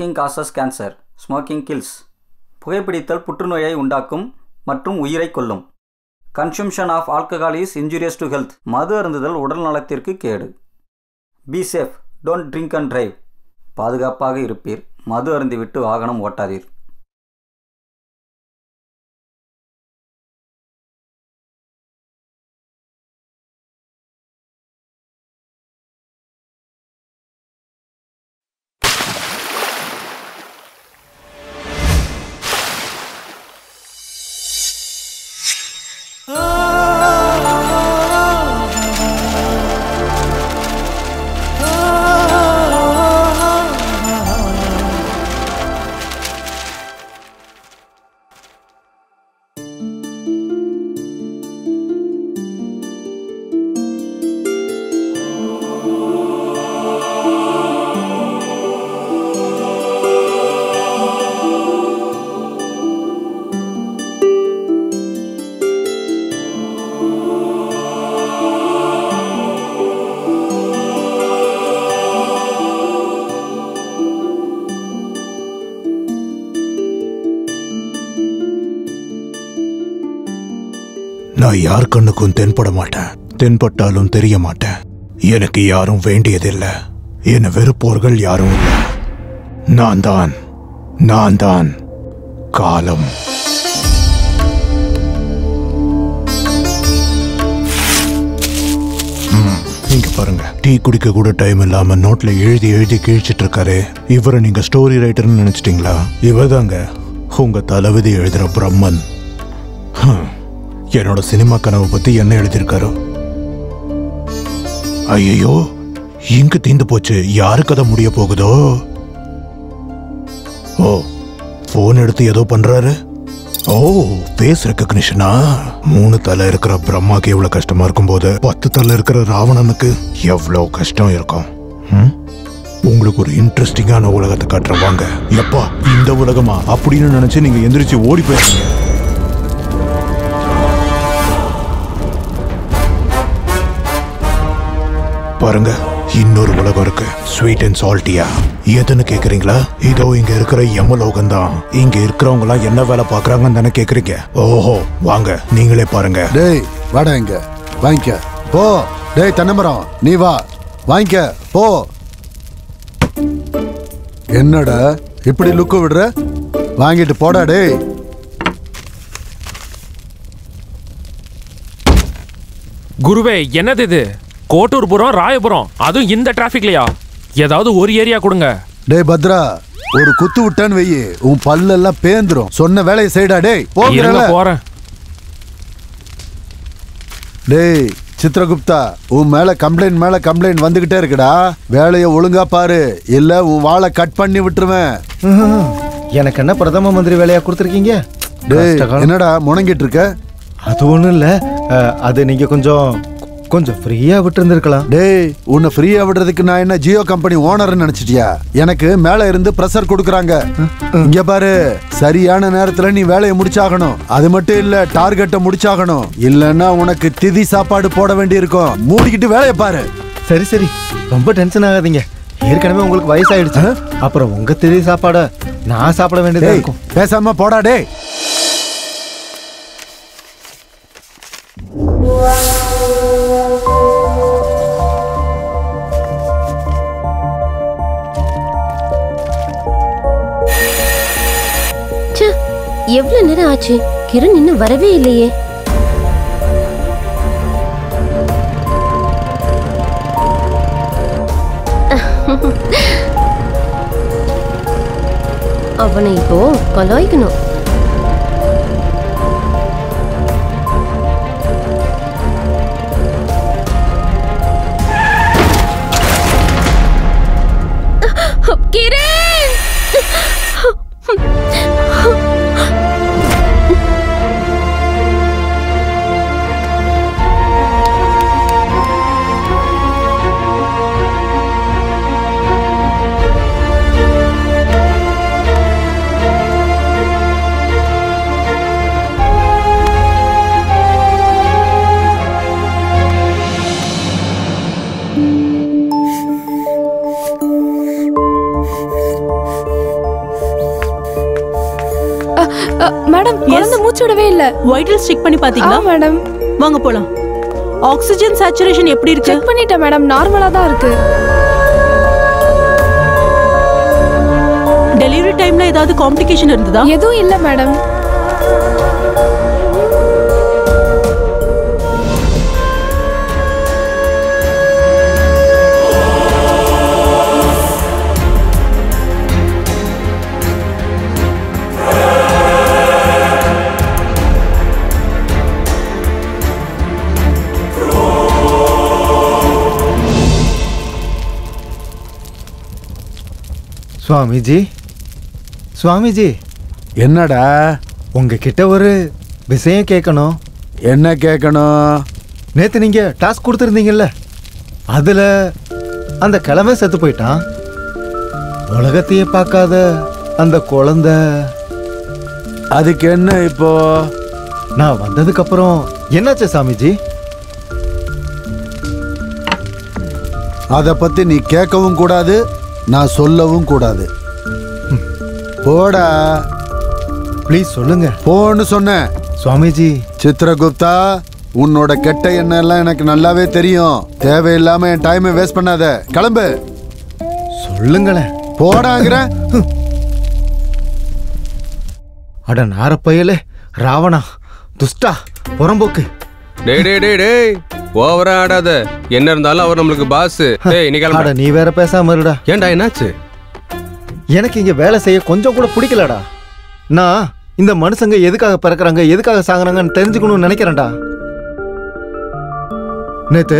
Smoking causes cancer smoking kills புகைப்பிடித்தல் புற்றுநோயை உண்டாக்கும் மற்றும் உயிரை கொல்லும். Consumption of alcohol is injurious to health மது அருந்துதல் உடல் நலத்திற்கு கேடு. Be safe don't drink and drive பாதுகாப்பாக இருப்பீர். மது அருந்திவிட்டு வாகனம் ஓட்டாதீர். நான் யார் கண்ணுக்கும் தென்பட மாட்டேன். தென்பட்டாலும் தெரிய மாட்டேன். எனக்கு யாரும் வேண்டியதில்லை. என்னை வெறுப்போர்கள் யாரும் இல்லை. நான் தான். நான் தான். காலம். நீங்க பாருங்க. டீ குடிக்க கூட டைம் இல்லாம நோட்ல எழுதி எழுதி கிழிச்சிட்டு இருக்காரு. இவரை நீங்க ஸ்டோரி ரைட்டர்னு நினைச்சிட்டீங்களா? இவர்தாங்க. உங்க தளபதி எழுதுற பிரம்மன். என்னோட சினிமா கனவை பத்தி என்ன எழுதியிருக்காரு? ஐயோ இங்கு தீந்து போச்சு. யாரு கதை முடிய போகுதோ? ஓ போன் எடுத்து ஏதோ பண்றாரு? ஓ ஃபேஸ் ரெக்கக்னிஷனா மூணு தலை இருக்கிற பிரம்மாக்கு எவ்வளவு கஷ்டமா இருக்கும் போது பத்து தலை இருக்கிற ராவணனுக்கு எவ்வளவு கஷ்டம் இருக்கும்? ம்? உங்களுக்கு ஒரு இன்ட்ரெஸ்டிங்கான உலகத்தை காட்டுறவாங்க எப்பா இந்த உலகமா? அப்படின்னு நினைச்சு நீங்க எந்திரிச்சு ஓடி போயிருக்கீங்க பாருங்க இன்னொரு உலகம் இருக்கு. ஸ்வீட் அண்ட் சால்ட்டியா எதுன்னு கேக்குறீங்களா? இதோ இங்க இருக்கிற யமலோகம் தான். இங்க இருக்கிறவங்க எல்லாம் என்ன வேலை பாக்குறாங்கன்னு தானே கேக்குறீங்க. ஓஹோ வாங்க நீங்களே பாருங்க. டேய் வாடா இங்க. வாங்கிக்க. போ. டேய் தென்னமரம் நீ வா. வாங்கிக்க. போ. என்னடா இப்படி லுக்கு விடுற? வாங்கிட்டு போடா டேய். குருவே என்னது இது? கோட்டூர்புரம் ராயபுரம். அதுவும் இந்த டிராஃபிக்லயா ஏதாவது ஒரு ஏரியா கொடுங்க. டேய் பத்ரா ஒரு குத்து விட்டான்னு வெயி. உன் பல்லெல்லாம் பேந்துரும். சொன்ன வேலையை செய்டா டேய். போகிறல போறேன். டேய் சித்ரகுப்தா உன் மேல கம்ப்ளைண்ட் மேல கம்ப்ளைண்ட் வந்துகிட்டே இருக்குடா. வேலையை ஒழுங்கா பாரு. இல்ல உன் வாளை கட் பண்ணி விட்டுருவேன். எனக்கு என்ன பிரதம மந்திரி வேலையா கொடுத்துருக்கீங்க? டேய். என்னடா முணங்கிட்டு இருக்க? அது ஒண்ணும் இல்ல. அது நீங்க கொஞ்சம் கொஞ்சம் ஃப்ரீயா விட்டு இருந்திருக்கலாம் டேய் உன்னை ஃப்ரீயா விடுறதுக்கு நான் என்ன ஜியோ கம்பெனி ஓனர்னு நினைச்சிட்டியா? எனக்கு மேல இருந்து பிரஷர் கொடுக்குறாங்க. இங்க பாரு சரியான நேரத்துல நீ வேலையை முடிச்சாகணும். அது மட்டும் இல்ல டார்கெட்டை முடிச்சாகணும். இல்லன்னா உனக்கு திதி சாப்பாடு போட வேண்டியிருக்கும். மூடிக்கிட்டு வேலையை பாரு. சரி சரி. ரொம்ப டென்ஷன் ஆகாதீங்க. ஏற்கனவே உங்களுக்கு வயசாயிடுச்சு. அப்புறம் உங்க தெரிய சாப்பாட நான் சாப்பிட வேண்டியதா டேய் இருக்கும். பேசாம போடா டேய். எவ்வளவு நேரம் ஆச்சு? கிரண் இன்னும் வரவே இல்லையே. அவனை இப்போ கலாய்க்கணும். வைட்டல்ஸ் செக் பண்ணி பாத்தீங்களா? மேடம் வாங்க போலாம். ஆக்ஸிஜன் சேச்சுரேஷன் எப்படி இருக்கு? செக் பண்ணிட்டேன் மேடம் நார்மலா தான் இருக்கு. டெலிவரி டைம்ல ஏதாவது காம்ப்ளிகேஷன் இருந்ததா? எதுவும் இல்ல மேடம் சுவாமிஜி? சுவாமிஜி. என்னடா? உங்ககிட்ட ஒரு விஷயம் கேட்கணும். என்ன கேட்கணும்? நேத்து நீங்க டாஸ்க் கொடுத்துருந்தீங்கல்ல. அதுல அந்த கிழமை செத்து போயிட்டான். உலகத்தையே பார்க்காத அந்த குழந்தை. அதுக்கு என்ன இப்போ? நான் வந்ததுக்கு அப்புறம் என்னாச்சு சாமிஜி? அத பத்தி நீ கேட்கவும் கூடாது. நான் சொல்லவும் கூடாது. போடா. ப்ளீஸ் சொல்லுங்க. போன்னு சொன்னேன். சுவாமிஜி. சித்ரகுப்தா உன்னோட கெட்ட எண்ணம் எல்லாம் எனக்கு நல்லாவே தெரியும். தேவையில்லாம என் டைமை வேஸ்ட் பண்ணாத. கிளம்பு. சொல்லுங்களேன். போடாங்கிற. அட நாரப்பயலே ராவணா துஷ்டா புறம்போக்கு. டேய் டேய் டேய் டேய். ஓவரா ஆடாத. என்ன இருந்தாலும் அவர் நம்மளுக்கு பாஸ் டேய் கிளம்பு. நீ வேற பேசாம இருடா. ஏன்டா என்னாச்சு? எனக்கு இங்க வேலை செய்ய கொஞ்சம் கூட பிடிக்கலடா. நான் இந்த மனுஷங்க எதுக்காக பிறக்கறாங்க எதுக்காக சாகுறாங்கன்னு தெரிஞ்சுக்கணும்னு நினைக்கிறேன்டா. நேத்து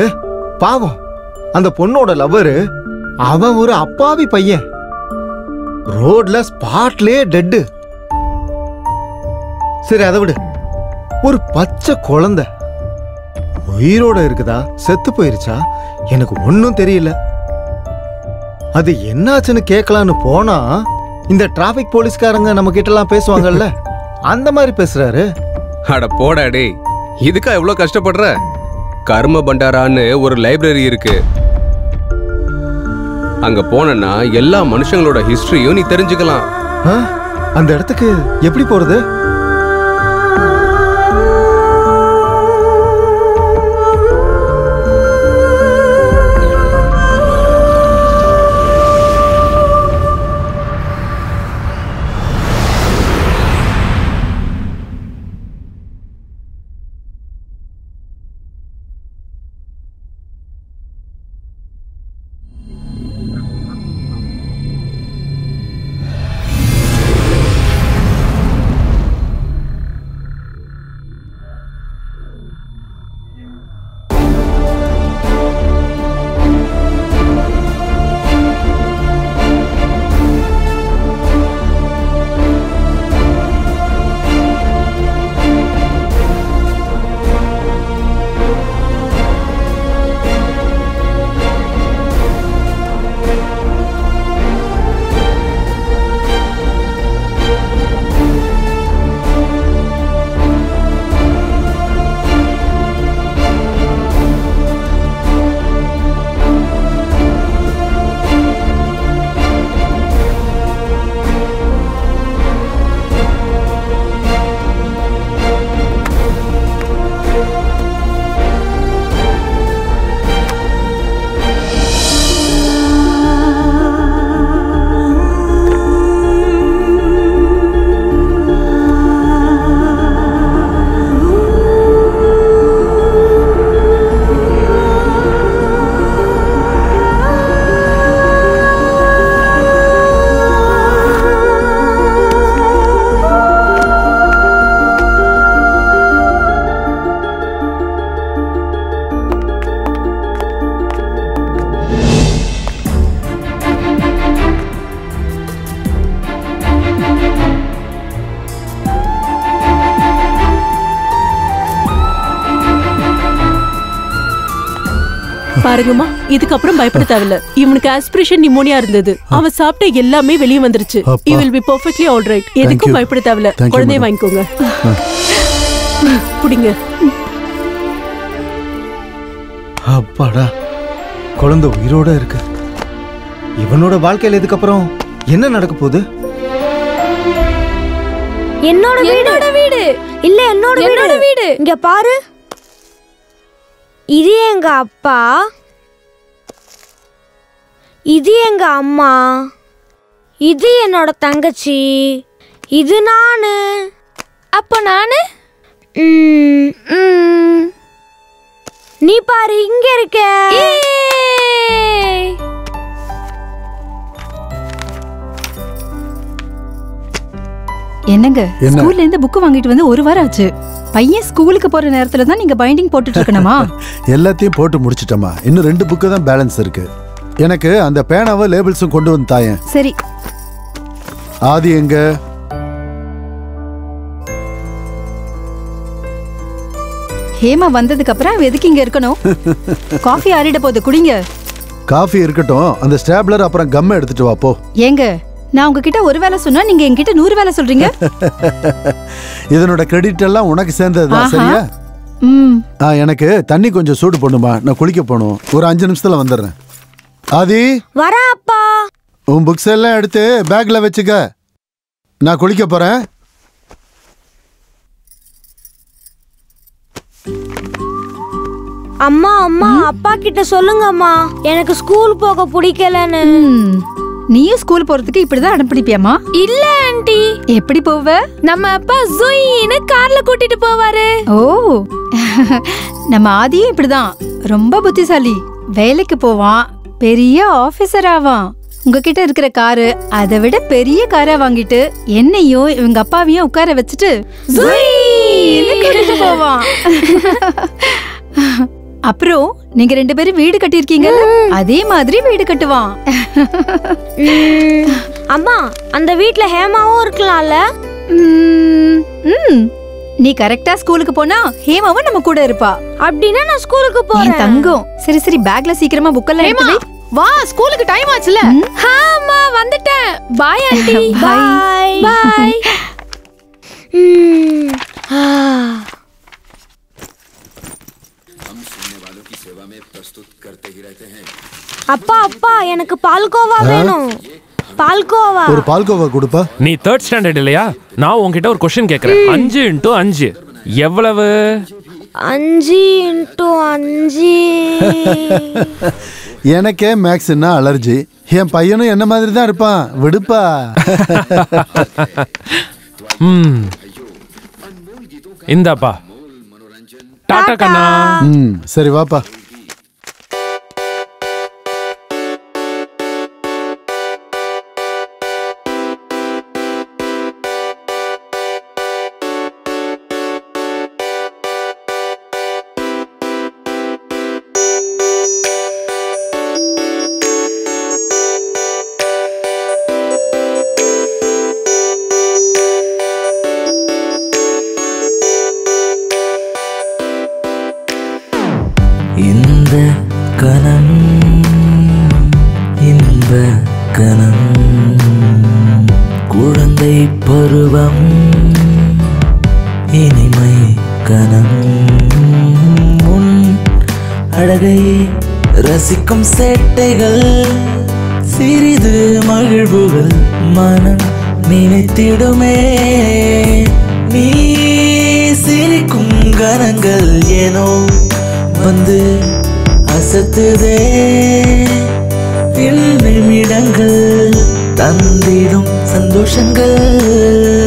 பாவம் அந்த பொண்ணோட லவ்வரு அவன் ஒரு அப்பாவி பையன். ரோட்ல ஸ்பாட்லயே டெட்டு சரி அதை விடு. ஒரு பச்சை குழந்தை. உயிரோட இருக்குதா? செத்து போயிருச்சா? எனக்கு ஒன்றும் தெரியல. அது என்னாச்சுன்னு கேட்கலான்னு போனா இந்த டிராபிக் போலீஸ்காரங்க நம்ம கிட்ட எல்லாம் பேசுவாங்கல்ல? அந்த மாதிரி பேசுறாரு. அட போடா டேய் இதுக்கா இவ்வளோ கஷ்டப்படுற? கர்ம பண்டாரான்னு ஒரு லைப்ரரி இருக்கு. அங்க போனேன்னா எல்லா மனுஷங்களோட ஹிஸ்டரியும் நீ தெரிஞ்சுக்கலாம்? அந்த இடத்துக்கு எப்படி போறது? பாருங்கம்மா இதுக்கப்புறம் பயப்பட தேவையில்ல. இவனுக்கு ஆஸ்பிரேஷன் நிமோனியா இருந்தது. அவன் சாப்பிட்ட எல்லாமே வெளியே வந்துருச்சு. You will be perfectly all right. எதுக்கும் பயப்பட தேவையில்ல. குழந்தைய. வாங்கிக்கோங்க. புடிங்க அப்பாடா குழந்தை உயிரோட இருக்கு. இவனோட வாழ்க்கையில இதுக்கப்புறம் என்ன நடக்க போகுது? என்னோட வீடு. என்னோட வீடு. இல்ல என்னோட என்னோட வீடு வீடு. இங்க பாரு. இது எங்க அப்பா? இது எங்க அம்மா? இது என்னோட தங்கச்சி. இது நானு. அப்போ நானு? நீ பாரு இங்க இருக்க. என்னங்க? என்ன? ஸ்கூல்ல இருந்து புக் வாங்கிட்டு வந்து ஒரு வாரம் ஆச்சு. பையன் ஸ்கூலுக்கு போற நேரத்துல தான் நீங்க பைண்டிங் போட்டுட்டு இருக்கணுமா? எல்லாத்தையும் போட்டு முடிச்சிட்டோமா இன்னும் ரெண்டு புக்கு தான் பேலன்ஸ் இருக்கு. எனக்கு அந்த பேனாவும் லேபிள்ஸும் கொண்டு வந்து தாயேன். சரி. ஆதி எங்க? ஹேமா வந்ததுக்கு அப்புறம் எதுக்கு இங்க இருக்கணும்? காஃபி ஆறிட போகுது குடிங்க. காஃபி இருக்கட்டும். அந்த ஸ்டாப்லர் அப்புறம் கம் எடுத்துட்டு வா போ. ஏங்க நான் உங்ககிட்ட ஒரு வேலை சொன்னா நீங்க என்கிட்ட நூறு வேலை சொல்றீங்க? இதனோட கிரெடிட் எல்லாம் உனக்கு சேர்ந்ததுதான். சரியா? எனக்கு தண்ணி கொஞ்சம் சூடு பண்ணுமா? நான் குளிக்க போகணும். ஒரு அஞ்சு நிமிஷத்துல வந்துடுறேன். ஆதி? வரேன் அப்பா. உன் புக்ஸ் எல்லாம் எடுத்து பேக்ல வச்சுக்க. நான் குளிக்க போறேன். அம்மா அம்மா அப்பா கிட்ட சொல்லுங்கம்மா. எனக்கு ஸ்கூல் போக பிடிக்கலன்னு. ம். நீயும் ஸ்கூல் போறதுக்கு இப்படிதான் அனுப்பிடிப்பியாமா இல்ல ஆண்டி. எப்படி போவ? நம்ம அப்பா ஜுயின்னு கார்ல கூட்டிட்டு போவாரு. ஓ. நம்ம ஆதியும் இப்படிதான். ரொம்ப புத்திசாலி. வேலைக்கு போவான். பெரிய ஆபீசர் ஆவான். உங்ககிட்ட இருக்கிற காரு அதை விட பெரிய காரா வாங்கிட்டு என்னையும் இவங்க அப்பாவையும் உட்கார வச்சுட்டு போவான். அப்புறம் நீங்க ரெண்டு பேரும் வீடு கட்டியிருக்கீங்க அதே மாதிரி வீடு கட்டுவான். அம்மா அந்த வீட்ல ஹேமாவும் இருக்கலாம்ல. நீ கரெக்டா ஸ்கூலுக்கு போனா ஹேமாவும் நம்ம கூட இருப்பா. அப்படின்னா நான் ஸ்கூலுக்கு போறேன். தங்கம். சரி சரி பேக்ல சீக்கிரமா புக்கெல்லாம் எடுத்து வை. ஸ்கூலுக்கு டைம் ஆச்சுல. ஆமா வந்துட்டேன். Bye aunty bye bye. அப்பா அப்பா எனக்கு பால்கோவா வேணும். பால்கோவா. ஒரு பால்கோவா கொடுப்பா. நீ தேர்ட் ஸ்டாண்டர்ட் இல்லையா? நான் உன்கிட்ட ஒரு கொஸ்டின் கேட்கறேன் அஞ்சு இன்டூ அஞ்சு. எவ்வளவு? அஞ்சு இன்ட்டு அஞ்சு. எனக்கே மேக்ஸ்னா அலர்ஜி. என் பையனும் என்ன மாதிரி தான் இருப்பான்? விடுப்பா. ம். இந்தாப்பா. டாடா கண்ணா. ம் சரி வாப்பா. சேட்டைகள் சிறிது மகிழ்வுகள் மனம் நினைத்திடுமே. நீ சிரிக்கும் கணங்கள் ஏனோ வந்து அசத்துதே. நிமிடங்கள் தந்திடும் சந்தோஷங்கள்.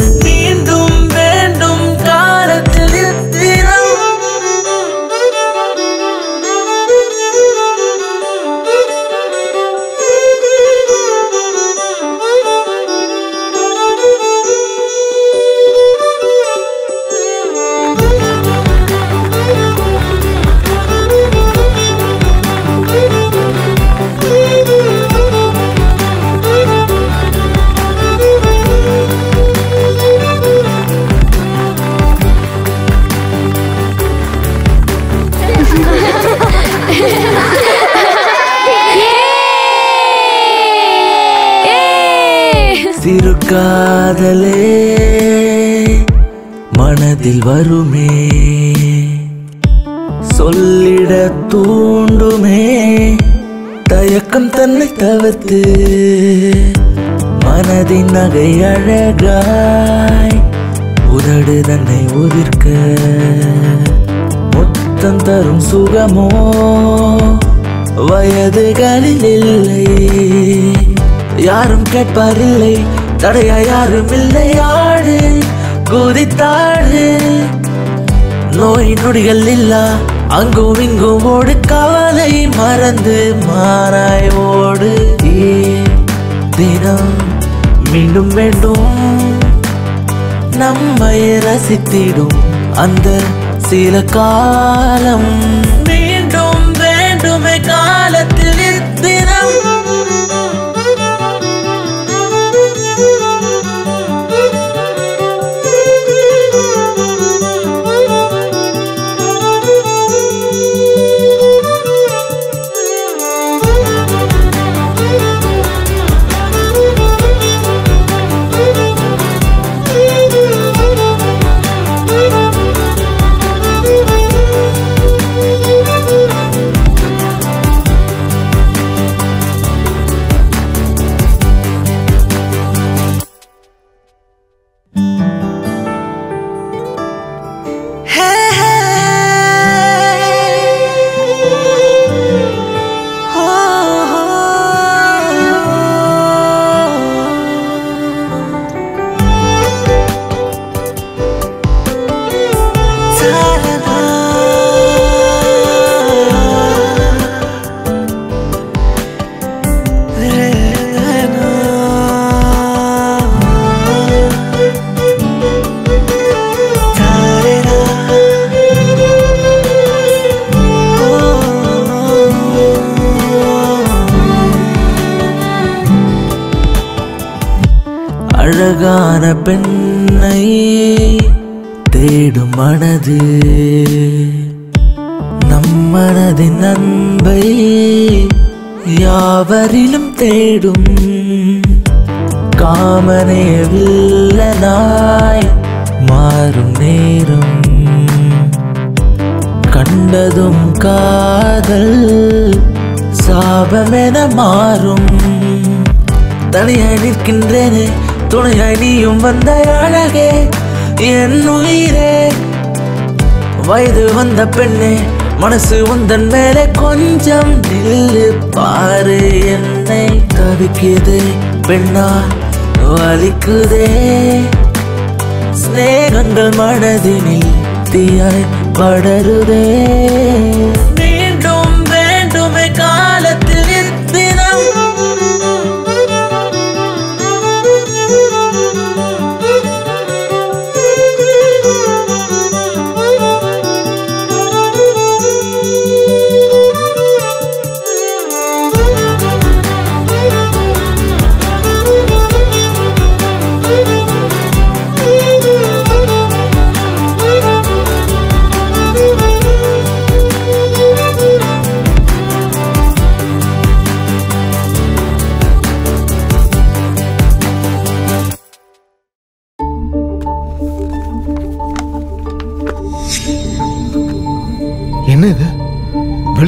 கேட்பாரில்லை தடையா யாரும் இல்லை ஆடு குதித்தாடு. நோய் நொடிகள் இல்லா அங்கும் இங்கும் ஓடு கவலை மறந்து மாறாய் ஓடு. தினம் மீண்டும் வேண்டும். நம்மை ரசித்திடும் அந்த சில காலம். மீண்டும் வேண்டுமே காலத்தில் தேடும் மனது நம் மனதின் அன்பை யாவரிலும் தேடும். காமனே வில்லனாய் மாறும் நேரம் கண்டதும் காதல் சாபமென மாறும். தனியாய் நிற்கின்றேனே துணையாய் நீயும் வந்த அழகே. என் உயிரே. வயது வந்த பெண்ணே மனசு உந்தன் மேலே கொஞ்சம் நில்லு பாரு. என்னை தவிக்குது பெண்ணா வலிக்குதே. ஸ்நேகங்கள் மனதினில் தீயாய் படருதே.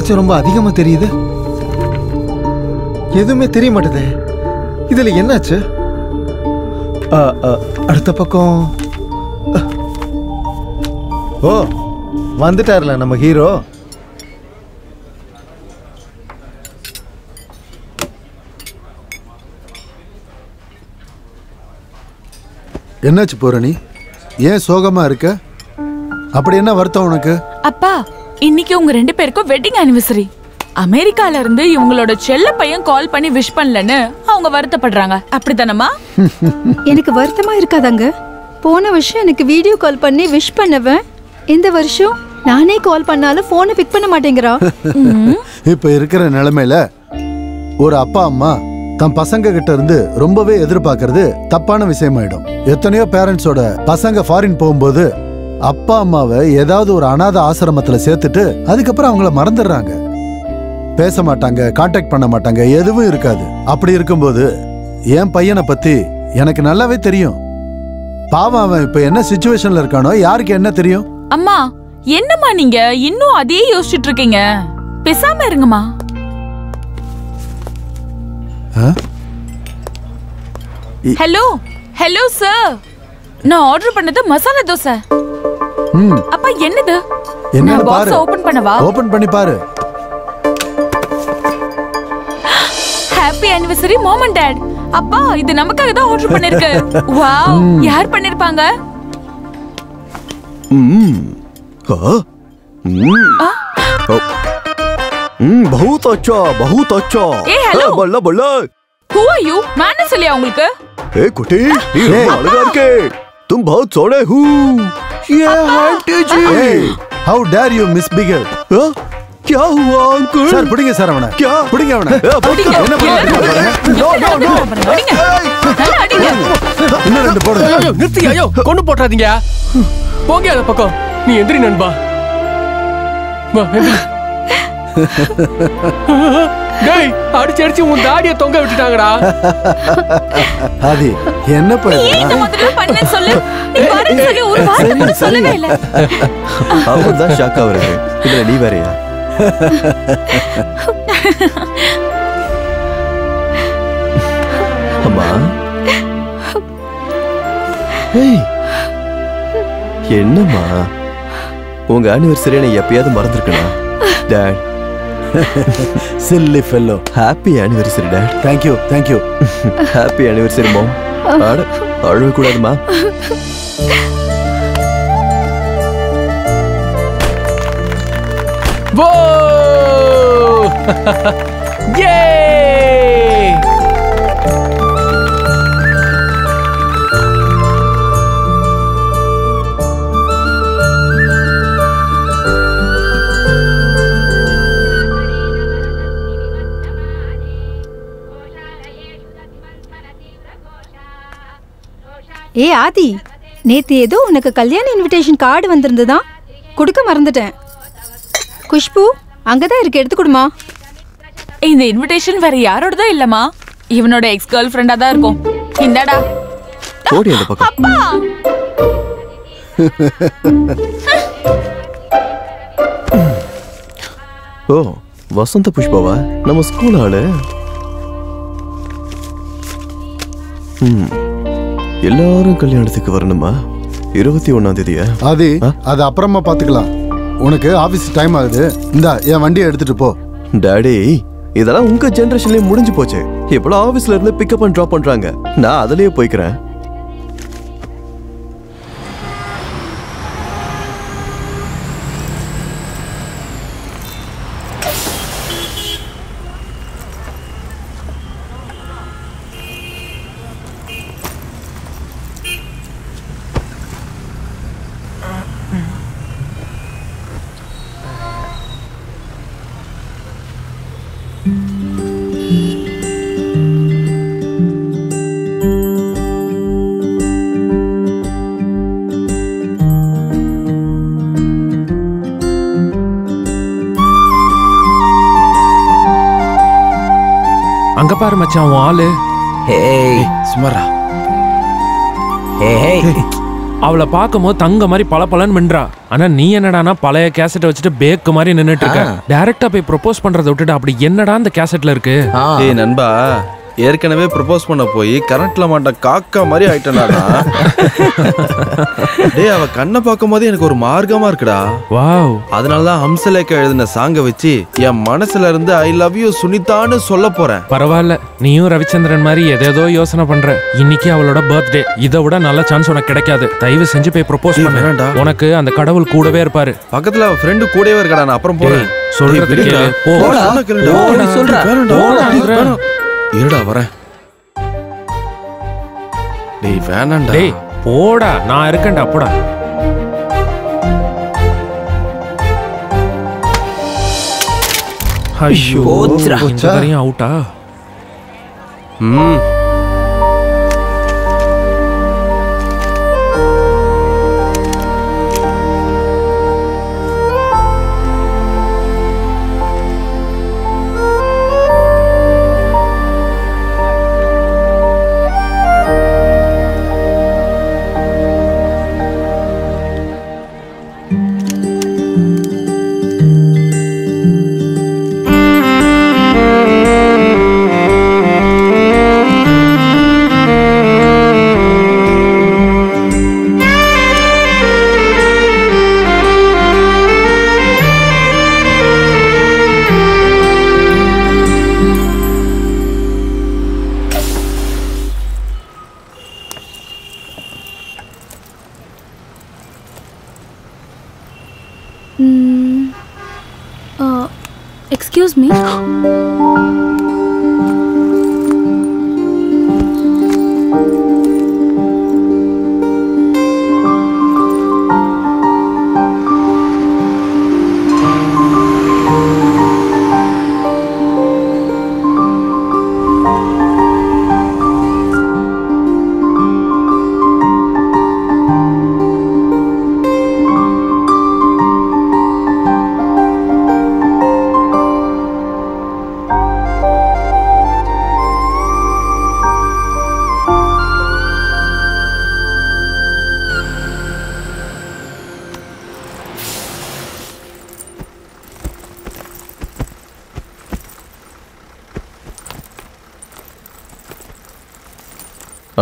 வெளிச்சம் ரொம்ப அதிகமா தெரியுது. எதுவுமே தெரிய மாட்டேதே. இதுல என்னாச்சு? அடுத்த பக்கம். ஓ வந்துட்டார்ல நம்ம ஹீரோ. என்னாச்சு பூரணி? ஏன் சோகமா இருக்க? அப்படி என்ன வருத்தம் உனக்கு? அப்பா இன்னைக்கு உங்க ரெண்டு பேருக்கும் வெட்டிங் ஆனிவர்சரி அமெரிக்கால இருந்து இவங்களோட செல்ல பையன் கால் பண்ணி விஷ் பண்ணலன்னு அவங்க வருத்தப்படுறாங்க. அப்படித்தானம்மா? எனக்கு வருத்தமா இருக்காதாங்க. போன வருஷம் எனக்கு வீடியோ கால் பண்ணி விஷ் பண்ணவன் இந்த வருஷம் நானே கால் பண்ணாலும் போனை பிக் பண்ண மாட்டேங்கிறா. இப்ப இருக்கிற நிலைமையில ஒரு அப்பா அம்மா தம் பசங்க கிட்ட இருந்து ரொம்பவே எதிர்பார்க்கறது தப்பான விஷயமாயிடும். எத்தனையோ பேரண்ட்ஸோட பசங்க ஃபாரின் போகும்போது அப்பா அம்மாவை ஏதாவது ஒரு அனாதை ஆசிரமத்துல சேர்த்துட்டு அதுக்கப்புறம் அவங்கள மறந்துடுறாங்க. பேச மாட்டாங்க காண்டாக்ட் பண்ண மாட்டாங்க எதுவும் இருக்காது. அப்படி இருக்கும்போது என் பையனை பத்தி எனக்கு நல்லாவே தெரியும். பாவம் அவன் இப்ப என்ன சுச்சுவேஷன்ல இருக்கானோ யாருக்கு என்ன தெரியும்? அம்மா என்னம்மா நீங்க? இன்னும் அதே யோசிச்சுட்டு இருக்கீங்க. பேசாம இருங்கம்மா? ஹலோ ஹலோ சார் நான் ஆர்டர் பண்ணது மசாலா தோசை. அப்பா என்னது என்னன்னு நான் பாரு பாக்ஸ் ஓபன் பண்ணவா ஓபன் பண்ணி பாரு happy anniversary mom and dad அப்பா இது நமக்காக தான் ஆர்டர் பண்ணிருக்கு வாவ் யார் பண்ணிருப்பாங்க हम्म हाँ? हम्म ओ, हम्म, बहुत अच्छा बहुत अच्छा ए, hello. हाँ, बल्ला बल्ला who are you நான் சொல்லியா உங்களுக்கு ए कुटी ये ए, ரொம்ப அழகா இருக்கே तुम बहुत सोने हो ये aunty ji Hey, how dare you misbehave? हाँ? क्या हुआ अंकल சார் பிடிங்க சார் அவனை क्या பிடிங்க அவனை ए, बहुत- என்ன பண்ணுறாங்க No, no, no. இன்னும் ரெண்டு போடுங்க ஐயோ நிறுத்தி ஐயோ கொண்டு போட்டாதீங்க போங்க அந்த பக்கம் நீ எந்திரி நண்பா வா, எந்திரி. டேய் அடிச்சு அடிச்சு உன் தாடிய தொங்க விட்டுட்டாங்கடா. ஆதி என்ன நீ ஏன் இந்த பண்ண மாதிரி பண்ணேன்னு சொல்லு. நீ வரேன்னு சொல்லி ஒரு வார்த்தை கூட சொல்லவே இல்ல. அவர் தான் ஷாக் ஆகுறாரு. இதுல நீ வேறயா அம்மா? ஏய் என்னம்மா? உங்க ஆனிவர்சரி நான் எப்பயாவது மறந்துருக்கணும்? Dad silly fellow happy anniversary dad thank you thank you happy anniversary mom ஆட அழுவ கூடாதுமா வோ ஏ ஆதி நேத்து ஏதோ உனக்கு கல்யாண இன்விடேஷன் கார்டு வந்திருந்ததா? கொடுக்க மறந்துட்டேன். குஷ்பு அங்கதான் இருக்கு எடுத்து கொடுமா. இந்த இன்விடேஷன் வேற யாரோட தான் இல்லம்மா. இவனோட எக்ஸ் கேர்ள் ஃப்ரெண்டா தான் இருக்கும். இந்தாடா. ஓடி அந்த பக்கம். அப்பா! ஓ வசந்த புஷ்பாவா? நம்ம ஸ்கூல் ஆளு. ம். எல்லாரும் கல்யாணத்துக்கு வரணுமா? இருபத்தி ஒன்னாம் தேதியா? ஆதி அது அப்புறமா பாத்துக்கலாம். உனக்கு ஆபீஸ் டைம் ஆகுது. இந்தா என் வண்டியை எடுத்துட்டு போ. டாடி இதெல்லாம் உங்க ஜெனரேஷன்லயே முடிஞ்சு போச்சு. இப்பெல்லாம் ஆபீஸ்ல இருந்து பிக்கப் அண்ட் ட்ராப் பண்றாங்க. நான் அதுலயே போய்க்கிறேன். பாரு மச்சான் உன் ஆளு. ஹேய் சுமரா ஹேய் அவளை பார்க்கும்போது தங்க மாதிரி பல பலன்னு மின்றா. ஆனா நீ என்னடானா பழைய கேசட்டை வச்சுட்டு பேக்கு மாதிரி நின்னுட்டு இருக்க. டைரக்டா போய் ப்ரொபோஸ் பண்றதை விட்டுட்டு அப்படி என்னடா அந்த கேசட்ல இருக்கு? ஏய் நண்பா ஏற்கனவே ப்ரப்போஸ் பண்ண போய் கரண்ட்ல மாட்ட காக்கா மாதிரி ஆயிட்டேன்டா. டேய் அவ கண்ணை பார்க்கும் போது எனக்கு ஒரு மார்க்கமா இருக்குடா. வாவ். அதனாலதான் ஹம்சலேக்கா எழுதின சாங்க வச்சு என் மனசுல இருந்து ஐ லவ் யூ சுனிதான்னு சொல்ல போறேன். பரவாயில்ல நீயும் ரவிச்சந்திரன் மாதிரி எதேதோ யோசனை பண்ற. இன்னைக்கு அவளோட பர்த்டே இதை விட நல்ல சான்ஸ் உனக்கு கிடைக்காது. தயவு செஞ்சு போய் ப்ரொபோஸ் ஏய், பண்ண. உனக்கு அந்த கடவுள் கூடவே இருப்பாரு. பக்கத்துல அவ ஃப்ரெண்டு கூடவே இருக்கடா நான் அப்புறம் போறேன். சொல்றது. கேளு. போ. சொல்றேன். இருடா வரேன் டேய் வேணாம்டா டேய் போடா. நான் இருக்கேன்டா போடா. ஐயோ போச்சுடா. அவுட்டா ம்.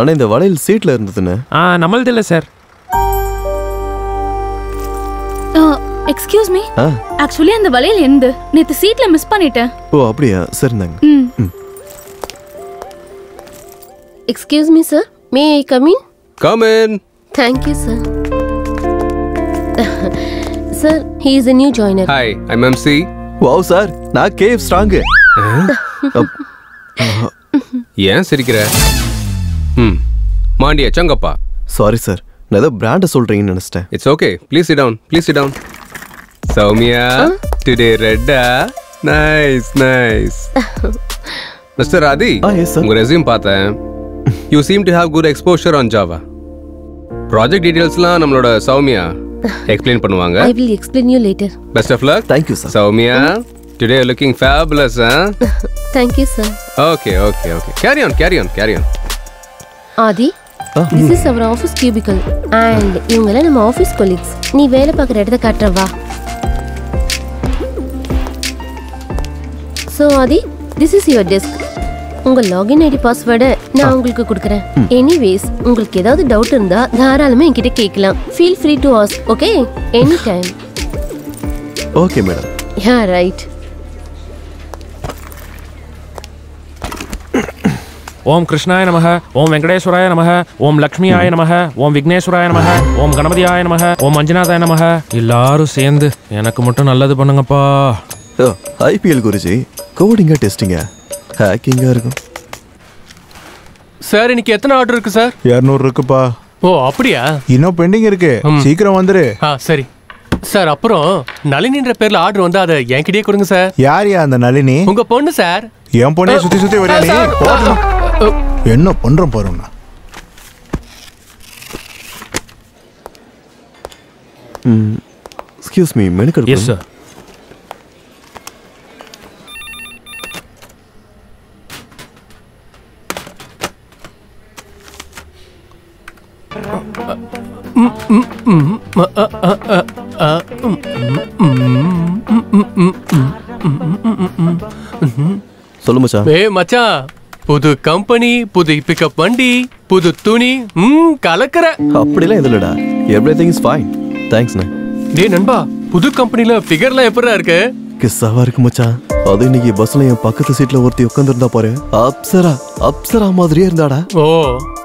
ஆனா இந்த வளையல் சீட்ல இருந்ததுன்னு. ஆ நம்மளது இல்லை சார் எக்ஸ்கியூஸ் மீ ஆ. ஆக்சுவலி அந்த வளையல் எந்த நேத்து சீட்ல மிஸ் பண்ணிட்டேன். ஓ அப்படியா? சரிந்தாங்க ம். Excuse me sir may I come in come in thank you sir sir he is a new joiner hi I'm MC wow sir நான் கேவ் ஸ்ட்ராங் ஏன் சிரிக்கிற? ம். மாண்டியா சங்கப்பா. சாரி சார் நான் ஏதோ பிராண்ட சொல்றீங்கன்னு நினைச்சிட்டேன். இட்ஸ் okay please sit down. Please sit down. Soumya today ரெட்டா நைஸ் நைஸ் மிஸ்டர் ஆதி உங்க ரெஸ்யூம் பார்த்தேன். You seem to have good exposure on Java project டீடைல்ஸ்லாம் நம்மளோட சௌமியா எக்ஸ்பிளைன் பண்ணுவாங்க. I will explain you later best of luck thank you sir Soumya today looking fabulous thank you sir okay okay okay carry on carry on carry on Aadi this is our office cubicle and இவங்கெல்லாம் நம்ம office colleagues நீ வேலை பார்க்குற இடத்த காட்டுற வா. So Aadi this is your desk உங்க login ID பாஸ்வேர்டை நான் உங்களுக்கு கொடுக்குறேன். எனிவேஸ் உங்களுக்கு ஏதாவது டவுட் இருந்தா தாராளமா என்கிட்ட கேட்கலாம். Feel free to ask okay any time okay madam ya right ஓம் கிருஷ்ணாய நமக ஓம் வெங்கடேஸ்வராய நமக ஓம் லக்ஷ்மியாய நமக ஓம் விக்னேஸ்வராய நமக ஓம் கணபதியாய நமக ஓம் மஞ்சுநாதாய நமக. எல்லாரும் சேர்ந்து எனக்கு மட்டும் நல்லது பண்ணுங்கப்பா. ஐபிஎல் குருஜி கோடிங்கா டெஸ்டிங்கா ஹேக்கிங்கா இருக்கும். சார் இன்னைக்கு எத்தனை ஆர்டர் இருக்கு சார்? இரநூறு இருக்குப்பா. ஓ அப்படியா? இன்னும் பெண்டிங் இருக்கு. சீக்கிரம் வந்துரு. ஆ சரி. சார் அப்புறம் நளினின்ற பேர்ல ஆர்டர் வந்து அதை என்கிட்டயே கொடுங்க சார். யாரியா அந்த நளினி? உங்க பொண்ணு சார். என் பொண்ணே சுத்தி சுத்தி வரையா. என்ன பண்றோம் பாருங்க எக்ஸ்கியூஸ் மீ மெனுக்கல் எஸ் சார் சொல்லு மச்சான். ஏ மச்சான். புது கம்பெனி புது பிக்கப் வண்டி புது துணி ம் கலக்கற. அப்படிலாம் எதுவும் இல்லடா. எவ்ரி திங் இஸ் ஃபைன் தேங்க்ஸ்ண்ணே டேய் நண்பா புது கம்பெனில ஃபிகர்லாம் எப்படிடா இருக்கு? கிஸ்ஸாவா இருக்கு மச்சான். அது இன்னைக்கு பஸ்ல என் பக்கத்து சீட்ல ஒருத்தி உட்காந்துருந்தா பாரு. அப்சரா அப்சரா மாதிரியே இருந்தாடா. ஓ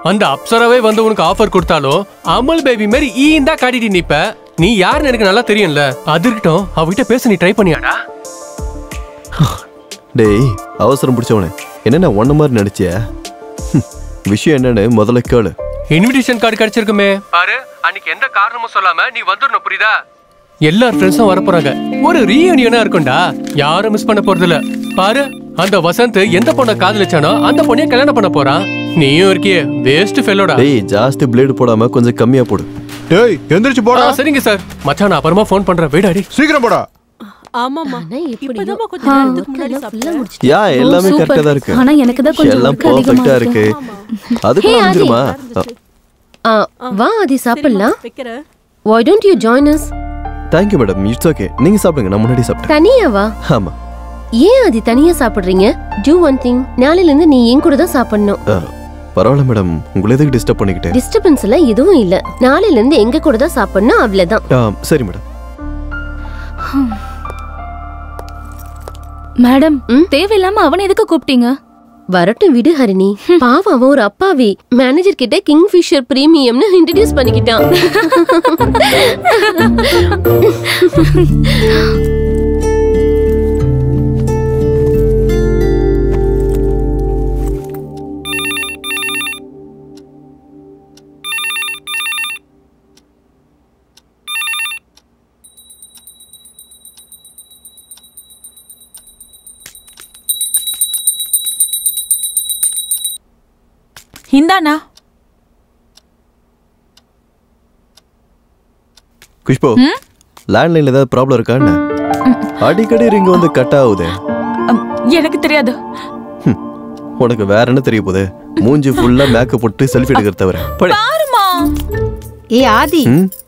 அந்த அப்சராவே வந்து உனக்கு ஆஃபர் கொடுத்தாலும் அமல் பேபி மாதிரி ஈந்தா காட்டிட்டு நிப்ப. நீ யாருன்னு எனக்கு நல்லா தெரியும்ல. அது இருக்கட்டும் அவகிட்ட பேச நீ ட்ரை பண்ணியாடா. டேய் அவசரம் பிடிச்சவனே. என்னென்ன ஒன்ன மாதிரி நடிச்சிய விஷயம் என்னன்னு முதல்ல கேளு. இன்விடேஷன் கார்டு கிடைச்சிருக்குமே. பாரு அன்னைக்கு எந்த காரணமும் சொல்லாம நீ வந்துடணும் புரியுதா? எல்லா ஃப்ரெண்ட்ஸும் வர போறாங்க ஒரு ரீயூனியனா இருக்கும்டா. யாரும் மிஸ் பண்ண போறது இல்ல பாரு அந்த வசந்த் எந்த பொண்ணை காதலிச்சானோ அந்த பொண்ணைய கல்யாணம் பண்ண போறான். நீயும் இருக்கியே வேஸ்ட் ஃபெல்லோடா டேய் ஜாஸ்தி பிளேடு போடாம கொஞ்சம் கம்மியா போடு. டேய் எந்திரிச்சு போடா. சரிங்க சார் மச்சான் நான் அப்புறமா ஃபோன் பண்றேன். வீடாடி சீக்கிரம் போடா. ஆமாமா இப்பதாம்மா கொஞ்ச ஆ. நேரத்துக்கு முன்னாடி சாப்பிட்டேன். யா எல்லாமே சூப்பர். கரெக்டா தான் இருக்கு. ஆனா எனக்கு தான் கொஞ்சம் எல்லாம் பர்ஃபெக்ட்டா இருக்கு. அதுக்கு. வந்துருமா ஆ, வா ஆதி சாப்பிடலாம். வைக்கிறேன். Why don't you join us? Thank you madam it's okay நீங்க சாப்பிடுங்க நான் முன்னாடி சாப்பிட்டேன். தனியா வா. ஆமா. ஏன் ஆதி தனியா சாப்பிடுறீங்க? Do ஒன் திங் நாளையில இருந்து நீ என் கூட தான் சாப்பிடணும். பரவாயில்ல மேடம் உங்களை எதுக்கு டிஸ்டர்ப் பண்ணிக்கிட்டேன்? டிஸ்டர்பன்ஸ் எல்லாம் எதுவும் இல்ல. நாளையில இருந்து எங்க கூட தான் சாப்பிடணும் அவ்வளவுதான். ஆ, சரி மேடம் மேடம் தேவையில்லாம அவனை எதுக்கு கூப்பிட்டீங்க? வரட்டும் விடு ஹரிணி. பாவம் அவன் ஒரு அப்பாவி. மேனேஜர் கிட்ட கிங் ஃபிஷர் பிரீமியம்னு இன்ட்ரடியூஸ் பண்ணிக்கிட்டான். இந்தாண்ணா. குஷ்பு லேண்ட்லைன்ல ஏதாவது ப்ராப்ளம் இருக்கான்னு அடிக்கடி ரிங் வந்து கட் ஆகுது. எனக்கு தெரியாது. உனக்கு வேற என்ன தெரிய போகுது? மூஞ்சி ஃபுல்லா மேக்கப் போட்டு செல்ஃபி எடுக்கிறத தவிர. பாருமா ஏ ஆதி?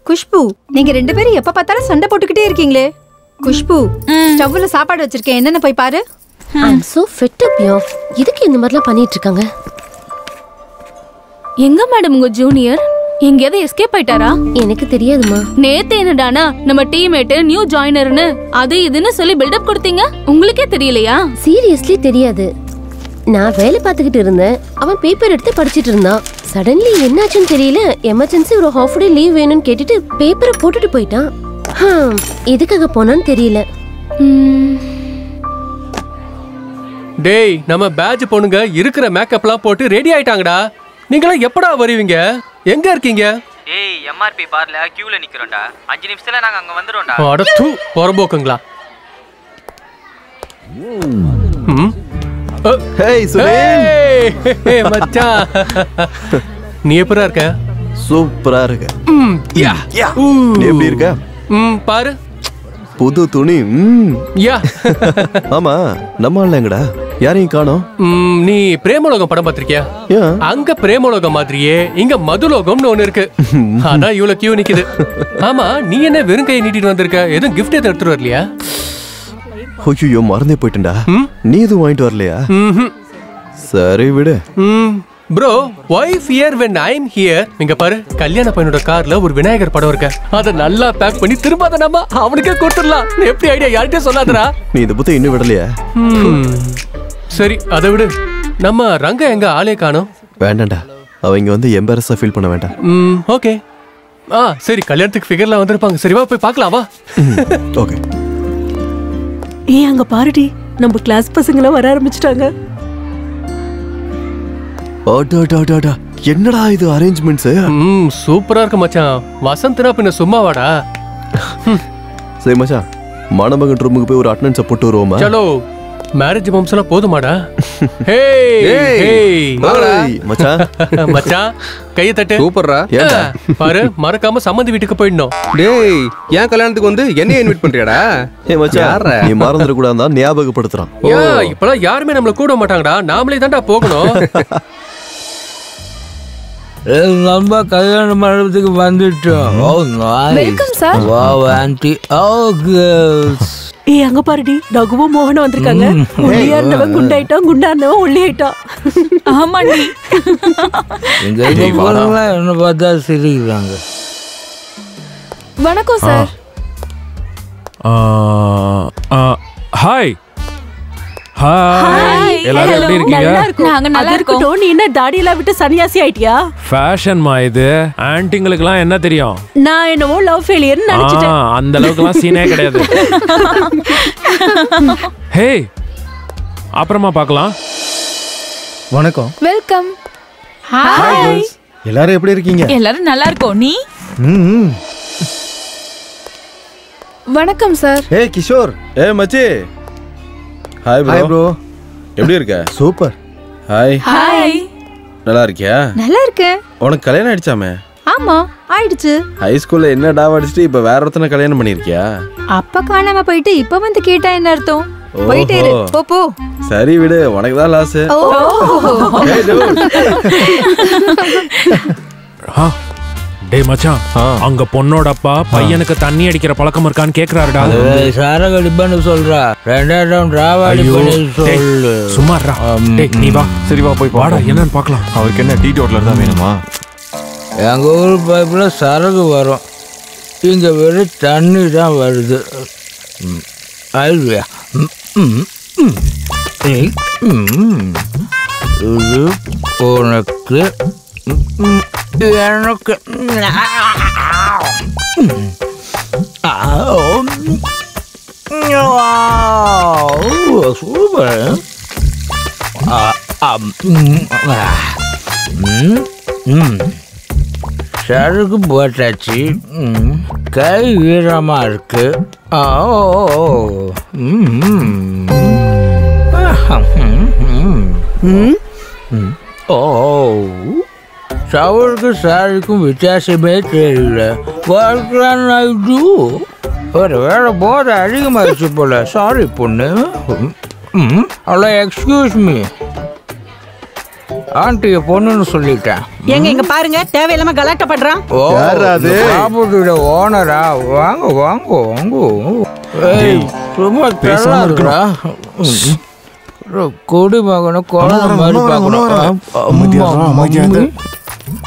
குஷ்பு நீங்க ரெண்டு பேரும் எப்ப பார்த்தாலும் சண்டை போட்டுக்கிட்டே இருக்கீங்களே. குஷ்பு ஸ்டவ்ல சாப்பாடு வச்சிருக்கேன். என்னன்னு போய் பாரு. I'm so fed up yo எதுக்கு இந்த மாதிரிலாம் பண்ணிட்டு இருக்காங்க? எங்க மேடம் உங்க ஜூனியர் எங்கேயாவது எஸ்கேப் ஆயிட்டாரா? எனக்கு தெரியாதுமா நேத்து என்னடானா நம்ம டீம்மேட் நியூ ஜாயினர்னு அது இதுன்னு சொல்லி பில்டப் கொடுத்தீங்க? உங்களுக்கே தெரியலையா? சீரியஸ்லி தெரியாது. நான் வேலை பார்த்துக்கிட்டு இருந்தேன். அவன் பேப்பர் எடுத்து படிச்சிட்டு இருந்தான். சடன்லி என்னாச்சுன்னு தெரியல. எமர்ஜென்சி ஒரு ஹாஃப் டே லீவ் வேணும்னு கேட்டுட்டு பேப்பரை போட்டுட்டு போயிட்டான். எதுக்காக போனான்னு தெரியல. டேய் நம்ம பேட்ச் பொண்ணுங்க இருக்கிற மேக்கப்லாம் போட்டு ரெடி ஆயிட்டாங்கடா. நீங்களாம் எப்படா வருவீங்க? எங்க இருக்கீங்க? ஏய் எம்ஆர்பி பார்ல கியூல நிக்கிறோம்டா. அஞ்சு நிமிஷத்துல நாங்க அங்க வந்துடும்டா அட தூ புறம்போக்குங்களா ஹேய் ஹே, மச்சான். நீ எப்படா இருக்க? சூப்பரா இருக்கு. ம், யா. ஊ. நீ எப்படி இருக்க? ம் பாரு. புது துணி ம். யா. ஆமா நம்ம ஆள் எங்கடா? யாரையும் காணோம்? நீ பிரேமலோகம் படம் பார்த்திருக்கியா? அங்க பிரேமலோகம் மாதிரியே இங்க மதுலோகம்னு ஒண்ணு இருக்கு. அதான் இவ்வளவு கியூ நிக்குது. ஆமா நீ என்ன வெறும் கையை நீட்டிட்டு வந்திருக்க? எதுவும் கிஃப்ட் எதுவும் எடுத்துட்டு வரலையா? ஐயோ மறந்தே போயிட்டேன்டா. நீ எதுவும் வாங்கிட்டு வரலையா? சரி விடு. Bro wife here when I am here இங்க பாரு கல்யாண பையனோட கார்ல ஒரு விநாயகர் படம் இருக்க. அத நல்லா பேக் பண்ணி திரும்ப அதை நம்ம அவனுக்கே கொடுத்துடலாம். எப்படி ஐடியா யார்கிட்டயும் சொல்லாதடா. நீ இந்த புத்தகம் இன்னும் விடலையா. ம், சரி அதை விடு. நம்ம ரங்க எங்க ஆளே காணோம். வேண்டாம்டா. அவங்க வந்து எம்பாரஸா ஃபீல் பண்ண வேண்டாம். ம் ஓகே ஆ சரி கல்யாணத்துக்கு ஃபிகர்லாம் வந்திருப்பாங்க. சரி வா போய் பார்க்கலாம் வா. ஓகே ஏய் அங்க பாருடி. நம்ம கிளாஸ் பசங்களாம் வர ஆரம்பிச்சிட்டாங்க. என்னடா இது அரேஞ்ச்மெண்ட்ஸ் ம் சூப்பரா இருக்கு மச்சான். வசந்த்னா பின்ன சும்மாவாடா சரி மச்சான். மணமகன் ரூமுக்கு போய் ஒரு அட்டனன்ஸை போட்டு வருவோமா? சலோ மேரேஜ் பம்ப்ஸ் எல்லாம் போதுமாடா. ஹே ஹே மச்சான். மச்சான் கையை தட்டு. சூப்பர்ரா? பாரு மறக்காம சம்மந்தி வீட்டுக்கு போயிடணும். டேய் ஏன் கல்யாணத்துக்கு வந்து என்னைய இன்வைட் பண்றியாடா? ஏ மச்சான்? நீ மறந்துட கூடாதா ஞாபகப்படுத்துறான். ஏன் இப்பெல்லாம் யாருமே நம்மள கூட மாட்டாங்கடா நாமளே தான்டா போகணும். நம்ம கல்யாண மண்டபத்துக்கு வந்துட்டோம். Oh Welcome, sir. Wow aunty oh girls ஏய் அங்க பாருடி. ரகுவும் மோகனும் வந்திருக்காங்க. ஒல்லியா இருந்தவன் குண்டாயிட்டான் குண்டா இருந்தவன் ஒல்லி ஆயிட்டான் ஆமாண்டி இங்க என்ன பார்த்தா சிரிக்கிறாங்க. வணக்கம் சார் ஹாய். ஹாய் எல்லாரும் எப்படி இருக்கீங்க? இருக்கும் நாங்க நல்லா அது இருக்கட்டும் நீ என்ன தாடியெல்லாம் விட்டு சன்னியாசி ஆயிட்டியா? ஃபேஷன்மா இது? ஆன்ட்டிங்களுக்குலாம் என்ன தெரியும்? நான் என்னவோ லவ் ஃபெயிலியர்னு ஆ, நினைச்சிட்டேன். அந்த அளவுக்குலாம் சீனே கிடையாது. ஹே அப்புறமா பார்க்கலாம். வணக்கம். வெல்கம் ஹாய் எல்லாரும் எப்படி இருக்கீங்க? எல்லாரும் நல்லா இருக்கோம் நீ. வணக்கம் சார் ஏய் கிஷோர். ஏ மச்சி. Hi bro Hi, bro. எப்படி இருக்க? சூப்பர் ஹாய் ஹாய் நல்லா இருக்கியா? நல்லா இருக்கேன் உனக்கு கல்யாணம் ஆயிடுச்சாமே? ஆமா ஆயிடுச்சு. ஹை ஸ்கூல்ல என்ன டாவ் அடிச்சுட்டு இப்ப வேற ஒருத்தனை கல்யாணம் பண்ணிருக்கியா அப்ப காணாம போயிட்டு இப்ப வந்து கேட்டா என்ன அர்த்தம்? போயிட்டே இரு. போ போ. சரி விடு உனக்கு தான் லாஸ் ஓ டேய் மச்சான் அங்க பொண்ணோட அப்பா பையனுக்கு தண்ணி அடிக்கிற பழக்கம் இருக்கான்னு கேக்குறாருடா. சரக அடிப்பான்னு சொல்றா. ரெண்டாயிரம் அடிப்பான்னு டேய், சொல்லு. சும்மா இருடா. டேய், நீ வா. சரி வா போய் வாடா. என்னன்னு பார்க்கலாம். அவருக்கு என்ன டீ டோட்லர் தான் வேணுமா? எங்க ஊர் பைப்ல சரகு வரும். இங்க வெறும் தண்ணி தான் வருது. ம். இது உனக்கு எனக்கு சூப்பர் சருக்கு போட்டாச்சு கை ஈரமா இருக்கு ஓ. ம். ஓ ஷவருக்கு சாரிக்கும் வித்தியாசமே தெரியல. வாழ்க்கலாம் நாயுடு ஒரு வேலை போத அதிகமாகிடுச்சு போல. சாரி பொண்ணு. ம், ஹலோ எக்ஸ்கியூஸ் மீ ஆண்டிய பொண்ணுன்னு சொல்லிட்டேன். எங்க இங்க பாருங்க தேவையில்லாம கலாட்டா பண்றான் ஓ யார் அது? ப்ராப்பர்ட்டியோட ஓனரா வாங்க வாங்க வாங்க. ஏய் சும்மா பேசாம குடிமகனை குழந்தை மாதிரி பார்க்கணும். அமைதியா இரு, அமைதியா இரு.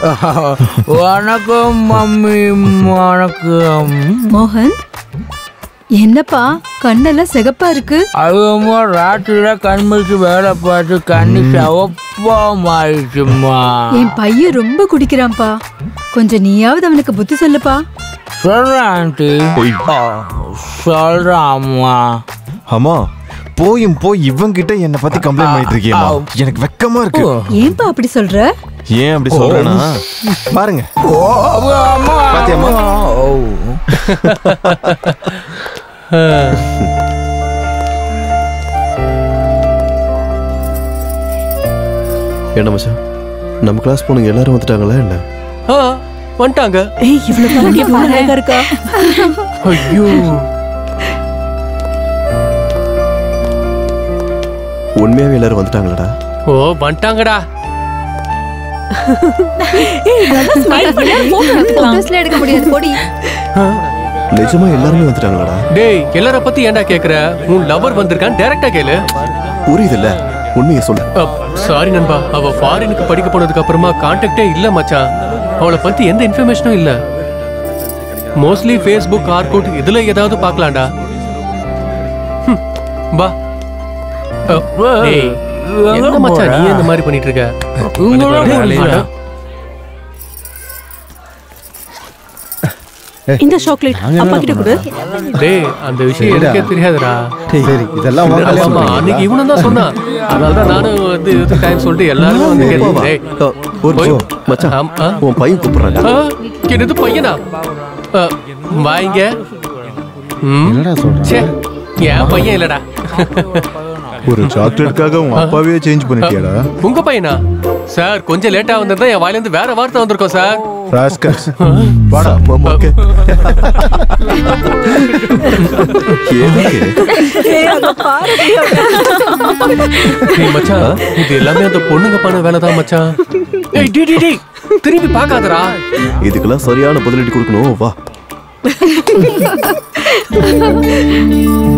வணக்கம் மம்மி வணக்கம். மோகன் என்னப்பா கண்ணெல்லாம் சிகப்பா இருக்கு? அதுமா ராத்திரில கண்மிச்சு வேலை பார்த்து கண்ணு சிவப்பா மாறிடுச்சுமா. என் பையன் ரொம்ப குடிக்கிறான்ப்பா. கொஞ்சம் நீயாவது அவனுக்கு புத்தி சொல்லுப்பா. சொல்றேன் ஆண்டி. சொல்றேன் அம்மா. அம்மா போயும் போய் இவன் கிட்ட என்ன பத்தி கம்ப்ளைண்ட் பண்ணிட்டு இருக்கியம்மா. எனக்கு வெக்கமா இருக்கு. ஏன்பா அப்படி சொல்ற? ஏன் அப்படி சொல்றேன்னா பாருங்க. பாத்தியாம்மா? என்ன மச்சான்? நம்ம கிளாஸ் பொண்ணுங்க எல்லாரும் வந்துட்டாங்களா என்ன? ஆ வந்துட்டாங்க. ஏய் இவ்வளவு இருக்கா? ஐயோ. உண்மையாவே எல்லாரும் வந்துட்டாங்களாடா? ஓ வந்துட்டாங்கடா. போட்டோஸ்ல எடுக்க முடியாது போடி. நிஜமா எல்லாருமே வந்துட்டாங்களாடா? டேய் எல்லார பத்தி ஏன்டா கேக்குற? உன் லவர் வந்திருக்கான் டைரக்டா கேளு. புரியுதுல்ல. உண்மையை சொல்லு. சாரி நண்பா. அவ ஃபாரினுக்கு படிக்க போனதுக்கு அப்புறமா கான்டாக்டே இல்ல மச்சான். அவளை பத்தி எந்த இன்ஃபர்மேஷனும் இல்ல. மோஸ்ட்லி ஃபேஸ்புக் ஆர்கூட் இதுல ஏதாவது பார்க்கலாம்டா. டேய், என்ன மச்சான் நீ இந்த மாதிரி பண்ணிட்டு இருக்க இந்த சாக்லேட் அப்பா கிட்ட கொடு. டேய் அந்த விஷயம் எனக்கே தெரியாதுடா. சரி இதெல்லாம் கல்யாணம் ஆமா? அன்னைக்கு இவனும் தான் சொன்னான். அதனால தான் நானும் வந்து இது டைம் சொல்லிட்டு எல்லாரும் வந்து கேட்டேன். டேய் ஒரு போய். நிமிஷம். மச்சான். உன் பையன் கூப்பிடுறாங்க. என்னது பையனா? வாங்க. ம். ச்சே, என் பையன் இல்லடா. ஒரு சாக்லேட்டுக்காக உன் அப்பாவே சேஞ்ச் பண்ணிட்டியாடா. உங்க பையனா? சார் கொஞ்சம் லேட்டா வந்திருந்தா என் வாயில இருந்து வேற வார்த்தை வந்திருக்கோம் சார். ராஸ்கல்ஸ் வாடா ஓகே. ஏய். மச்சான் இது எல்லாமே அந்த பொண்ணுங்க பண்ண வேலை தான் மச்சான். ஏய் திரும்பி பார்க்காதடா. இதுக்கெல்லாம் சரியான பதிலடி கொடுக்கணும் வா.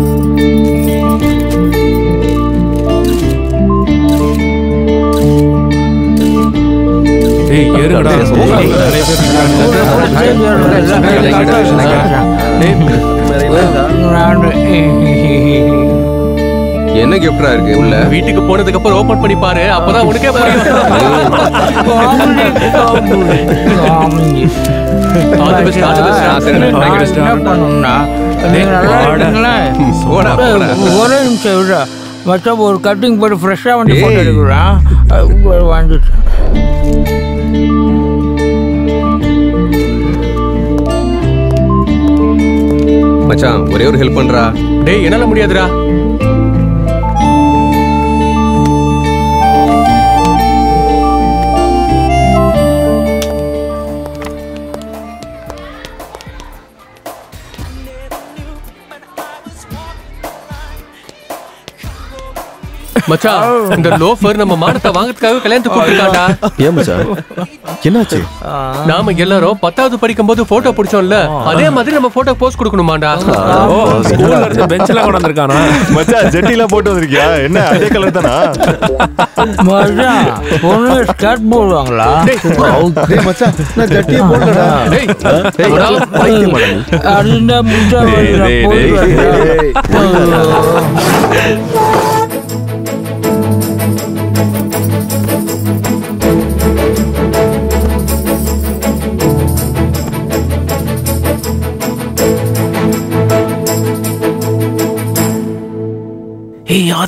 என்ன கிஃப்டா இருக்கு உள்ள? வீட்டுக்கு போனதுக்கு அப்புறம் ஓபன் பண்ணி பாரு. அப்பதான் உனக்கே. ஒரே நிமிஷம் விடுறா மச்சான் ஒரு கட்டிங் போட்டு ஃப்ரெஷ்ஷாக வந்து ஃபோட்டோ எடுக்கிறான் வந்துட்டு மச்சான் ஒரே ஒரு ஹெல்ப் பண்றா. டேய் என்னால முடியாதுடா. மச்சான் இந்த லோஃபர் நம்ம மானத்தை வாங்கறதுக்காக கல்யாணத்துக்கு கூப்பிட்டுருக்காண்டா ஏன் மச்சான் என்னாச்சு? நாம எல்லாரும் பத்தாவது படிக்கும் போது போட்டோ பிடிச்சோம்ல அதே மாதிரி நம்ம போட்டோ போஸ்ட் கொடுக்கணுமாண்டா. ஓ, ஸ்கூல்ல இருந்து பெஞ்ச்ல கொண்டு வந்திருக்கானா? மச்சான் ஜெட்டிலாம் போட்டு வந்திருக்கியா? என்ன அதே கலர் தானா? மச்சான் பொண்ணு ஸ்கர்ட் போடுவாங்களா? டேய் மச்சான் நான் ஜட்டியே போடலடா? டேய் ஏய், பைத்தியமாடா நீ? அதுல முட்டை டேய், டேய்,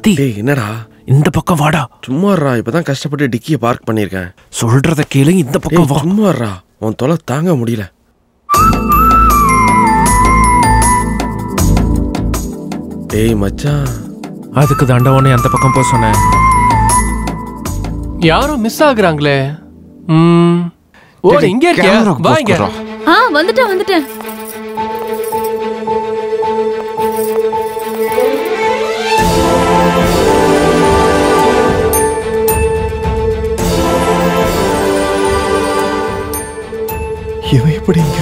ஏய் டேய் என்னடா? இந்த பக்கம் வாடா. சும்மாறா இப்பதான் கஷ்டப்பட்டு டிக்கியை பார்க் பண்ணியிருக்கேன். சொல்றத கேளு இந்த பக்கம் சும்மாறா உன் தொலை தாங்க முடியல. டேய் மச்சான். அதுக்கு தாண்டா உன்னை அந்த பக்கம் போக சொன்னேன். யாரோ மிஸ் ஆகுறாங்களே. ம். ஓ இங்க இருக்கியா? வா இங்க. ஆ வந்துட்டேன் வந்துட்டேன். இவன் எப்படி இங்க.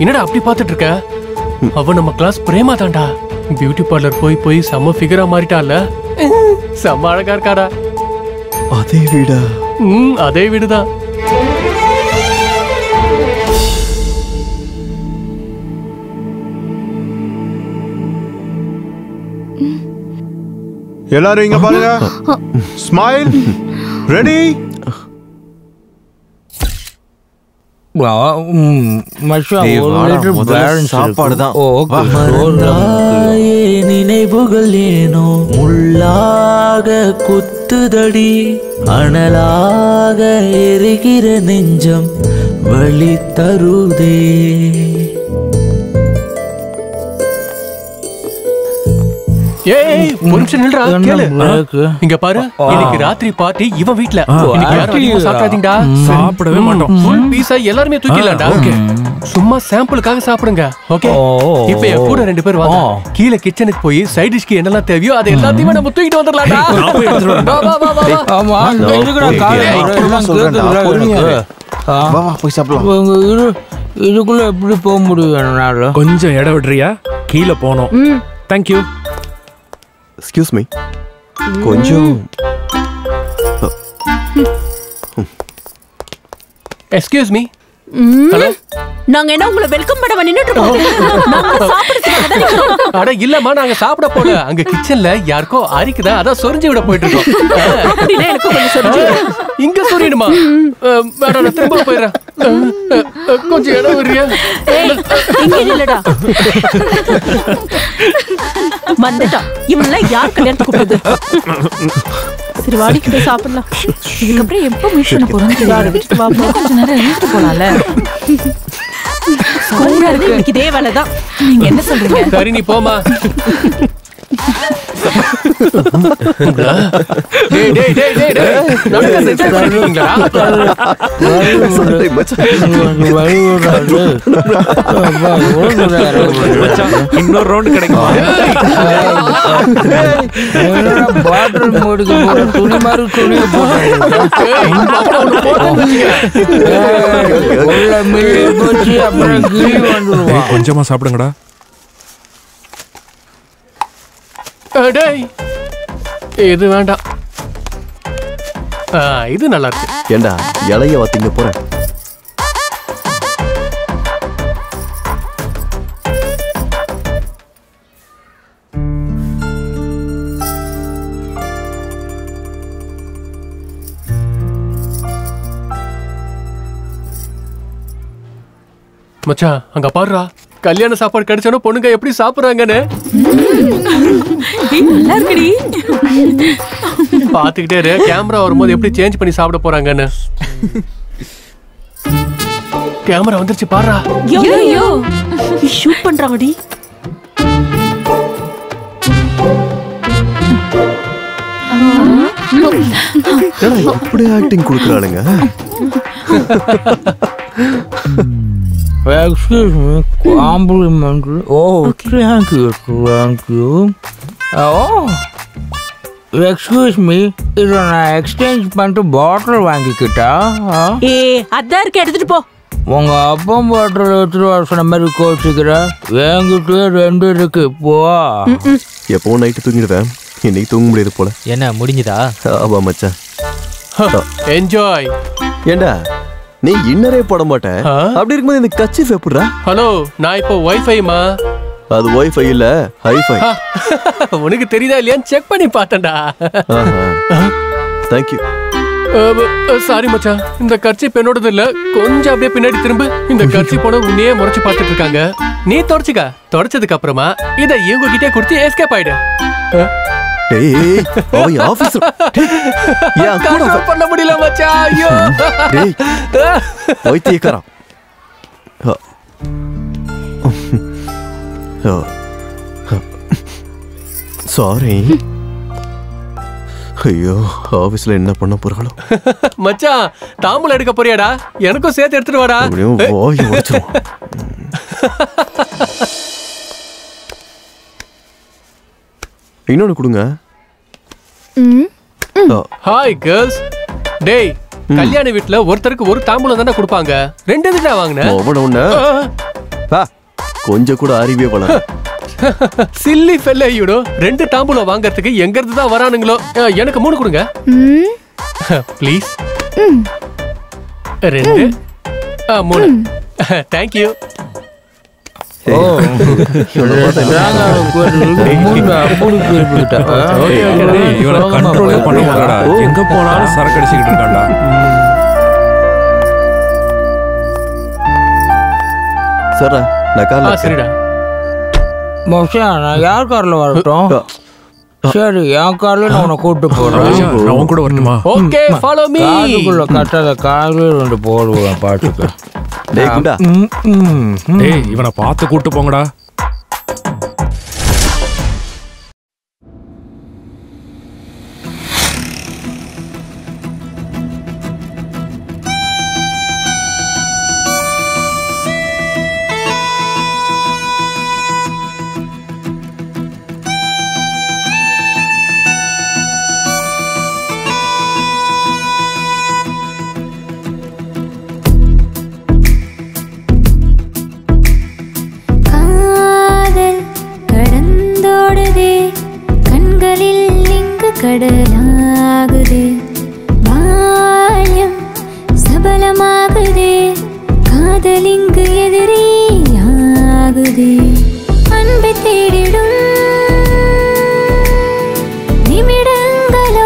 என்னடா அப்படி பார்த்துட்டு இருக்க அவ நம்ம கிளாஸ் பிரேமா தான்டா. பியூட்டி பார்லர் போய் போய் செம்ம ஃபிகரா மாறிட்டால. செம்ம அழகா இருக்காடா. அதே வீடா. ம் அதே வீடுதான். எல்லாரும் இங்க பாருங்க. ஸ்மைல் ரெடி தான். வா. மறந்தாயே நினைவுகள் ஏனோ? முள்ளாக குத்துதடி அனலாக எரிகிற நெஞ்சம் வழி தருதே ஏய் ஒரு நிமிஷம் நில்றா கேளு இங்க பாரு. இன்னைக்கு ராத்திரி பார்ட்டி இவன் வீட்ல. இன்னைக்கு யாரும் அதிகமா? சாப்பிடாதீங்கடா. சாப்பிடவே மாட்டோம். ஃபுல் பீஸா எல்லாருமே தூக்கிடலாம்டா okay. சும்மா சாம்பிளுக்காக சாப்பிடுங்க ஓகே இப்போ என் கூட ரெண்டு பேர் வாங்க. கீழே கிச்சனுக்கு போய் சைட் டிஷ்க்கு என்னெல்லாம் தேவையோ அதை எல்லாத்தையுமே நம்ம தூக்கிட்டு வந்துடலாம்டா நான் போய் எடுத்துட்டு வரேன். வா, வா, வா, வா, வா. ஆமா இந்த இதுக்குடா டேய், காலை டேய், வர, அப்புறமா எல்லாம் சொல்றேன்டா, கேக்குதுல பொறுமையா எனக்கு. இரு. ஆ. வா வா போய் சாப்பிடலாம் இவங்க இரு இதுக்குள்ள எப்படி போக முடியும் கொஞ்சம் இடம் விடுறியா கீழே போனோம் ம் தேங்க்யூ எக்ஸ்கியூஸ் மீ கொஞ்சம் எக்ஸ்கியூஸ் மீ. ஹலோ நாங்க என்ன உங்களை வெல்கம் பண்ண நின்னுட்டு இருக்கோம்? நிக்கிறோம். அட இல்லம்மா நாங்க சாப்பிட போல. அங்க கிச்சன்ல யாருக்கோ அரிக்குதா? அதான் சொரிஞ்சு விட போயிட்டு இருக்கோம். இங்க சொரியணுமா? திரும்ப போயிடுறேன். கொஞ்சம் இடம் இங்க நில்லுடா. வந்துட்டான் இவனெல்லாம் யார் கல்யாணத்துக்கு கூப்பிடுது சரி வாடி போய் சாப்பிடலாம் இதுக்கப்புறம் எப்போ மீட் பண்ண தெரியல விட்டுட்டு வா. கொஞ்ச நேரம் இருந்துட்டு போலாம்ல இதே வேலைதான் நீங்க என்ன சொல்றீங்க சரி நீ போமா இன்னொரு ரவுண்ட் கிடைக்குமா? பாட்டில் மூடிக்கு போற துணி மாதிரி கொஞ்சமா சாப்பிடுங்கடா. அஹ், டேய் இது வேண்டாம். ஆ, இது நல்லா இருக்கு ஏண்டா இலைய வத்திங்க போறேன் மச்சான் அங்க பாருடா. கல்யாண சாப்பாடு கிடைச்சோன்னா பொண்ணுங்க எப்படி சாப்பிடுறாங்கன்னு? நல்லா இருக்குடி. பாத்துக்கிட்டே இரு. கேமரா வரும்போது எப்படி சேஞ்ச் பண்ணி சாப்பிட போறாங்கன்னு. கேமரா வந்துருச்சு பாருடா யோ யோ யோ. ஷூட் பண்றாங்கடி. இப்படி ஆக்டிங் கொடுக்குறாளுங்க? Excuse me, complimentary. Oh, thank you, thank you. Oh, excuse me இதை நான் எக்ஸ்சேஞ்ச் பண்ணிட்டு பாட்டில் வாங்கிக்கிட்டா? ஏ அதான் இருக்கு எடுத்துட்டு போ. உங்க அப்பா பாட்டில் எடுத்துட்டு வர சொன்ன மாதிரி கோச்சிக்கிற? என்கிட்ட ரெண்டு இருக்கு போ. எப்பவும் நைட்டு தூங்கிடுவேன். இன்னைக்கு தூங்க முடியாது போல. என்ன முடிஞ்சுதா? ஆமா மச்சான். என்ஜாய் ஏண்டா? நீ இன்னரே போட மாட்ட அப்படி இருக்கும்போது இந்த கச்சிஃப் எப்படிடா? ஹலோ நான் இப்போ வைஃபைமா அது ஒய்ஃபை இல்ல ஹைஃபை உனக்கு தெரியுதா இல்லையான்னு செக் பண்ணி பார்த்தேன்டா. தேங்க்யூ சாரி மச்சான் இந்த கர்ச்சி பெண்ணோடது இல்ல. கொஞ்சம் அப்படியே பின்னாடி திரும்ப. இந்த கர்ச்சி போன உன்னையே முறைச்சு பார்த்துட்டு இருக்காங்க. நீ தொடச்சுக்க. தொடச்சதுக்கு அப்புறமா இத இவங்க கிட்டே கொடுத்து எஸ்கேப் ஆயிடு. டேய் அவன் ஆபீஸ் ஏன் கூட Control பண்ண முடியல மச்சான். ஐயோ. டேய் சாரி ஐயோ ஆபீஸ்ல என்ன பண்ண போறாளோ? மச்சான் தாம்பூலம் எடுக்க போறியாடா? எனக்கும் சேர்த்து எடுத்துட்டு வாடா. இன்னொன்னு கொடுங்க. ஹாய் கேர்ள்ஸ் டேய் கல்யாண வீட்ல ஒருத்தருக்கு ஒரு தாம்பூலம் தானே கொடுப்பாங்க? ரெண்டு இதுடா வாங்கினேன் அவன ஒண்ணு? பா, கொஞ்சம் கூட அறிவே வளர சில்லி ஃபெல்ல ஐயோடோ ரெண்டு தாம்பூலம் வாங்குறதுக்கு எங்க இருந்து தான் வரானுங்களோ? எனக்கு மூணு கொடுங்க. ப்ளீஸ் ரெண்டு. மூணு. தேங்க்யூ எங்க போனாலும் சரக்கு அடிச்சுக்கிட்டு இருக்கான்டா. சார் நான் காலைல ஆ, சரிடா. நான் யார் கார்ல வரட்டும்? சரி என் கார்ல நான் உன்னை கூட்டு போறேன். நான் உன் கூட வரட்டுமா? Okay follow me. காதுக்குள்ள கட்டாத கார்ல ரெண்டு போடுவேன் பாட்டுக்கு. டேய் குண்டா. டேய் இவனை பார்த்து கூட்டு போங்கடா. நிமிடங்களோ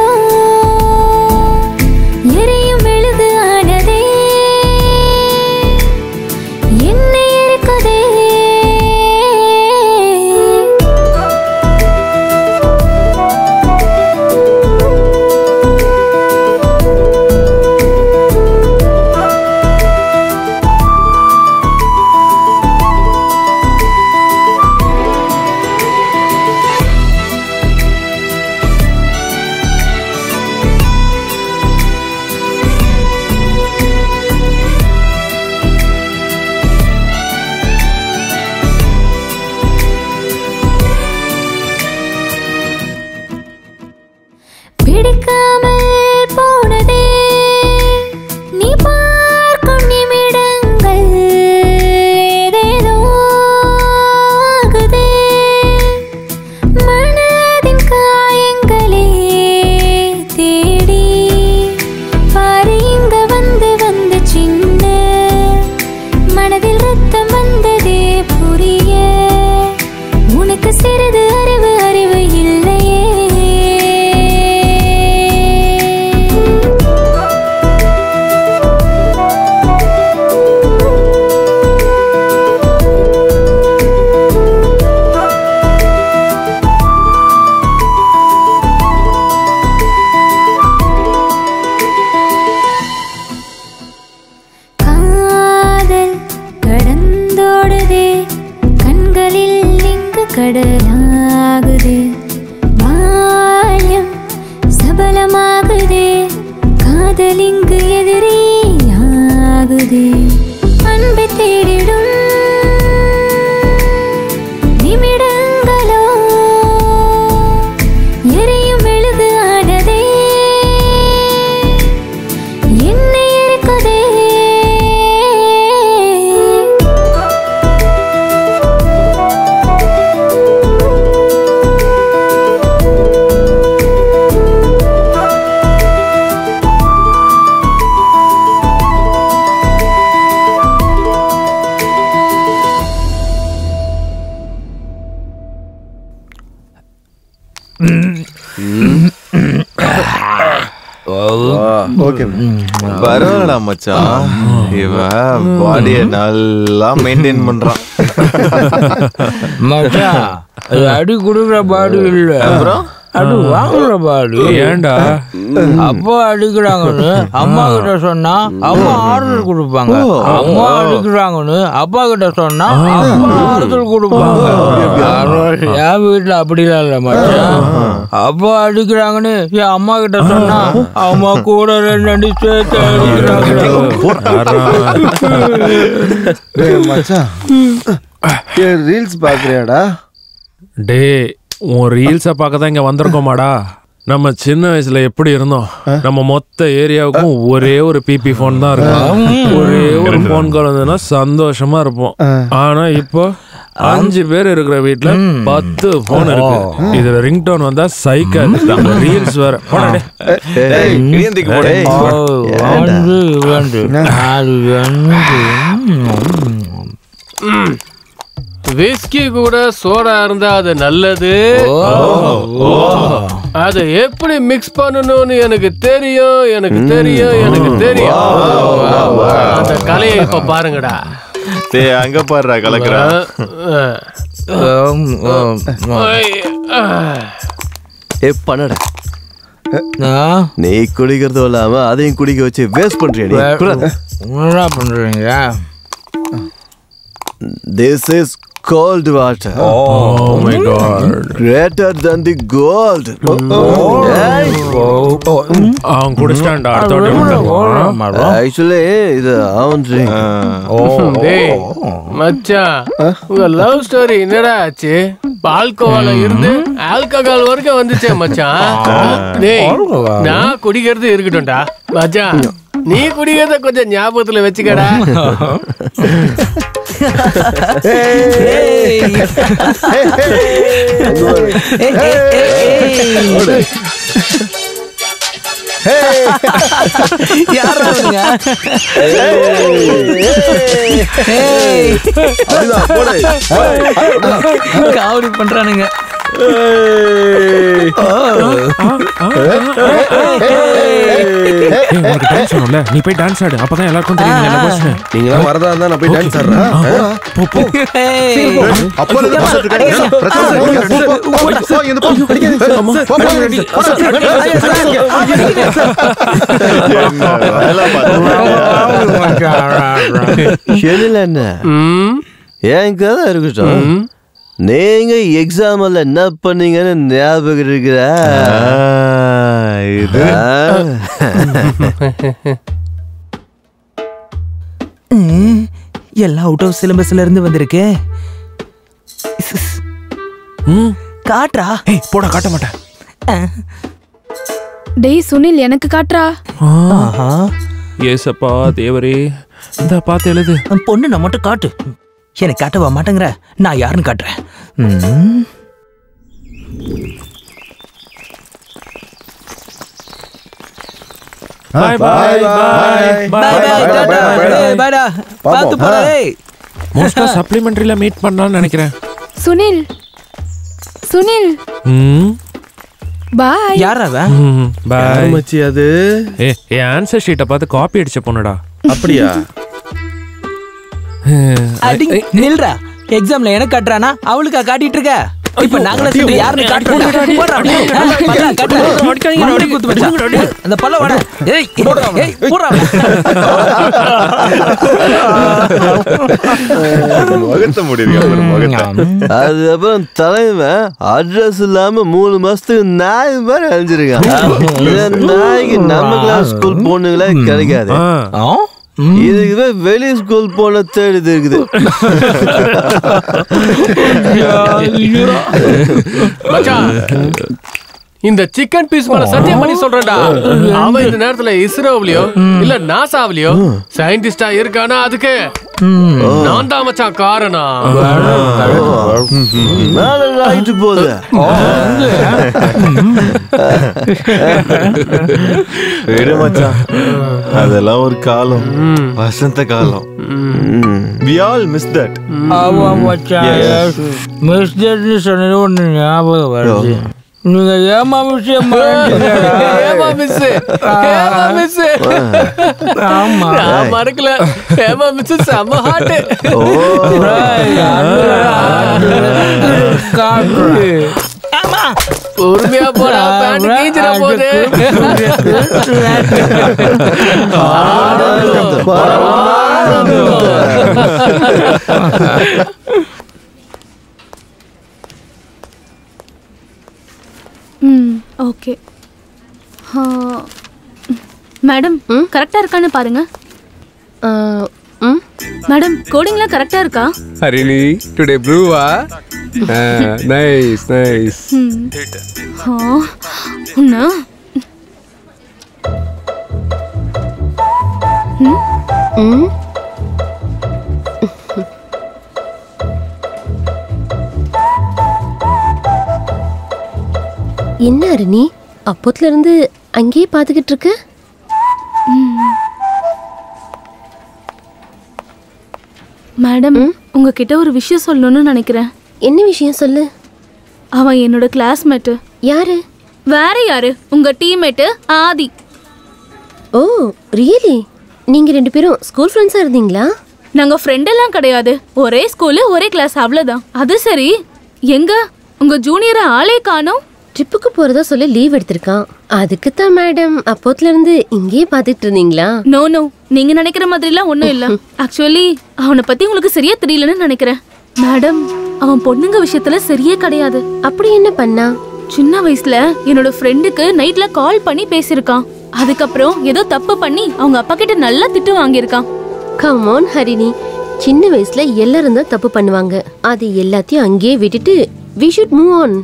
மச்சான் இவன் பாடியை நல்லா மெயின்டைன் பண்றான். மச்சான் அது அடி கொடுக்குற பாடி இல்ல. அப்புறம்? அடி வாங்குற பாடி. ஏன்டா? அப்பா அடிக்கிறாங்கன்னு அம்மா கிட்ட சொன்னா அம்மா ஆறுதல் கொடுப்பாங்க. அம்மா அடிக்கிறாங்கன்னு அப்பா கிட்ட சொன்னா அப்பா ஆறுதல் கொடுப்பாங்க. என் வீட்டுல அப்படிலாம் இல்ல மச்சான். அப்பா அடிக்கிறாங்கன்னு என் அம்மா கிட்ட சொன்னா அம்மா கூட ரெண்டு அடி சேர்த்து மச்சான். ரீல்ஸ் பாக்குறியாடா? டே உன் ரீல்ஸை பார்க்க தான் இங்க வந்திருக்கோமாடா? நம்ம சின்ன வயசுல எப்படி இருந்தோம் நம்ம மொத்த ஏரியாவுக்கும் ஒரே ஒரு பிபி ஃபோன் தான் இருக்கும் ஒரே ஒரு ஃபோன் கால் வந்ததுன்னா சந்தோஷமா இருப்போம் ஆனா இப்போ அஞ்சு பேர் இருக்கிற வீட்ல பத்து போன் இருக்கு இதுல ரிங்டோன் வந்தா சைக்கா நம்ம ரீல்ஸ் வேற போடா விஸ்கி கூட சோடா இருந்தா அது நல்லது. அதை எப்படி மிக்ஸ் பண்ணணும்னு எனக்கு தெரியும் எனக்கு தெரியும் எனக்கு தெரியும். அந்த கலையை இப்ப பாருங்கடா. டேய் அங்க பாருடா கலக்குறா. ஏ பண்ணடா. நீ குடிக்கிறது இல்லாம அதையும் குடிக்க வச்சு வேஸ்ட் பண்றியடி. என்ன பண்றீங்க? This is cold water. Oh. My God. greater than the gold. அவன் குடிச்சிட்டான்டா அடுத்த வாட்டி ஆக்சுவலி இது அவன். டேய், மச்சான் உங்க லவ் ஸ்டோரி என்னடா ஆச்சு? பால்கோவால இருந்து ஆல்கஹால் வரைக்கும் வந்துச்சே மச்சான். டேய் நான் குடிக்கிறது இருக்கட்டும்டா. மச்சான் நீ குடிக்கிறத கொஞ்சம் ஞாபகத்துல வச்சுக்கடா. காவடி பண்றானுங்க உனக்கு டான்ஸ் வேணும்ல நீ போய் டான்ஸ் ஆடு அப்பதான் எல்லாருக்கும் தெரியும் என்ன பேசுன. நீங்க வரதா இருந்தா நான் போய் டான்ஸ் ஆடுறேன் போ, போ. அப்பா இருந்து பாத்துட்டு இருக்காங்க. பிரச்சனை இல்லை. போ, போ, போ, போ, இங்க போ. அடிக்காதீங்க. போ, போ, ready. ஷெடியூல் என்ன என் கதை இருக்கட்டும் நீங்க எக்ஸாம்ல என்ன பண்ணீங்கன்னு ஞாபகம் இருக்குதா? இது எல்லாம் அவுட் ஆஃப் சிலபஸ்ல இருந்து வந்திருக்கே. காட்டுறா ஏய் போடா காட்ட மாட்டேன். டேய் சுனில் எனக்கு காட்டுறா ஏசப்பா தேவரே. இந்த பார்த்து எழுது. பொண்ணு நான் மட்டும் காட்டு. எனக்கு காட்டவா மாட்டேங்கிற? நான் யாருன்னு காட்டுறேன். மோஸ்டா சப்ளிமெண்டரியில மீட் பண்ணலாம்னு நினைக்கிறேன். சுனில். சுனில். ம். பாய். யார் ம், bye. மச்சி அது? ஏ ஆன்சர் ஷீட்டை பார்த்து காப்பி அடிச்ச பொண்ணுடா. அப்படியா? நில்றா. எக்ஸாம்ல எனக்கு காட்டுறானா? அவளுக்கா காட்டிட்டு இருக்க? இப்ப நாங்களே சொல்லி யாருன்னு காட்டுறோம். போடுறா, குத்து. அந்த பல்ல வாடா. ஏய் ஏய் போடுறா முகத்த முடியுங்க தலைவன் அட்ரஸ் இல்லாம மூணு மாசத்துக்கு நாய் மாதிரி அழிஞ்சிருக்கான். நாய்க்கு நம்ம கிளாஸ் ஸ்கூல் பொண்ணுங்களே கிடைக்காது. இதுக்குவே வெளி ஸ்கூல் போன தேடிது இருக்குது. மச்சான் இந்த சிக்கன் பீஸ் மேல சத்தியம் பண்ணி சொல்றேன்டா. அவன் இந்த நேரத்துல இஸ்ரோவிலயோ இல்ல நாசாவிலயோ சயின்டிஸ்டா இருக்கானா அதுக்கு? நான் தான் மச்சான் காரணம். ரைட்டு போகுது. விடு மச்சான். அதெல்லாம் ஒரு காலம். வசந்த காலம். வி ஆல் மிஸ் தட் ஆமா மச்சான். மிஸ்டர்னு சொன்னது ஒன்று ஞாபகம் வருது. நீங்க ஏமா விஷயம் ஏமா மிஸ் ஏமா மிஸ் ஆமா நான் மறக்கல ஏமா மிஸ் செம்ம ஹாட் பொறுமையா போடா பேண்ட் ம் ஓகே மேடம் கரெக்டா இருக்கான்னு பாருங்க. மேடம் கோடிங்லாம் கரெக்டா இருக்கா? ஹரிணி டுடே ப்ரூவா நைஸ் நைஸ் ம் ம் என்ன அருணி? அப்போத்துல இருந்து அங்கேயே பாத்துக்கிட்டு இருக்க மேடம் உங்ககிட்ட ஒரு விஷயம் சொல்லணும்னு நினைக்கிறேன். என்ன விஷயம் சொல்லு? அவன் என்னோட கிளாஸ்மேட்டு யாரு? வேற யாரு? உங்க டீம்மேட்டு ஆதி. ஓ ரியலி நீங்க ரெண்டு பேரும் ஸ்கூல் ஃப்ரெண்ட்ஸா இருந்தீங்களா? நாங்க ஃப்ரெண்ட் எல்லாம் கிடையாது. ஒரே ஸ்கூலு ஒரே கிளாஸ் அவ்வளவுதான். அது சரி. எங்க? உங்க ஜூனியரை ஆளே காணோம். ட்ரிப்புக்கு போறதா சொல்லி லீவ் எடுத்திருக்கான். அதுக்கு தான் மேடம் அப்போத்துல இருந்து இங்கேயே பாத்துட்டு இருந்தீங்களா? நோ நோ நீங்க நினைக்கிற மாதிரிலாம் ஒண்ணும் இல்ல. ஆக்சுவலி அவனை பத்தி உங்களுக்கு சரியா தெரியலன்னு நினைக்கிறேன். மேடம் அவன் பொண்ணுங்க விஷயத்துல சரியே கிடையாது. அப்படி என்ன பண்ணா? சின்ன வயசுல என்னோட ஃப்ரெண்டுக்கு நைட்ல கால் பண்ணி பேசியிருக்கான். அதுக்கப்புறம் ஏதோ தப்பு பண்ணி அவங்க அப்பா கிட்ட நல்லா திட்டு வாங்கியிருக்கான். Come on Harini. சின்ன வயசுல எல்லாரும் தான் தப்பு பண்ணுவாங்க. அது எல்லாத்தையும் அங்கேயே விட்டுட்டு we should move on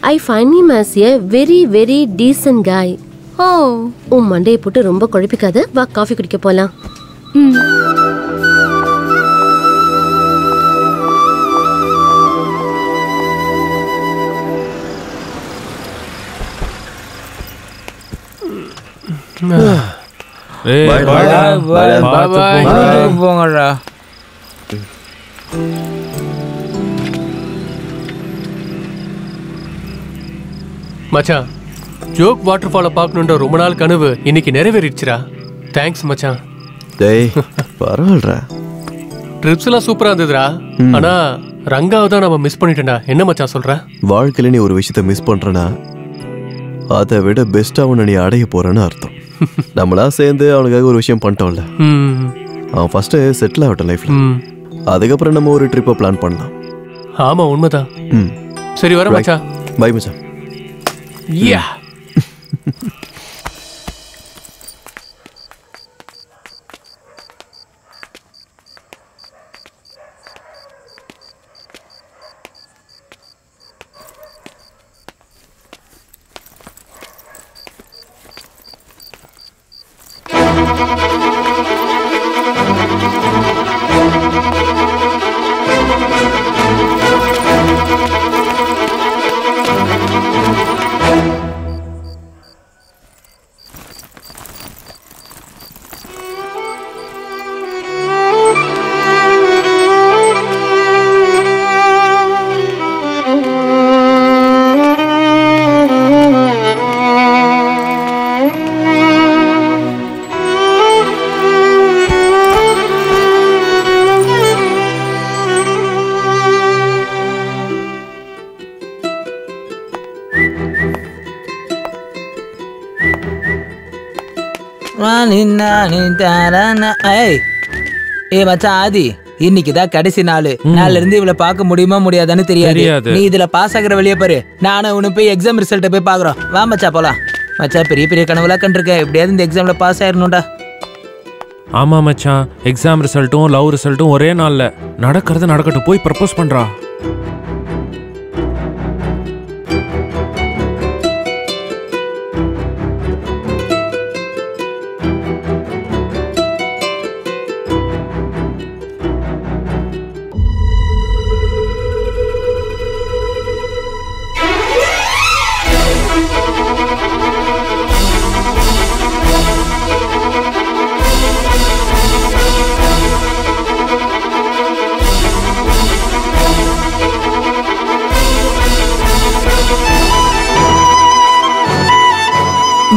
I find him as a very very decent guy. ஓ. உன் மண்டையை போட்டு ரொம்ப குழப்பிக்காத. வா காஃபி குடிக்க போலாம். ம். ஏய், மச்சான் ஜோக் வாட்டர் ஃபாலை பார்க்கணுன்ற ரொம்ப நாள் கனவு இன்னைக்கு நிறைவேறிடுச்சுடா. தேங்க்ஸ் மச்சான். டேய் பரவாயில்லடா. ட்ரிப்ஸ் எல்லாம் சூப்பரா இருந்ததுடா. ம். ஆனா ரங்காவை தான் நம்ம மிஸ் பண்ணிட்டேன்டா. என்ன மச்சான் சொல்ற? வாழ்க்கையில நீ ஒரு விஷயத்த மிஸ் பண்றனா? அதை விட பெஸ்ட்டாக அவனை நீ அடைய போறேன்னு அர்த்தம். நம்மளா சேர்ந்து அவனுக்காக ஒரு விஷயம் பண்ணிட்டோம்ல. அவன் ஃபர்ஸ்ட் செட்டில் ஆகட்டும் லைஃப்ல ம். அதுக்கப்புறம் நம்ம ஒரு ட்ரிப்பை பிளான் பண்ணலாம். ஆமா உண்மைதான். ம். சரி வர மச்சான். பை மச்சான். யா தாரானா. ஏய் ஏ மச்சான் ஆதி இன்னைக்கு தான் கடைசி நாள். நாள்ல இருந்து இவளை பார்க்க முடியுமா முடியாதான்னு தெரியாது. நீ இதுல பாஸ் ஆகுற வெளியே பாரு. நானும் அவனு போய் எக்ஸாம் ரிசல்ட்டை போய் பாக்குறோம் வா மச்சா போலாம். மச்சா பெரிய பெரிய கனவுலாம் கண்டிருக்க எப்படியாவது இந்த எக்ஸாம்ல பாஸ் ஆயிரணும்டா. ஆமா மச்சான். எக்ஸாம் ரிசல்ட்டும் லவ் ரிசல்ட்டும் ஒரே நாள்ல. நடக்கிறது நடக்கட்டும். போய் ப்ரப்போஸ் பண்றா.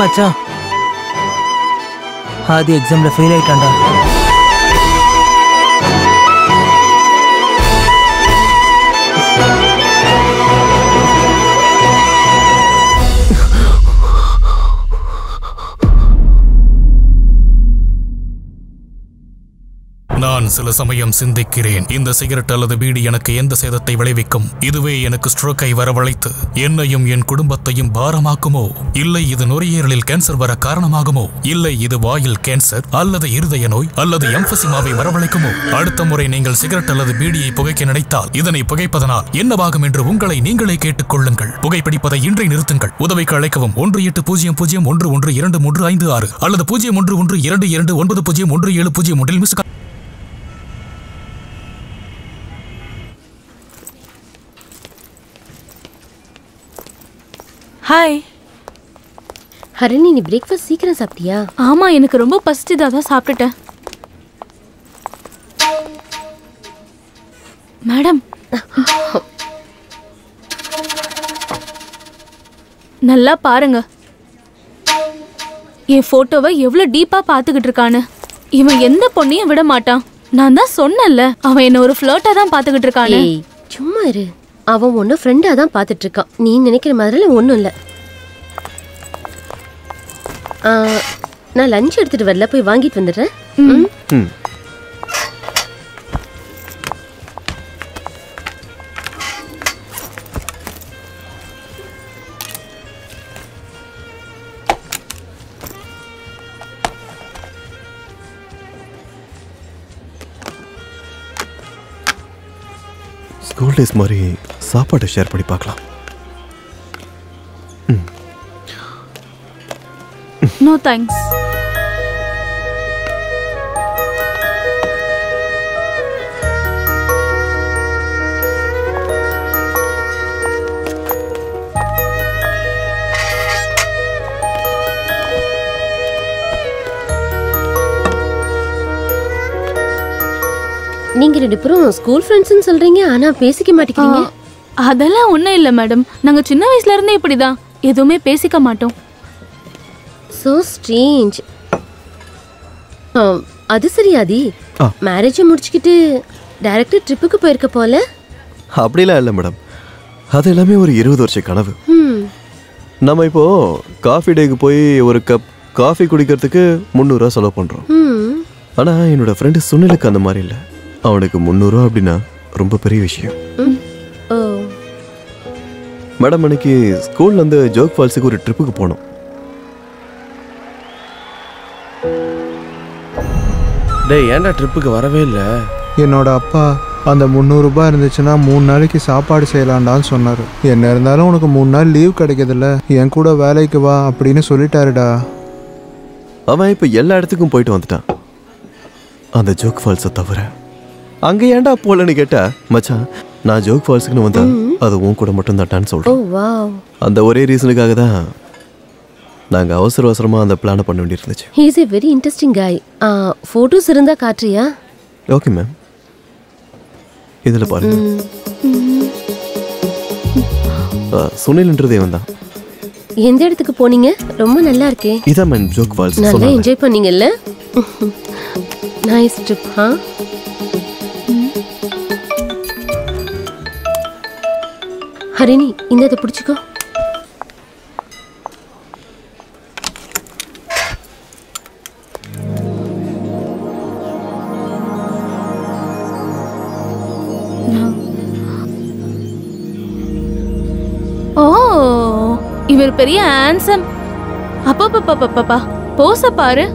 மச்சான் ஆதி எக்ஸாம்ல ஃபெயில் ஆயிட்டான்டா சில சமயம் சிந்திக்கிறேன். இந்த சிகரெட் அல்லது பீடி எனக்கு எந்த சேதத்தை விளைவிக்கும்? இதுவே எனக்கு ஸ்ட்ரோக்கை வரவழைத்து என்னையும் என் குடும்பத்தையும் பாரமாக்குமோ? இல்லை இது நுரையீரலில் கேன்சர் வர காரணமாகுமோ? இல்லை இது வாயில் கேன்சர் அல்லது இருதய நோய் அல்லது எம்பசிமாவை வரவழைக்குமோ? அடுத்த முறை நீங்கள் சிகரெட் அல்லது பீடியை புகைக்க நினைத்தால் இதனை புகைப்பதனால் என்னவாகும் என்று உங்களை நீங்களே கேட்டுக் கொள்ளுங்கள் புகைப்பிடிப்பதை இன்றை நிறுத்துங்கள். உதவிக்கு அழைக்கவும் ஒன்று எட்டு பூஜ்ஜியம் பூஜ்ஜியம் ஒன்று ஒன்று இரண்டு மூன்று ஐந்து ஆறு அல்லது பூஜ்ஜியம் ஒன்று ஒன்று இரண்டு இரண்டு ஒன்பது பூஜ்ஜியம் ஒன்று ஏழு பூஜ்ஜியம் ஒன்றில் மிஸ் ஹாய் ஹரிணி நீ பிரேக்ஃபாஸ்ட் சீக்கிரம் சாப்பிட்டியா? ஆமா எனக்கு ரொம்ப பசிச்சுது அதான் சாப்பிட்டுட்டேன். மேடம் நல்லா பாருங்க. என் போட்டோவை எவ்வளவு டீப்பா பாத்துக்கிட்டு இருக்கான்னு. இவன் எந்த பொண்ணையும் விட மாட்டான். நான் தான் சொன்னேன்ல அவன் என்ன ஒரு ஃப்ளர்ட்டா தான் பாத்துக்கிட்டு இருக்கானு சும்மா இரு. அவன் ஒன்னு ஃப்ரெண்டா தான் பார்த்துட்டு இருக்கான். நீ நினைக்கிற மாதிரிலாம் ஒன்றும் இல்லை. நான் லஞ்ச் எடுத்துட்டு வரல போய் வாங்கிட்டு வந்துடுறேன். ஸ்கூல் டேஸ் மாதிரி சாப்பாட்டை ஷேர் பண்ணி பார்க்கலாம். நோ தேங்க்ஸ் நீங்க ரெண்டு பேரும் ஸ்கூல் ஃப்ரெண்ட்ஸ்னு சொல்றீங்க ஆனா பேசிக்க மாட்டேங்கிறீங்க. அதெல்லாம் ஒண்ணும் இல்ல மேடம். நாங்க சின்ன வயசுல இருந்தே இப்படிதான். எதுவுமே பேசிக்க மாட்டோம். சோ ஸ்ட்ரேஞ்ச் அது சரி ஆதி. ஆ. மேரேஜை முடிச்சுக்கிட்டு டைரக்டர் ட்ரிப்புக்கு போயிருக்க போல? அப்படிலாம் இல்லை மேடம். அது எல்லாமே ஒரு இருபது வருஷ கனவு. ம் நம்ம இப்போ காஃபி டேக்கு போய் ஒரு கப் காஃபி குடிக்கிறதுக்கு முந்நூறுரூவா செலவு பண்ணுறோம் ம் ஆனால் என்னோட ஃப்ரெண்டு சுனிலுக்கு அந்த மாதிரி இல்லை. அவனுக்கு முந்நூறுரூவா அப்படின்னா ரொம்ப பெரிய விஷயம். மேடம் அன்னைக்கு ஸ்கூல்லேருந்து ஜோக் ஃபால்ஸுக்கு ஒரு ட்ரிப்புக்கு போனோம். டேய் ஏன்டா ட்ரிப்புக்கு வரவே இல்லை? என்னோட அப்பா அந்த முந்நூறுரூபா இருந்துச்சுன்னா மூணு நாளைக்கு சாப்பாடு செய்யலாண்டான்னு சொன்னார். என்ன இருந்தாலும் உனக்கு மூணு நாள் லீவ் கிடைக்குதுல்ல என் கூட வேலைக்கு வா அப்படின்னு சொல்லிட்டாருடா. அவன் இப்போ எல்லா இடத்துக்கும் போயிட்டு வந்துட்டான். அந்த ஜோக் ஃபால்ஸை தவிர அங்கே ஏன்டா போலன்னு கேட்டா மச்சான் நான் ஜோக் ஃபால்ஸுக்குன்னு வந்தா அது உன் கூட மட்டும் தாட்டான்னு சொல்கிறேன் வாவ் அந்த ஒரே ரீசனுக்காக தான் நாங்கள் அவசர அவசரமாக அந்த பிளானை பண்ண வேண்டியிருந்துச்சு. Is a very interesting guy photos இருந்தா காட்டுறியா? ஓகே மேம் இதில் பாருங்க. சுனில்ன்றது இவன் தான். எந்த இடத்துக்கு போனீங்க? ரொம்ப நல்லா இருக்கே. இதான் மேம் ஜோக் ஃபால்ஸ் நல்லா என்ஜாய் பண்ணீங்கல்ல? நைஸ் ட்ரிப் ஹா ஹரிணி இந்த இதை பிடிச்சிக்கோ. ஓ இவர் பெரிய ஆன்சம் அப்பப்பப்பப்பப்பா போச பாரு.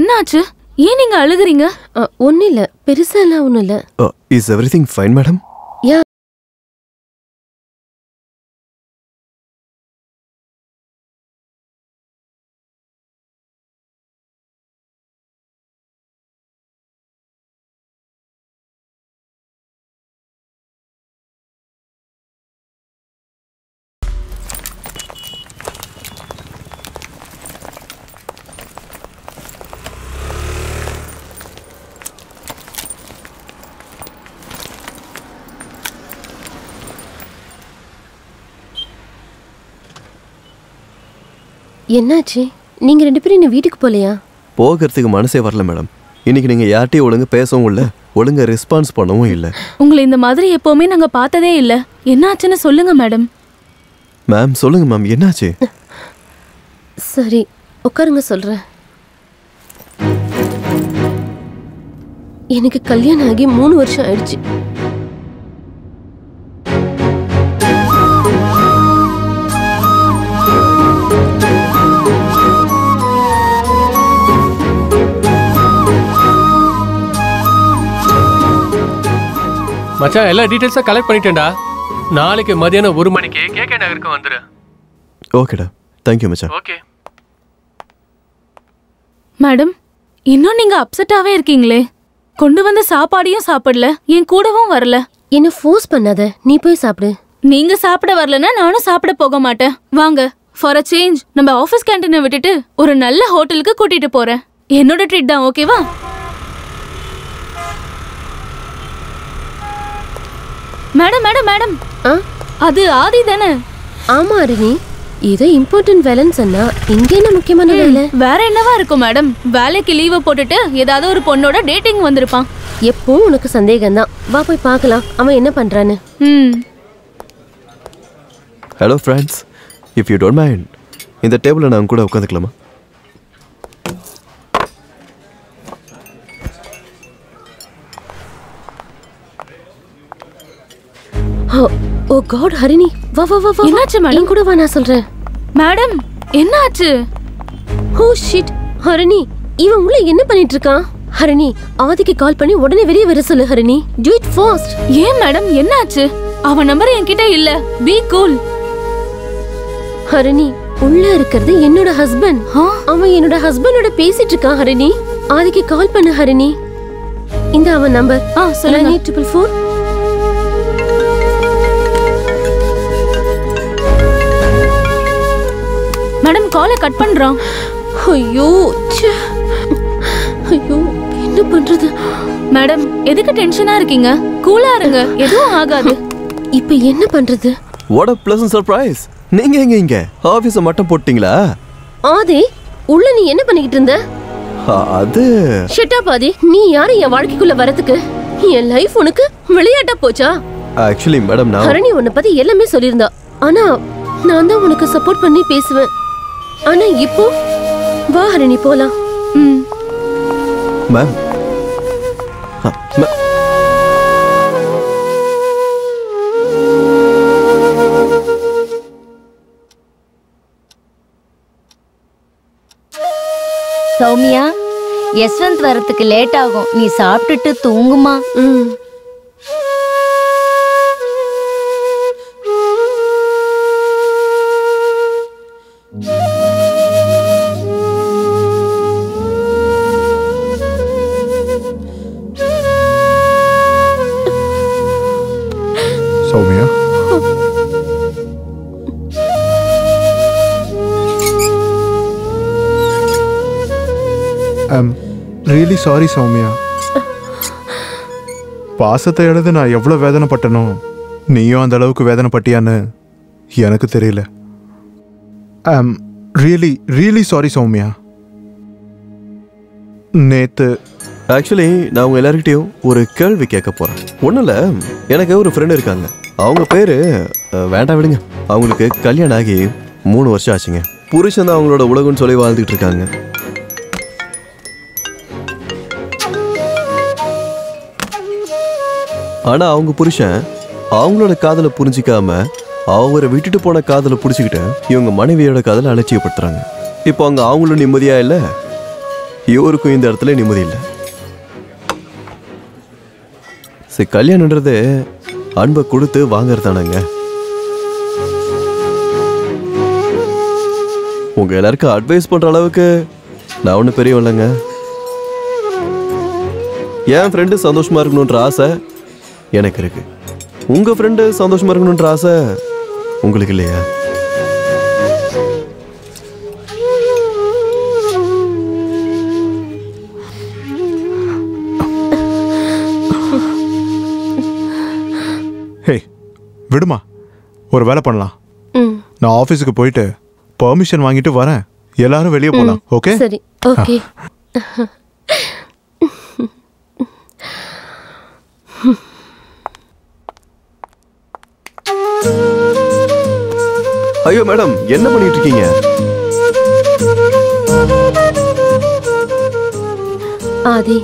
என்ன ஆச்சு ஏன் நீங்க அழுகுறீங்க? ஒன்றும் இல்லை பெருசா எல்லாம் ஒன்றும் இல்லை is everything fine madam yeah என்னாச்சு? நீங்க ரெண்டு பேரும் என்ன வீட்டுக்கு போலையா? போகிறதுக்கு மனசே வரல மேடம். இன்னைக்கு நீங்க யார்ட்டையும் ஒழுங்கா பேசவும் இல்லை ஒழுங்கா ரெஸ்பான்ஸ் பண்ணவும் இல்லை. உங்களை இந்த மாதிரி எப்பவுமே நாங்க பார்த்ததே இல்ல. என்னாச்சுன்னு சொல்லுங்க மேடம். மேம் சொல்லுங்க மேம். என்னாச்சு? சரி உட்காருங்க சொல்றேன். எனக்கு கல்யாணம் ஆகி மூணு வருஷம் ஆயிடுச்சு. மச்சான் எல்லா டீடைல்ஸும் கலெக்ட் பண்ணிட்டேன்டா. நாளைக்கு மதியானம் ஒரு மணிக்கு கேகே நகருக்கு வந்துரு. ஓகேடா தேங்க்யூ மச்சான். ஓகே மேடம் இன்னும் நீங்க அப்செட்டாவே இருக்கீங்களே. கொண்டு வந்த சாப்பாடையும் சாப்பிடல என் கூடவும் வரல. என்ன ஃபோர்ஸ் பண்ணாத? நீ போய் சாப்பிடு. நீங்க சாப்பிட வரலன்னா நானும் சாப்பிட போக மாட்டேன். வாங்க ஃபார் அ சேஞ்ச் நம்ம ஆபீஸ் கேண்டீனை விட்டுட்டு ஒரு நல்ல ஹோட்டலுக்கு கூட்டிட்டு போறேன். என்னோட ட்ரீட் தான் ஓகேவா மேடம் மேடம் மேடம். அது ஆதி தானே? ஆமா அருணி. ஏதோ இம்பார்ட்டன்ட் வேலைன்னு சொன்னா இங்க என்ன முக்கியமான வேலை? வேற என்னவா இருக்கும் மேடம்? வேலைக்கு லீவை போட்டுட்டு ஏதாவது ஒரு பொண்ணோட டேட்டிங் வந்திருப்பான். எப்போ? உனக்கு சந்தேகம் தான் வா போய் பார்க்கலாம். அவன் என்ன பண்றான்னு. ம். Hello friends if you don't mind இந்த டேபிளில் நான் கூட உட்காந்துக்கலாமா? ஓ காட் ஹரிணி. வா வா வா என்னாச்சு மேடம்? கூட வா நான் சொல்றேன். மேடம் என்னாச்சு? Oh shit. ஹரிணி இவன் உள்ள என்ன பண்ணிட்டு இருக்கான்? ஹரிணி ஆதிக்கு கால் பண்ணி உடனே வெளியே வர சொல்லு ஹரிணி. டு இட் ஃபாஸ்ட் ஏன் மேடம் என்னாச்சு? அவன் நம்பர் என்கிட்ட இல்ல. பி கூல் ஹரிணி உள்ள இருக்கிறது என்னோட ஹஸ்பண்ட் ஹா அவன் என்னோட ஹஸ்பண்டோட பேசிட்டு இருக்கான் ஹரிணி. ஆதிக்கு கால் பண்ணு ஹரிணி. இந்த அவன் நம்பர் ஆ சொல்லுங்க. 844 மேடம் காலை கட் பண்றான். ஐயோ ச்சே. ஐயோ என்ன பண்றது? மேடம் எதுக்கு டென்ஷனா இருக்கீங்க? கூலா இருங்க எதுவும் ஆகாது. இப்போ என்ன பண்றது? வாட் அ ப்ளசன்ட் சர்ப்ரைஸ் நீங்க எங்க இங்க? ஆபீஸை மட்டும் போட்டீங்களா? ஆதி உள்ள நீ என்ன பண்ணிக்கிட்டு இருந்த? அது ஷட்டா பாதி நீ யாரு என் வாழ்க்கைக்குள்ள வரதுக்கு? என் லைஃப் உனக்கு விளையாட்டா போச்சா? ஆக்சுவலி மேடம் நான் ஹரணி உன்னை பத்தி எல்லாமே சொல்லியிருந்தா. ஆனா நான் தான் உனக்கு சப்போர்ட் பண்ணி பேசுவேன். ஆனா இப்போ வா ஹரணி போலாம். மேம். சௌமியா யஸ்வந்த் வரத்துக்கு லேட் ஆகும். நீ சாப்பிட்டுட்டு தூங்குமா? ரியலி சாரி சௌமியா பாசத்தை எழுது நான் எவ்வளோ வேதனைப்பட்டனோ நீயும் அந்த அளவுக்கு வேதனைப்பட்டியான்னு எனக்கு தெரியல. I'm really really sorry Soumya நேத்து ஆக்சுவலி நான் உங்கள் எல்லார்கிட்டயும் ஒரு கேள்வி கேட்க போகிறேன் ஒன்றும் இல்லை எனக்கு ஒரு ஃப்ரெண்டு இருக்காங்க. அவங்க பேர் வேண்டாம் விடுங்க. அவங்களுக்கு கல்யாணம் ஆகி மூணு வருஷம் ஆச்சுங்க. புருஷன் தான் அவங்களோட உலகம்னு சொல்லி வாழ்ந்துட்டு இருக்காங்க. ஆனால் அவங்க புருஷன் அவங்களோட காதலை புரிஞ்சிக்காம அவரை விட்டுட்டு போன காதலை பிடிச்சிக்கிட்டு இவங்க மனைவியோட காதலை அலட்சியப்படுத்துகிறாங்க இப்போ அங்கே அவங்களும் நிம்மதியாக இல்லை? இவருக்கும் இந்த இடத்துல நிம்மதி இல்லை. சரி கல்யாணன்றது அன்பை கொடுத்து வாங்குறதானங்க உங்கள் எல்லாருக்கும் அட்வைஸ் பண்ணுற அளவுக்கு நான் ஒன்றும் பெரிய இல்லைங்க. என் ஃப்ரெண்டு சந்தோஷமாக இருக்கணுன்ற ஆசை. எனக்கு இருக்கு. உங்க ஃப்ரெண்டு சந்தோஷமா இருக்கணுன்ற ஆசை உங்களுக்கு இல்லையா? ஹே விடுமா. ஒரு வேலை பண்ணலாம். நான் ஆஃபீஸுக்கு போயிட்டு பெர்மிஷன் வாங்கிட்டு வரேன். எல்லாரும் வெளியே போலாம் ஓகே சரி ஓகே ஐயோ மேடம் என்ன பண்ணிட்டு இருக்கீங்க ஆதி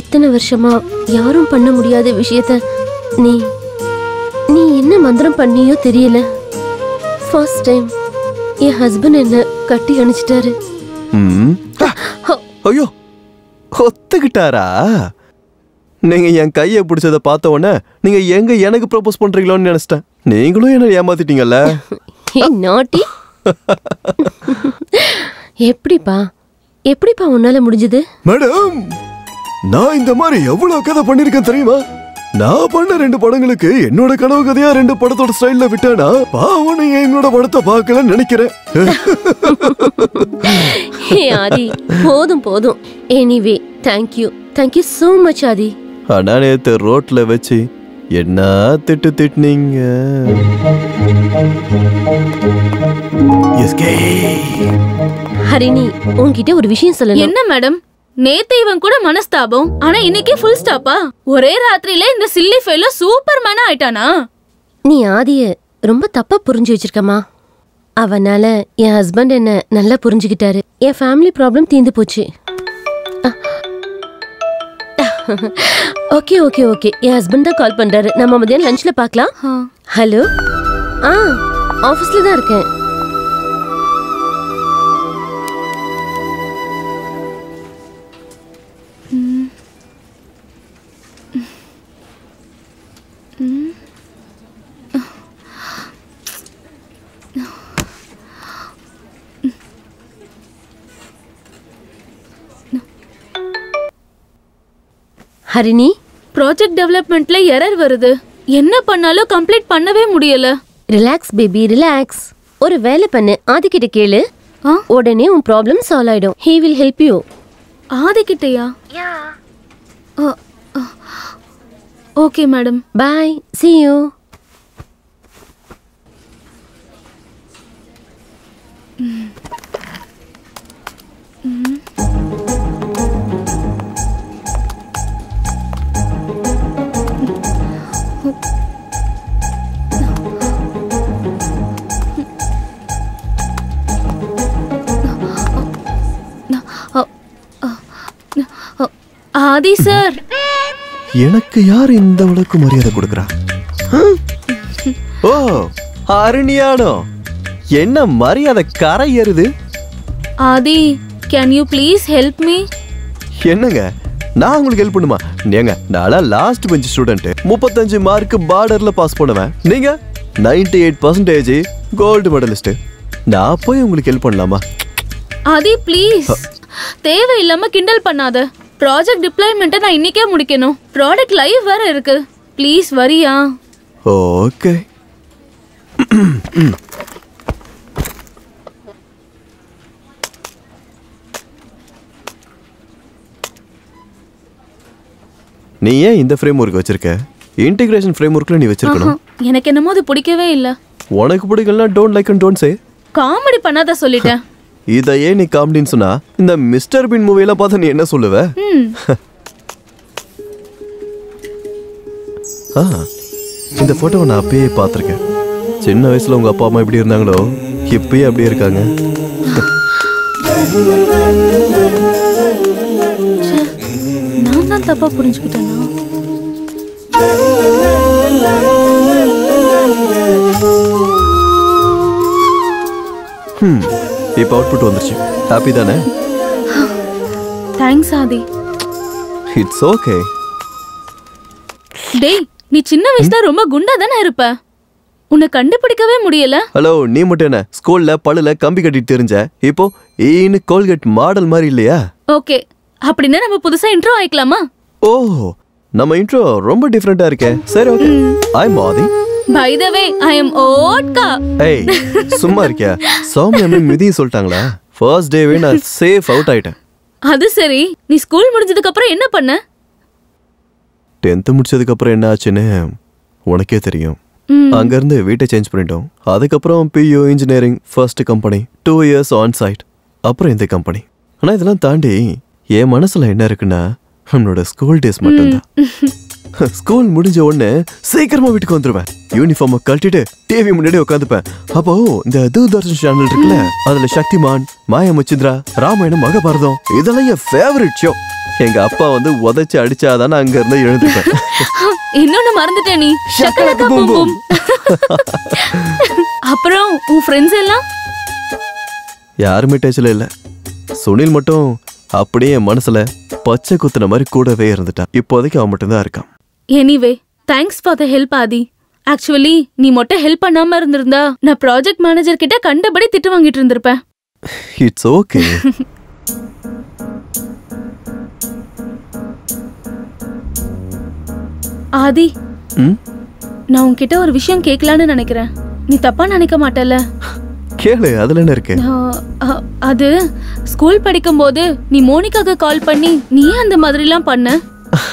இத்தனை வருஷமா யாரும் பண்ண முடியாத விஷயத்த நீ நீ என்ன மந்திரம் பண்ணியோ தெரியல. ஃபர்ஸ்ட் டைம் என் ஹஸ்பண்ட் என்ன கட்டி அணைச்சிட்டாரு. ஐயோ ஒத்துக்கிட்டாரா? நீங்க என் கையை பிடிச்சத பார்த்த உடனே நீங்க எங்க எனக்கு ப்ரோபோஸ் பண்றீங்களோன்னு நினைச்சிட்டேன். நீங்களும் என்ன ஏமாத்திட்டீங்கல்ல? ஏ நாட்டி எப்படிப்பா? எப்படிப்பா உன்னால முடிஞ்சது? மேடம் நான் இந்த மாதிரி எவ்வளவு கதை பண்ணிருக்கேன் தெரியுமா? நான் பண்ண ரெண்டு படங்களுக்கு என்னோட கனவு கதையா ரெண்டு படத்தோட ஸ்டைல்ல விட்டேனா நீங்க என்னோட படத்தை பார்க்கலன்னு நினைக்கிறேன். ஆதி போதும் போதும். Anyway thank you thank you so much Aadhi. ஆனா நேத்து ரோட்ல வச்சு என்ன திட்டு திட்டுனீங்க? ஹரிணி உன்கிட்ட ஒரு விஷயம் சொல்லணும். என்ன மேடம்? நேத்து இவன் கூட மனஸ்தாபம் ஆனா இன்னைக்கு ஃபுல் ஸ்டாப்பா ஒரே ராத்திரியில இந்த சில்லி ஃபெயில சூப்பர் மேனா ஆயிட்டானா? நீ ஆதிய ரொம்ப தப்பா புரிஞ்சு வச்சிருக்கமா அவனால என் ஹஸ்பண்ட் என்ன நல்லா புரிஞ்சுக்கிட்டாரு. என் ஃபேமிலி ப்ராப்ளம் தீர்ந்து போச்சு. ஓகே ஓகே ஓகே என் ஹஸ்பண்ட் தான் கால் பண்றாரு. நம்ம மதியம் லஞ்ச்ல பார்க்கலாம். ஹலோ ஆ ஆஃபீஸ்ல தான் இருக்கேன். ஹரிணி ப்ராஜெக்ட் டெவலப்மெண்ட்ல எரர் வருது. என்ன பண்ணாலும் கம்ப்ளீட் பண்ணவே முடியல. ரிலாக்ஸ் பேபி ரிலாக்ஸ் ஒரு வேலை பண்ணு ஆதிக்கிட்ட கேளு. உடனே உன் ப்ராப்ளம் சால்வ் ஆயிடும். He will help you. ஆதிக்கிட்டயா okay madam bye see you. Aadhi sir. எனக்கு யார் இந்த அளவுக்கு மரியாதை கொடுக்குறா? ஓ அருணியானோ? என்ன மரியாதை கரை ஏறுது? Aadhi can you please help me என்னங்க? நான் உங்களுக்கு ஹெல்ப் பண்ணுமா? ஏங்க நான் லாஸ்ட் பெஞ்ச் ஸ்டூடெண்ட் முப்பத்தஞ்சு மார்க் பார்டர்ல பாஸ் பண்ணுவேன். நீங்க? 98% எயிட் பர்சன்டேஜ் கோல்டு மெடலிஸ்ட் நான் போய் உங்களுக்கு ஹெல்ப் பண்ணலாமா? ஆதி ப்ளீஸ் தேவையில்லாம கிண்டல் பண்ணாத. ப்ராஜெக்ட் டிப்ளாய்மெண்ட்டை நான் இன்னைக்கே முடிக்கணும். ப்ராடக்ட் லைவ் வேற இருக்கு. ப்ளீஸ் வரியா? ஓகே நீ ஏன் இந்த ஃப்ரேம் ஒர்க் வச்சிருக்க? இன்டிகிரேஷன் ஃப்ரேம் ஒர்க்ல நீ வச்சிருக்கணும். எனக்கு என்னமோ அது பிடிக்கவே இல்ல. உனக்கு பிடிக்கலனா don't like and don't say comedy பண்ணாத சொல்லிட்டேன். இதையே நீ காமெடின்னு சொன்னா இந்த மிஸ்டர் பின் மூவியெல்லாம் பார்த்து நீ என்ன சொல்லுவ? இந்த போட்டோவை நான் அப்பயே பார்த்துருக்கேன். சின்ன வயசுல உங்க அப்பா அம்மா எப்படி இருந்தாங்களோ இப்பயே அப்படியே இருக்காங்க. நான் தான் தப்பா புரிஞ்சுக்கிட்டேனா? இப்போ அவுட்புட் வந்துருச்சு. ஹாப்பி தானே? Thanks Aadhi. இட்ஸ் ஓகே டேய் நீ சின்ன வயசுல ரொம்ப குண்டா தானே இருப்ப? உன்னை கண்டுபிடிக்கவே முடியல. ஹலோ நீ மட்டும் என்ன? ஸ்கூல்ல பல்லுல கம்பி கட்டிட்டு தெரிஞ்ச? இப்போ ஈன்னு கோல்கேட் மாடல் மாதிரி இல்லையா? ஓகே அப்படின்னா நம்ம புதுசா இன்ட்ரோ ஆயிக்கலாமா? ஓ நம்ம இன்ட்ரோ ரொம்ப டிஃப்ரெண்டா இருக்கே. சரி ஓகே ஐ மாதி by the way I am vodka ஏய் சும்மா இருக்கியா? சௌமியா மேம் மிதியும் சொல்லிட்டாங்களா? ஃபர்ஸ்ட் டேவே நான் சேஃப் அவுட் ஆயிட்டேன். அது சரி. நீ ஸ்கூல் முடிஞ்சதுக்கு அப்புறம் என்ன பண்ண? டென்த்து முடிச்சதுக்கு அப்புறம் என்ன ஆச்சுன்னு உனக்கே தெரியும். ம். அங்கேருந்து வீட்டை சேஞ்ச் பண்ணிட்டோம். அதுக்கப்புறம் PU engineering first company two years on site அப்புறம் இந்த கம்பெனி ஆனால் இதெல்லாம் தாண்டி என் மனசுல என்ன இருக்குன்னா நம்மளோட ஸ்கூல் டேஸ் மட்டும்தான். ஸ்கூல் முடிஞ்ச உடனே சீக்கிரமா வீட்டுக்கு வந்துருவேன். யூனிஃபார்மை கழட்டிட்டு டிவி முன்னாடி உட்காந்துப்பேன். அப்போ இந்த தூர்தர்ஷன் சேனல் இருக்குல்ல அதுல சக்திமான் மாய மச்சிந்திரா ராமாயணம் மகாபாரதம் இதெல்லாம் என் ஃபேவரட் ஷோ எங்க அப்பா வந்து உதைச்சு அடிச்சாதானே அங்க இருந்து எழுந்துப்பேன் இன்னொன்னு மறந்துட்ட நீ. ஷக்கலக்க பூம் பூம் அப்புறம் உன் ஃப்ரெண்ட்ஸ் எல்லாம்? யாருமே டச்ல இல்ல. சுனில் மட்டும் அப்படியே என் மனசுல பச்சை குத்துன மாதிரி கூடவே இருந்துட்டான். இப்போதைக்கு அவன் மட்டும்தான் இருக்கான். Anyway thanks for the help Aadhi actually நீ மட்டும் ஹெல்ப் பண்ணாம இருந்திருந்தா நான் ப்ராஜெக்ட் மேனேஜர் கிட்ட கண்டபடி திட்டு வாங்கிட்டு இருந்திருப்பேன். இட்ஸ் ஓகே ஆதி நான் உன்கிட்ட ஒரு விஷயம் கேட்கலான்னு நினைக்கிறேன். நீ தப்பா நினைக்க மாட்டல கேளு அதுல என்ன இருக்கு? அது ஸ்கூல் படிக்கும்போது நீ மோனிகாக்கு கால் பண்ணி நீ அந்த மாதிரிலாம் பண்ண?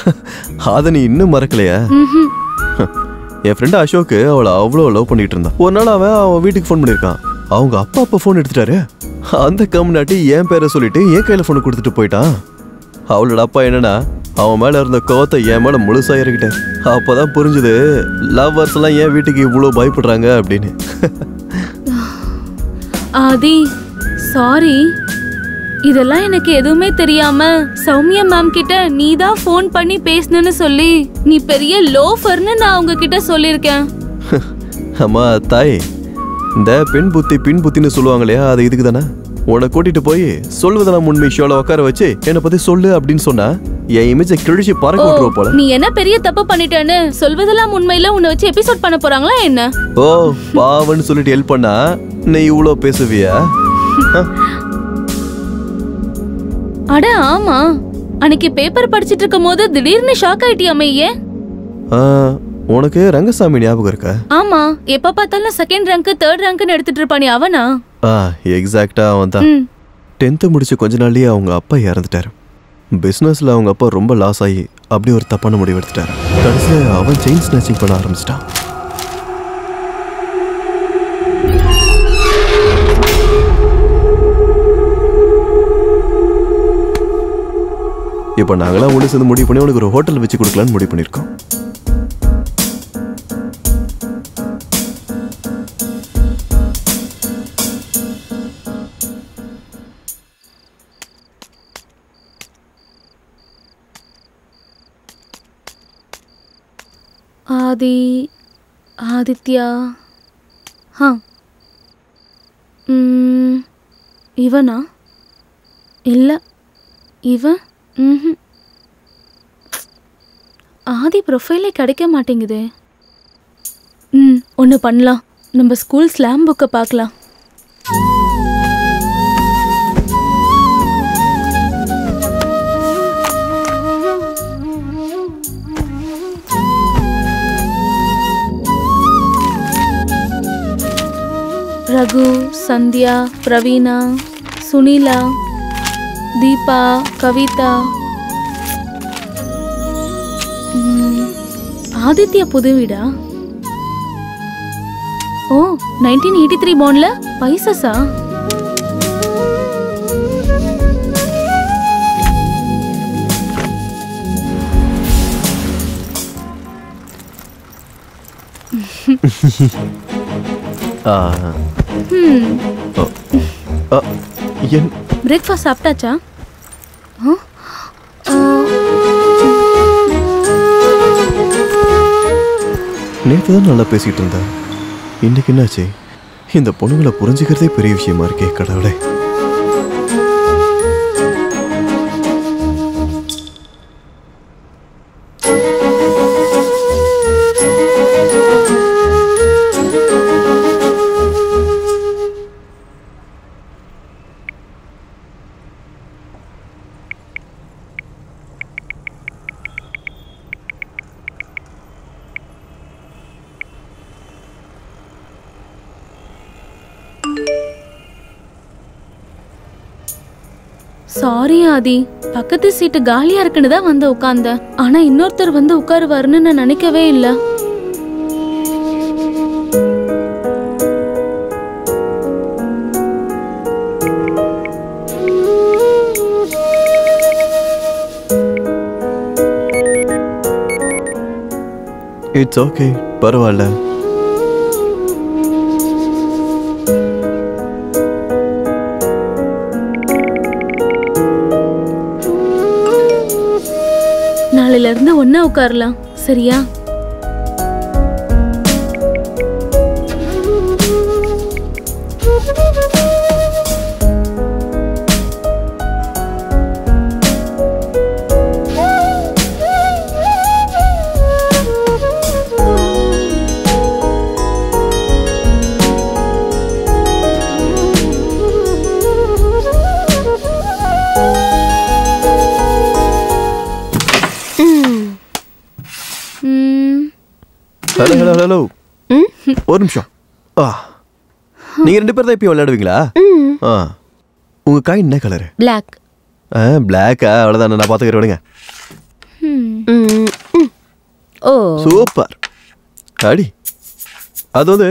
அதை நீ இன்னும் மறக்கலையா. என் ஃப்ரெண்ட் அசோக்கு அவளை அவ்வளோ லவ் பண்ணிட்டு இருந்தான். ஒரு நாள் அவன் அவன் வீட்டுக்கு ஃபோன் பண்ணியிருக்கான். அவங்க அப்பா அப்பா ஃபோன் எடுத்துட்டாரு. அந்த கம்னாட்டி என் பேரை சொல்லிட்டு என் கையில ஃபோனை கொடுத்துட்டு போயிட்டான். அவளோட அப்பா என்னன்னா அவன் மேல இருந்த கோவத்தை என் மேல முழுசா இறக்கிட்டார் அப்பதான் புரிஞ்சுது லவ்வர்ஸ் எல்லாம் ஏன் வீட்டுக்கு இவ்வளோ பயப்படுறாங்க அப்படின்னு. ஆதி சாரி இதெல்லாம் எனக்கு எதுவுமே தெரியாம சௌமியா மேம் கிட்ட நீ தான் ஃபோன் பண்ணி பேசணும்னு சொல்லி நீ பெரிய லோஃபர்னு நான் உங்ககிட்ட சொல்லியிருக்கேன். அம்மா தாய் இந்த பெண் புத்தி பின் புத்தின்னு சொல்லுவாங்க இல்லையா அது இதுக்கு தானே? உன்னை கூட்டிட்டு போய் சொல்வதெல்லாம் உண்மை ஷோல உட்கார வச்சு என்னை பத்தி சொல்லு அப்படின்னு சொன்னா என் இமேஜை கிழிச்சு பறக்க விட்டுருவ போல. நீ என்ன பெரிய தப்பு பண்ணிட்டேன்னு சொல்வதெல்லாம் உண்மையில உன்னை வச்சு எபிசோட் பண்ண போறாங்களா என்ன? ஓ பாவன்னு சொல்லிட்டு ஹெல்ப் பண்ணா நீ இவ்வளோ பேசுவியா? அட ஆமா. அன்னைக்கு பேப்பர் படிச்சிட்டு இருக்கும் போது திடீர்னு ஷாக் ஆயிட்டியாமே ஏன் உனக்கு ரங்கசாமி ஞாபகம் இருக்கா? ஆமா. எப்ப பார்த்தாலும் செகண்ட் ரேங்க் தேர்ட் ரேங்க்னு எடுத்துட்டு இருப்பானே அவனா? ஆ எக்ஸாக்டா அவன் தான். டென்த்து முடிச்ச கொஞ்ச நாள்லயே அவங்க அப்பா இறந்துட்டாரு. பிஸ்னஸ்ல அவங்க அப்பா ரொம்ப லாஸ் ஆகி அப்படி ஒரு தப்பான முடிவு எடுத்துட்டாரு. கடைசியில் அவன் செயின் ஸ்நாச்சிங் பண்ண ஆரம்பிச்சிட்டான். இப்போ நாங்களாம் ஒன்று சேர்ந்து முடிவு பண்ணி உனக்கு ஒரு ஹோட்டல் வச்சு கொடுக்கலான்னு முடிவு பண்ணியிருக்கோம். ஆதித்யா? ஹா. ம், இவனா? இல்லை இவன் ம்ஹும். ஆதி ப்ரொஃபைலே கிடைக்க மாட்டேங்குதே. ம் ஒன்று பண்ணலாம். நம்ம ஸ்கூல் ஸ்லாம் புக்கை பார்க்கலாம். ரகு சந்தியா பிரவீனா சுனிலா தீபா கவிதா. ஆதித்யா புது வீடா? ஓ நைன்டீன் எயிட்டி த்ரீ பாண்டில் பைசஸா? ஆ ஆ, என் பிரேக்ஃபாஸ்ட் சாப்பிட்டாச்சா? நேற்று தான் நல்லா பேசிட்டு இருந்தேன். இன்னைக்கு என்னாச்சு? இந்த பொண்ணுங்களை புரிஞ்சுக்கிறதே பெரிய விஷயமா இருக்கே கடவுளே. ஆதி பக்கத்து சீட்டு காலியா இருக்குன்னு தான் வந்து உட்கார்ந்தேன் ஆனா இன்னொருத்தர் வந்து உட்காருவாருன்னு நான் நினைக்கவே இல்ல. இட்ஸ் ஓகே பரவாயில்ல. ஒன்னா உட்காரலாம்? சரியா? நீங்க ரெண்டு பேர் தான் இப்போ விளையாடுவீங்களா? உங்க காய் என்ன கலரு பிளாக் ஆ பிளாக்கா அவ்வளோதான் நான் பார்த்துக்கிறேன் விடுங்க. ஓ. சூப்பர் அடி. அது வந்து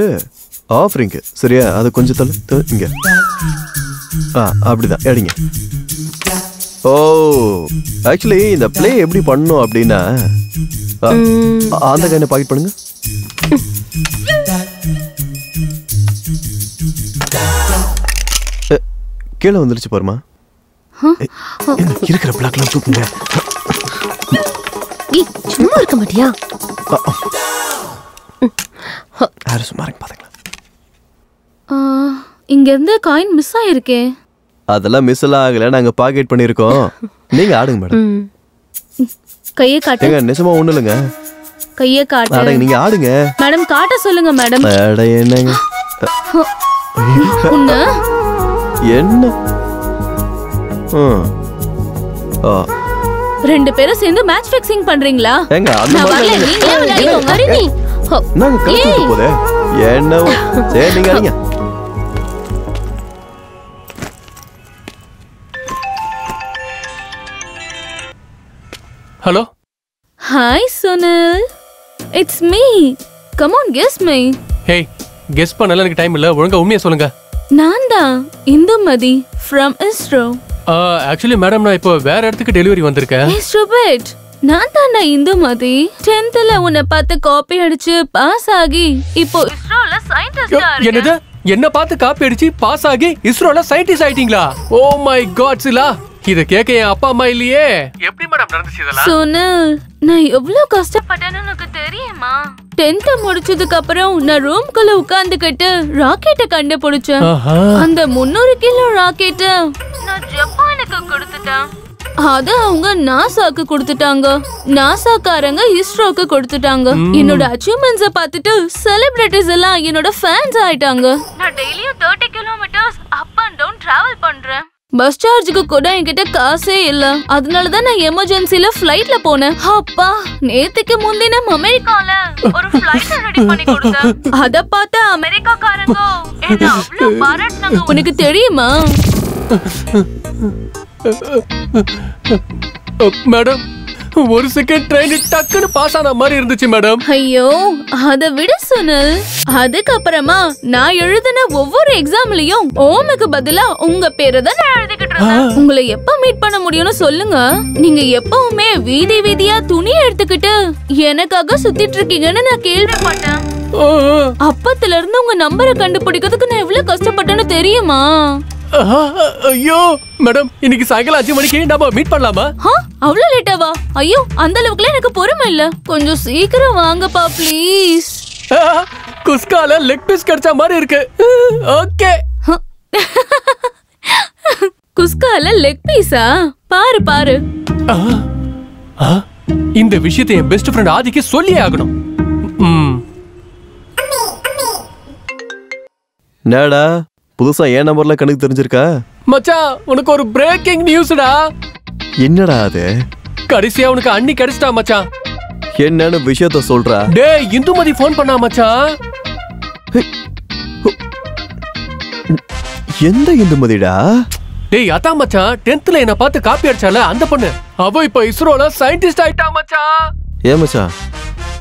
ஆஃபரிங்கு சரியா? அது கொஞ்சம் தள்ளு இங்க. ஆ அப்படிதான் அடிங்க ஓ. ஆக்சுவலி இந்த ப்ளே எப்படி பண்ணோம் அப்படின்னா அந்த கைனை பாக்கெட் பண்ணுங்க. கீழே வந்துருச்சு பாருமா இருக்கிற பிளாக்லாம் தூக்குங்க. சும்மா இருக்க மாட்டியா? யாரும் சும்மா இருங்க பாத்துக்கலாம். இங்க இருந்து காயின் மிஸ் ஆயிருக்கே. அதெல்லாம் மிஸ் எல்லாம் ஆகல நாங்க பாக்கெட் பண்ணிருக்கோம் நீங்க ஆடுங்க மேடம் கையை காட்டு. ஏங்க நிஜமா ஒண்ணு இல்லைங்க. கையை காட்டு. ஆடுங்க நீங்க ஆடுங்க. மேடம் காட்ட சொல்லுங்க மேடம் அட என்னங்க? உன்ன என்ன? ரெண்டு பேரும் சேர்ந்து மேட்ச் ஃபிக்ஸிங் பண்றீங்களா? ஏங்க அந்த மாதிரி வரல நீங்களே விளையாடிக்கோங்க ஹரிணி நாங்க கழிச்சு போதே? என்ன சரி நீங்க அடிங்க hello? Hi Sunil it's me come on guess me hey guess பண்ணல எனக்கு டைம் இல்ல. ஒழுங்கா உண்மையை சொல்லுங்க. நான் தான் Indumathi from ISRO actually madam நான் இப்போ வேற இடத்துக்கு டெலிவரி வந்திருக்கேன். ஸ்டூபிட் நான் தான்டா இந்துமதி 10thல உன்னை பார்த்து காப்பி அடிச்சு பாஸ் ஆகி இப்போ இஸ்ரோல சயின்டிஸ்டா என்னது? என்ன பார்த்து காப்பி அடிச்சு பாஸ் ஆகி இஸ்ரோல சயின்டிஸ்ட் ஆயிட்டீங்களா? ஓ மை காட் சிலா. இத கேட்க என் அப்பா அம்மா இல்லையே? எப்படி மேடம் நடந்துச்சு இதெல்லாம்? சுனில் நான் எவ்வளவு கஷ்டப்பட்டேன்னு உனக்கு தெரியுமா? டென்த் முடிச்சதுக்கு அப்புறம் நான் ரூம்குள்ள உட்கார்ந்துகிட்டு ராக்கெட்டை கண்டுபிடிச்சேன். அந்த முன்னூறு கிலோ ராக்கெட்ட நான் ஜப்பானுக்கு கொடுத்துட்டேன். அத அவங்க நாசாக்கு கொடுத்துட்டாங்க. நாசாக்காரங்க இஸ்ரோக்கு கொடுத்துட்டாங்க. என்னோட அச்சீவ்மெண்ட்ஸ பார்த்துட்டு செலிபிரிட்டிஸ் எல்லாம் என்னோட ஃபேன்ஸ் ஆயிட்டாங்க. நான் டெய்லியும் thirty kilometres up and down travel பண்றேன். பஸ் சார்ஜுக்கு கூட என்கிட்ட காசே இல்ல. அதனால தான் நான் எமர்ஜென்சில ஃப்ளைட்ல போனேன். அப்பா நேத்துக்கு முந்தினம் அமெரிக்கால ஒரு ஃப்ளைட் ரெடி பண்ணி கொடுத்தேன். அத பார்த்தா அமெரிக்காக்காரங்க என்ன அவ்ளோ பாராட்டுனாங்க உனக்கு தெரியுமா? மேடம் ஒரு செகண்ட் ட்ரெயின் டக்குன்னு பாஸ் ஆன மாதிரி இருந்துச்சு மேடம் ஐயோ அத விட சுனல். அதுக்கப்புறமா நான் எழுதின ஒவ்வொரு எக்ஸாம்லயும் ஓமுக்கு பதிலா உங்க பேரை தான் நான் எழுதிக்கிட்டு இருந்தேன். உங்களை எப்ப மீட் பண்ண முடியும்னு சொல்லுங்க. நீங்க எப்பவுமே வீதி வீதியா துணி எடுத்துக்கிட்டு எனக்காக சுத்திட்டு இருக்கீங்கன்னு நான் கேள்விப்பட்டேன். அப்பத்துல இருந்து உங்க நம்பரை கண்டுபிடிக்கிறதுக்கு நான் எவ்வளவு கஷ்டப்பட்டேன்னு தெரியுமா? ஐயோ மேடம் இன்னைக்கு சாயங்காலம் அஞ்சு மணிக்கு நம்ம மீட் பண்ணலாமா? ஹா அவ்வளவு லேட்டாவா ஐயோ அந்த அளவுக்குலாம் எனக்கு பொறுமை இல்ல. கொஞ்சம் சீக்கிரம் வாங்கப்பா ப்ளீஸ் குஸ்கால லெக் பீஸ் கிடைச்ச மாதிரி இருக்கு. ஓகே. குஸ்கால லெக் பீஸா பாரு பாரு. இந்த விஷயத்தை என் பெஸ்ட் ஃப்ரெண்ட் ஆதிக்கு சொல்லியே ஆகணும். ம். என்னடா? புதுசா ஏன் நம்பர்ல கணக்கு தெரிஞ்சிருக்கா? மச்சான் உனக்கு ஒரு பிரேக்கிங் நியூஸ்டா என்னடா அது? கடைசியா உனக்கு அண்ணி கிடைச்சிட்டா மச்சான் என்னன்னு விஷயத்த சொல்றா? டேய் இந்துமதி ஃபோன் பண்ணா மச்சான் எந்த இந்துமதிடா? டேய் அதான் மச்சான் டென்த்ல என்ன பார்த்து காப்பி அடிச்சால அந்த பொண்ணு. அவ இப்ப இஸ்ரோல சயின்டிஸ்ட் ஆயிட்டா மச்சான் ஏன் மச்சான்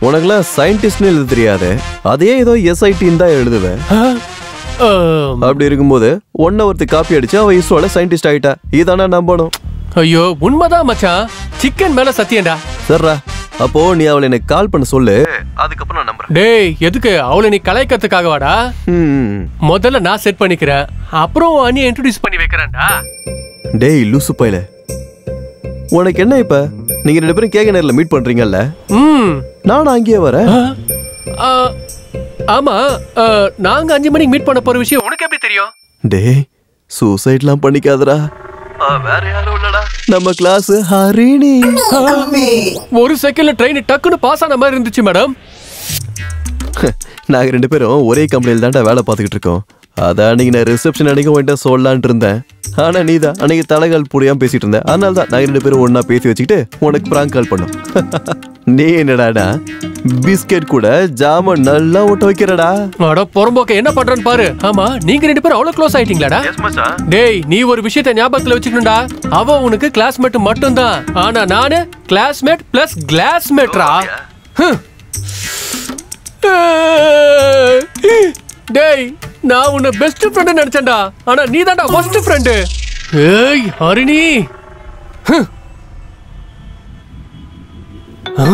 உனக்குலாம் சயின்டிஸ்ட்னு எழுத தெரியாது அதே ஏதோ எஸ்ஐடின்னு தான் எழுதுவேன் அப்படி இருக்கும்போது ஒன் ஒருத்தர் காப்பி அடிச்சு அவ இஸ்ரோல சயின்டிஸ்ட் ஆயிட்டா. இதானா நம்பணும்? ஐயோ உண்மைதான் மச்சான். சிக்கன் மேல சத்தியம்டா. சரிடா. அப்போ நீ அவளை எனக்கு கால் பண்ண சொல்லு. அதுக்கப்புறம் நான் நம்புறேன். டேய் எதுக்கு? அவளை நீ கலாய்க்கிறதுக்காக வாடா. முதல்ல நான் செட் பண்ணிக்கிறேன். அப்புறம் அண்ணி இன்ட்ரோடியூஸ் பண்ணி வைக்கிறேன்டா. டேய் லூசு பையல. உனக்கு என்ன இப்ப? நீங்க ரெண்டு பேரும் கேக்க நேரில் மீட் பண்றீங்கல்ல? ம். நானும் அங்கேயே வரேன்? ஆ, ஆமா நாங்க அஞ்சு மணிக்கு மீட் பண்ண போற விஷயம் உனக்கு எப்படி தெரியும்? டேய் சூசைட்லாம் பண்ணிக்காதடா. வேற யாரும் இல்லடா. நம்ம கிளாஸ் ஹரிணி. ஒரு செகண்ட்ல ட்ரெயின் டக்குன்னு பாஸ் ஆன மாதிரி இருந்துச்சு மேடம் நாங்க ரெண்டு பேரும் ஒரே கம்பெனியில் தான்டா வேலை பார்த்துக்கிட்டு இருக்கோம். அதான் அன்னைக்கு நான் ரிசப்ஷன் அன்னைக்கு உன்கிட்ட சொல்லலான்ட்டு இருந்தேன். ஆனா நீ தான் அன்னைக்கு தலைகால் புரியாம பேசிட்டு இருந்தேன். அதனால தான் நாங்க ரெண்டு பேரும் ஒண்ணா பேசி வச்சுக்கிட்டு உனக்கு பிராங்க் கால் பண்ணோம். நீ என்னடாடா? பிஸ்கெட் கூட ஜாமன் நல்லா ஒட்ட வைக்கிறடா. அட பொறம்போக்க என்ன பண்றேன்னு பாரு. ஆமா நீங்க ரெண்டு பேரும் அவ்வளவு க்ளோஸ் ஆயிட்டீங்களாடா? டேய் நீ ஒரு விஷயத்தை ஞாபகத்துல வச்சுக்கணும்டா. அவ உனக்கு கிளாஸ்மேட் மட்டும்தான். ஆனா நானு கிளாஸ்மேட் பிளஸ் கிளாஸ்மேட்ரா டேய் நான் உன்னை பெஸ்ட் ஃப்ரெண்ட் நினைச்சேன்டா. ஆனா நீ தான்டா ஃபர்ஸ்ட் ஃப்ரெண்டு ஏய் ஹரிணி. ஆ?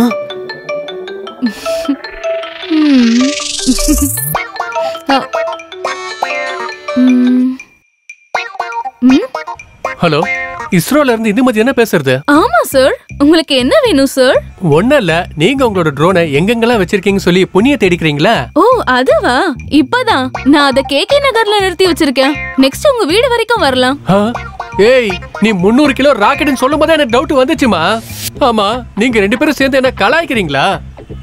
ஹலோ இஸ்ரோல இருந்து இந்துமதி என்ன பேசுறது? ஆமா சார் உங்களுக்கு என்ன வேணும் சார் ஒண்ணும் இல்ல. நீங்க உங்களோட ட்ரோனை எங்கெங்கெல்லாம் வச்சிருக்கீங்கன்னு சொல்லி புண்ணிய தேடிக்கிறீங்களா? ஓ அதுவா? இப்பதான். நான் அத கேகே நகர்ல நிறுத்தி வச்சிருக்கேன். நெக்ஸ்ட் உங்க வீடு வரைக்கும் வரலாம்? ஏய் நீ முந்நூறு கிலோ ராக்கெட்னு சொல்லும் போதே எனக்கு டவுட் வந்துச்சுமா? ஆமா நீங்க ரெண்டு பேரும் சேர்ந்து என்ன கலாய்க்கிறீங்களா?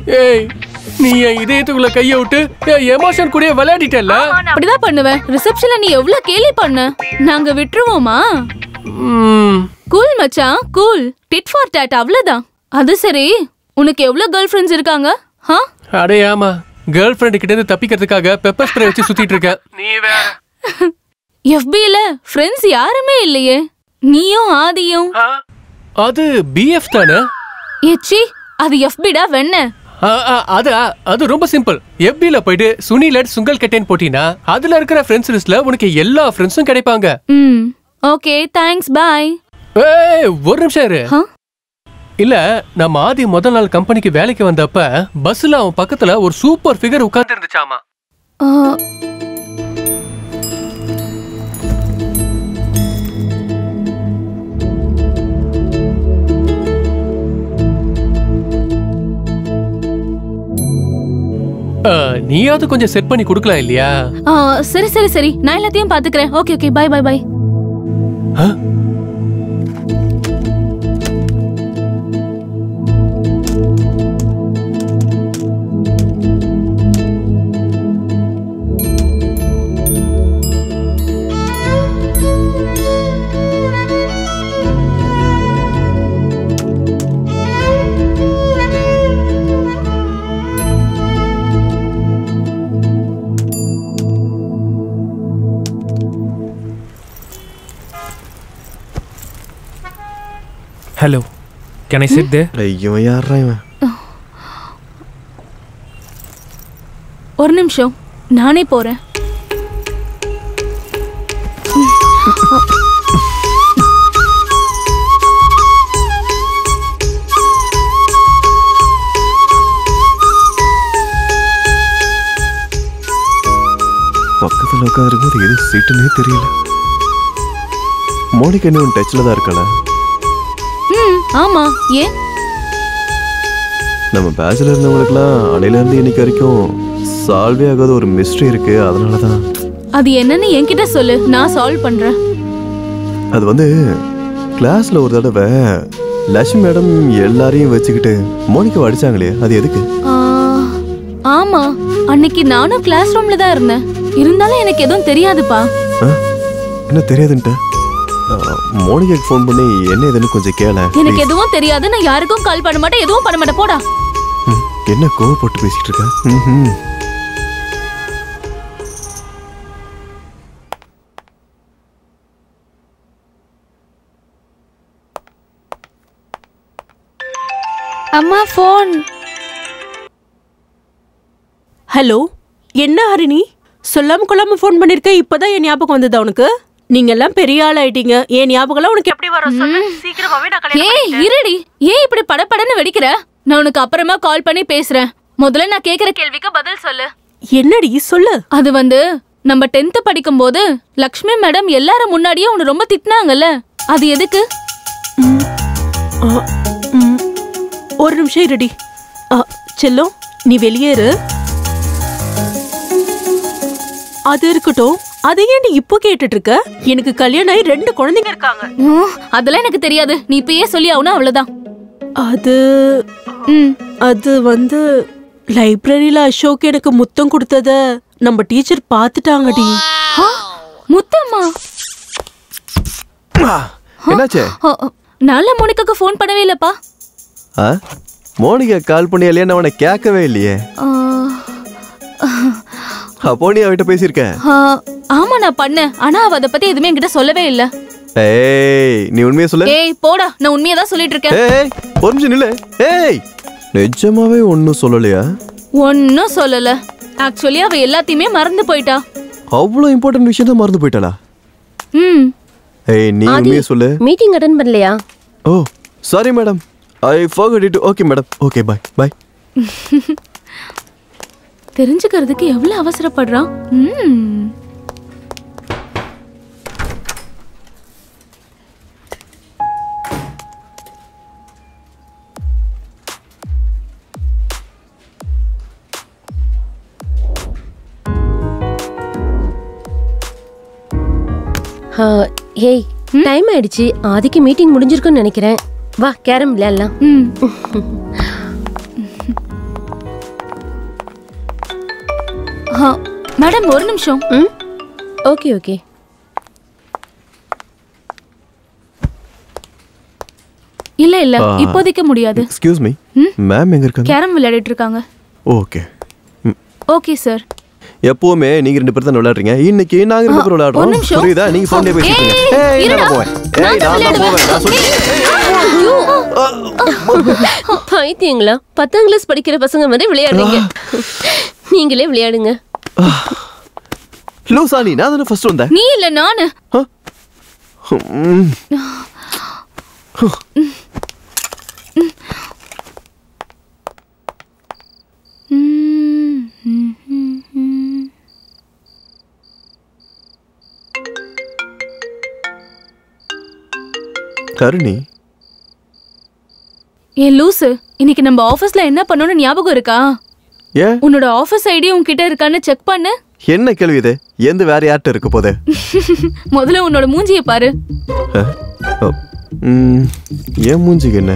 ஏய் நீ என் இதயத்துக்குள்ள கைய விட்டு என் எமோஷன் கூட விளையாடிட்டல்ல? அப்படிதான் பண்ணுவேன். ரிசப்ஷன்ல நீ எவ்வளவு கேலி பண்ண? நாங்க விட்டுருவோமா? கூல் மச்சான் கூல் டிட் ஃபார் டேட் அவ்வளவுதான். அது சரி. உனக்கு எவ்வளவு கேர்ள் ஃப்ரெண்ட்ஸ் இருக்காங்க? ஹா அடே ஆமா. கேர்ள் ஃப்ரெண்டு கிட்ட இருந்து தப்பிக்கிறதுக்காக பெப்பர் ஸ்ப்ரே வச்சு சுத்திட்டு இருக்கேன். நீ வேற. எஃபில ஃப்ரெண்ட்ஸ் யாருமே இல்லையே. நீயும் ஆதியும். அது பிஎஃப் தானே? ஏச்சி அது எஃபிடா வெண்ண அது அது ரொம்ப சிம்பிள் எஃபில போயிட்டு சுனிலட் சுங்கல் கெட்டேன் போட்டினா அதுல இருக்கிற ஃப்ரெண்ட்ஸ் லிஸ்ட்ல உனக்கு எல்லா ஃப்ரெண்ட்ஸும் கிடைப்பாங்க. ம் ஓகே தேங்க்ஸ் பாய் ஏய் ஒரு நிமிஷம் இரு. இல்ல நம்ம ஆதி முதல் நாள் கம்பெனிக்கு வேலைக்கு வந்தப்ப பஸ்ல அவன் பக்கத்துல ஒரு சூப்பர் ஃபிகர் உட்கார்ந்து இருந்துச்சாமா நீயாவது கொஞ்சம் செட் பண்ணி கொடுக்கலாம் இல்லையா? சரி சரி சரி. நான் எல்லாத்தையும் பாத்துக்கிறேன் okay okay bye bye bye hello can I sit the ஐயோ யாரா இவன் ஒரு நிமிஷம் நானே போறேன் பக்கத்துல உட்காந்துருக்கும் எது சீட்டுன்னே தெரியல மோனிகா இன்னும் டச்ல தான் இருக்கல ம் ஆமா ஏன்? நம்ம பேச்சில் இருந்தவங்களுக்குலாம் அன்னையில இருந்து இன்னைக்கு வரைக்கும் சால்வே ஆகாத ஒரு மிஸ்ட்ரி இருக்கு. அதனால தான் அது என்னன்னு என்கிட்ட சொல்லு. நான் சால்வ் பண்றேன். அது வந்து கிளாஸ்ல ஒரு தடவை லட்சுமி மேடம் எல்லாரையும் வச்சுக்கிட்டு மோனிகாவை அடிச்சாங்களே அது எதுக்கு? ஆமா. அன்னைக்கு நானும் கிளாஸ் ரூம்ல தான் இருந்தேன். இருந்தாலும் எனக்கு எதுவும் தெரியாதுப்பா? என்ன தெரியாதுன்ட்ட? மோனிகாக்கு ஃபோன் பண்ணி என்ன இதுன்னு கொஞ்சம் கேள. எனக்கு எதுவும் தெரியாது. நான் யாருக்கும் கால் பண்ண மாட்டேன். எதுவும் பண்ண மாட்டேன். போடா. என்ன கோவப்பட்டு பேசிட்டு இருக்க? அம்மா ஃபோன் ஹலோ என்ன ஹரிணி? சொல்லாம கொள்ளாம ஃபோன் பண்ணிருக்க? இப்பதான் என் ஞாபகம் வந்ததா உனக்கு? நீங்க எல்லாம் பெரிய ஆள் ஆயிட்டீங்க. என் ஞாபகம் உனக்கு எப்படி வரும்? சொல்லு. சீக்கிரமாவே நான் கல்யாணம் ஏய் இருடி. ஏன் இப்படி படபடன்னு வெடிக்கிற? நான் உனக்கு அப்புறமா கால் பண்ணி பேசுறேன். முதல்ல நான் கேக்குற கேள்விக்கு பதில் சொல்லு. என்னடி? சொல்லு. அது வந்து நம்ம டென்த் படிக்கும் போது லக்ஷ்மி மேடம் எல்லாரும் முன்னாடியே உன்னை ரொம்ப திட்டினாங்கல்ல. அது எதுக்கு? ஒரு நிமிஷம் இருடி. செல்லம் நீ வெளியேறு. அது இருக்கட்டும். அதை ஏன் நீ இப்போ கேட்டுட்டு இருக்க எனக்கு கல்யாணம் ஆகி ரெண்டு குழந்தைங்க இருக்காங்க. ம், அதெல்லாம் எனக்கு தெரியாது. நீ இப்பயே சொல்லி ஆகணும் அவ்வளவுதான். அது அது வந்து லைப்ரரியில அசோக் எனக்கு முத்தம் கொடுத்தத நம்ம டீச்சர் பார்த்துட்டாங்கடி. முத்தம்மா? என்னாச்சு? நல்ல மோனிகாக்கு ஃபோன் பண்ணவே இல்லப்பா. ஆ? மோனிகா கால் பண்ணி இல்லையா நான் உன்னை கேட்கவே இல்லையே. ஆ, அப்போ நீ அவகிட்ட பேசியிருக்க ஆமா நான் பண்ணேன். ஆனா அவ அதை பத்தி எதுவுமே என்கிட்ட சொல்லவே இல்ல. ஏய் நீ உண்மையை சொல்லு. ஏய் போடா. நான் உண்மையை தான் சொல்லிட்டு இருக்கேன் ஏய் ஒரு நிமிஷம் நில்லு. ஏய் நிஜமாவே ஒன்றும் சொல்லலையா? ஒன்னும் சொல்லல. ஆக்சுவலி அவ எல்லாத்தையுமே மறந்து போயிட்டா. அவ்வளோ இம்பார்ட்டன்ட் விஷயம் தான் மறந்து போயிட்டாளா? ம். ஏய் நீ உண்மையை சொல்லு. மீட்டிங் அட்டன் பண்ணலையா? ஓ sorry madam I forgot it. Okay madam okay bye bye தெரிஞ்சுக்கிறதுக்கு எவ்வளவு அவசரப்படுறான்? ஏய் டைம் ஆயிடுச்சு. ஆதிக்கு மீட்டிங் முடிஞ்சிருக்குன்னு நினைக்கிறேன். வா கேரம் விளையாடலாம். மேடம் ஒரு நிமிஷம். ம்? Okay okay. இல்ல இல்ல. இப்போதைக்கு முடியாது. Excuse me? மேம் எங்க இருக்காங்க? கேரம் விளையாடிட்டு இருக்காங்க. ஓகே. Okay sir. எப்பவுமே நீங்க ரெண்டு பேரும் தான் விளையாடுறீங்க? இன்னைக்கு நாங்க ரெண்டு பேரும் ஒரு விளையாடுறோம் நிமிஷம். புரியுதா? நீங்க போன்லயே பேசிட்டு இருங்க. ஏய். நான் போவேன். ஏய் நான் போவேன். நான் பைத்தியங்களா? பத்தாம் கிளாஸ் படிக்கிற பசங்க மாதிரி விளையாடுறீங்க. நீங்களே விளையாடுங்க. லூசா நீ நான் தானே ஃபர்ஸ்ட் வந்தேன். நீ இல்ல நானு. கருணி. ஏ லூசு இன்னைக்கு நம்ம ஆபீஸ்ல என்ன பண்ணணும்னு ஞாபகம் இருக்கா? ஏன் உன்னோட ஆபீஸ் ஐடி உன்கிட்ட இருக்கான்னு செக் பண்ணு. என்ன கேள்வி இது? எந்த வேற யார்கிட்ட இருக்க போதே முதல்ல உன்னோட மூஞ்சிய பாரு. என் மூஞ்சிக்கு என்ன?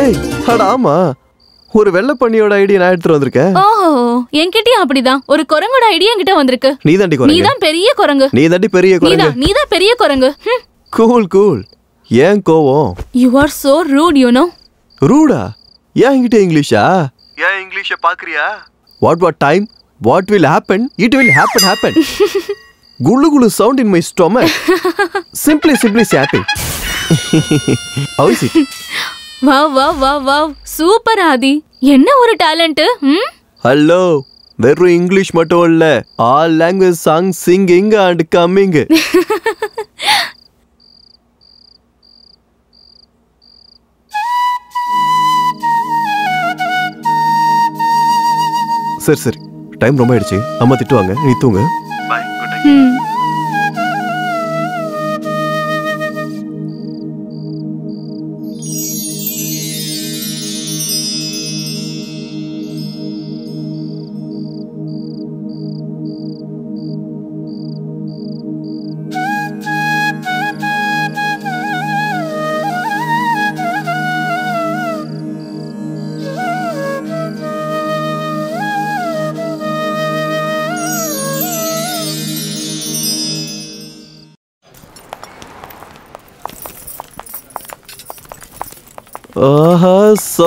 ஏய் அட ஆமா. ஒரு வெள்ளை பண்ணியோட ஐடியா நான் எடுத்துட்டு வந்திருக்கேன் ஓஹோ என்கிட்டயும் அப்படிதான். ஒரு குரங்கோட ஐடியா என்கிட்ட வந்திருக்கு. நீ தாண்டி குரங்கு. நீதான் பெரிய குரங்கு. நீ தாண்டி பெரிய குரங்கு. நீதான் நீதான் பெரிய குரங்கு. கூல் கூல் ஏன் கோவம்? You are so rude you know ரூடா ஏன் என்கிட்ட இங்கிலீஷா? ஏன் இங்கிலீஷ பாக்குறியா? What what time what will happen it will happen happen குளு குளு sound in my stomach simply simply chopping how is it வா வா வா வா. சூப்பர் ஆதி. என்ன ஒரு டேலண்ட் ம்? ஹலோ வெறும் இங்கிலீஷ் மட்டும் இல்ல. All language song singing and coming சரி சரி. டைம் ரொம்ப ஆயிடுச்சு. அம்மா திட்டுவாங்க. நீ தூங்க. ம். ஆஹா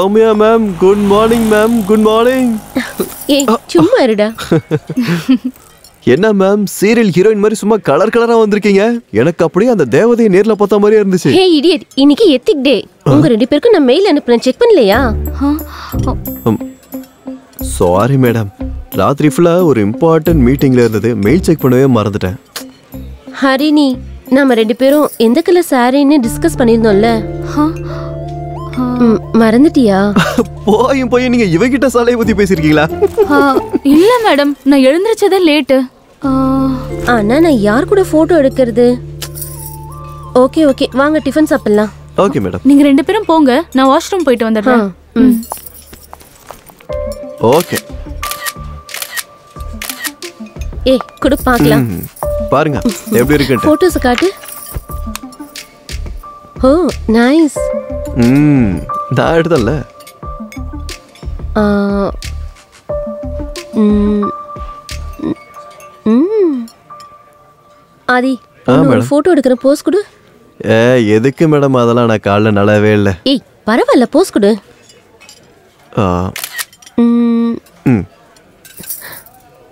Soumya ma'am good morning ma'am good morning ஏய் சும்மா இருடா. என்ன மேம் சீரியல் ஹீரோயின் மாதிரி சும்மா கலர் கலரா வந்திருக்கீங்க? எனக்கு அப்படியே அந்த தேவதையை நேர்ல பார்த்த மாதிரியே இருந்துச்சு. ஹே இடியட் இன்னைக்கு எத்திக் டே உங்க ரெண்டு பேருக்கும் நான் மெயில் அனுப்புறேன். செக் பண்ணலையா? சாரி மேடம் ராத்திரி ஃபுல்லா ஒரு இம்பார்ட்டன்ட் மீட்டிங்ல இருந்தது. மெயில் செக் பண்ணவே மறந்துட்டேன். ஹரிணி நாம ரெண்டு பேரும் எந்த கலர் சாரின்னு டிஸ்கஸ் பண்ணிருந்தோம்ல ம், மறந்துட்டியா? போயும் போய் நீங்க இவகிட்ட சாலையை பத்தி பேசிருக்கீங்களா இல்ல மேடம் நான் எழுந்திருச்சதே லேட்டு. ஆனா நான் யார் கூட போட்டோ எடுக்கிறது? ஓகே ஓகே வாங்க டிஃபன் சாப்பிடலாம். Okay madam. நீங்க ரெண்டு பேரும் போங்க நான் வாஷ்ரூம் போயிட்டு வந்துடுறேன். ம். ஓகே. ஏய் குடு பார்க்கலாம். பாருங்க எப்படி இருக்குன்ட்டு. போட்டோஸ் காட்டு. ஓ நைஸ் ம் நான் எடுத்தேன்ல ஆதி ஒரு. போட்டோ எடுக்கிற போஸ் கொடு. ஏ எதுக்கு மேடம் அதெல்லாம் நான் காலைல நல்லாவே இல்லை. ஏய் பரவாயில்ல போஸ் கொடு.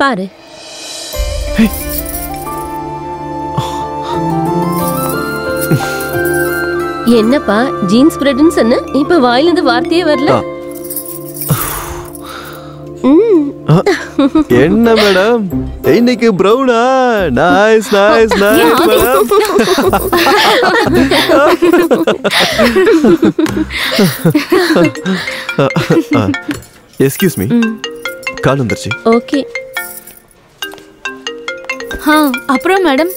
பாரு. என்னப்பா ஜீன்ஸ் பிரெட்னு சொன்ன? இப்ப வாயில இருந்து வார்த்தையே வரல. என்ன மேடம்? இன்னைக்கு ப்ரௌனா nice nice nice madam excuse me. Call வந்துருச்சு. ஓகே. அப்புறம் மேடம்?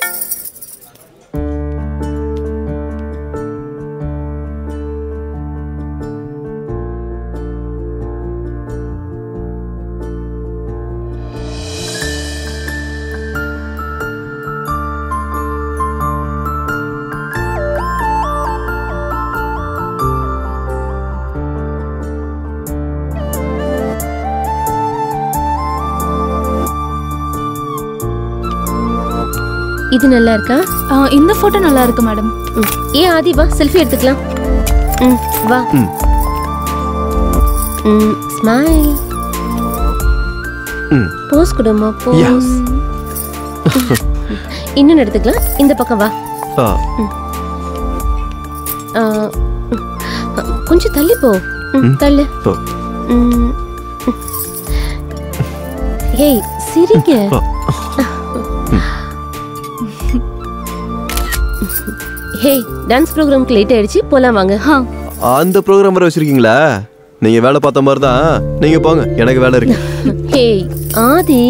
இது நல்லா இருக்கா? இந்த போட்டோ நல்லா இருக்கு மேடம் ஏ ஆதி வா செல்ஃபி எடுத்துக்கலாம். ம் வா. ம். ஸ்மைல் ம். போஸ் கொடுமா போஸ் இன்னொன்னு எடுத்துக்கலாம். இந்த பக்கம் வா. கொஞ்சம் தள்ளி போ. ம், தள்ளு. ஏய் சிரிங்க. ஹே டான்ஸ் ப்ரோக்ராம்க்கு லேட் ஆயிடுச்சு போலாம் வாங்க. அந்த ப்ரோக்ராம் வர வச்சிருக்கீங்களா? நீங்க வேலை பார்த்த மாதிரி தான் நீங்க போங்க எனக்கு வேலை இருக்கு. ஹே ஆதி.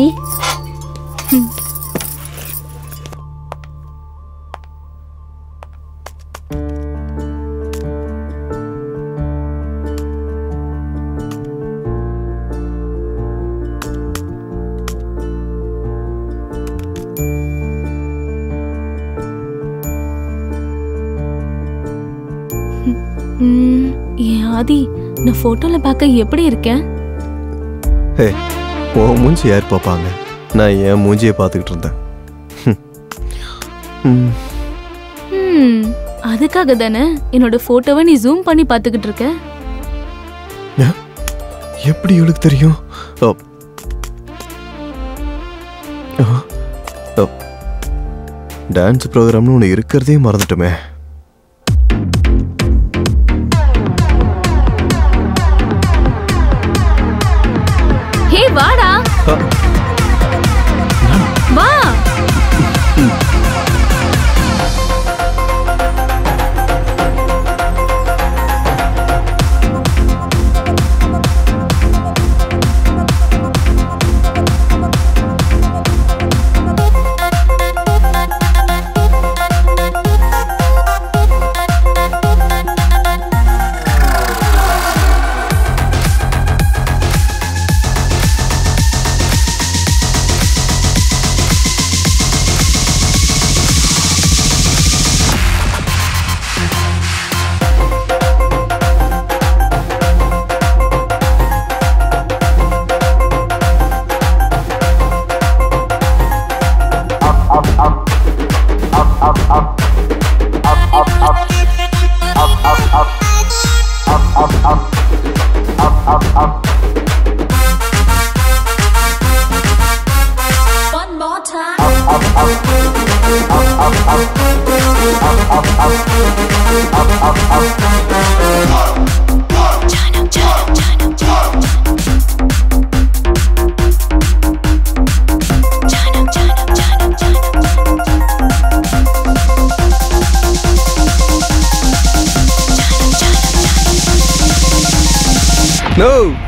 போட்டோல பார்க்க எப்படி இருக்கேன்? ஹே உன் மூஞ்சி யார் பார்ப்பாங்க? நான் என் மூஞ்சியை பார்த்துக்கிட்டு இருந்தேன். அதுக்காக தானே? என்னோட போட்டோவை நீ ஜூம் பண்ணி பார்த்துக்கிட்டு இருக்க. எப்படி இவளுக்கு தெரியும். டான்ஸ் ப்ரோக்ராம்னு ஒன்று இருக்கிறதே மறந்துட்டோமே.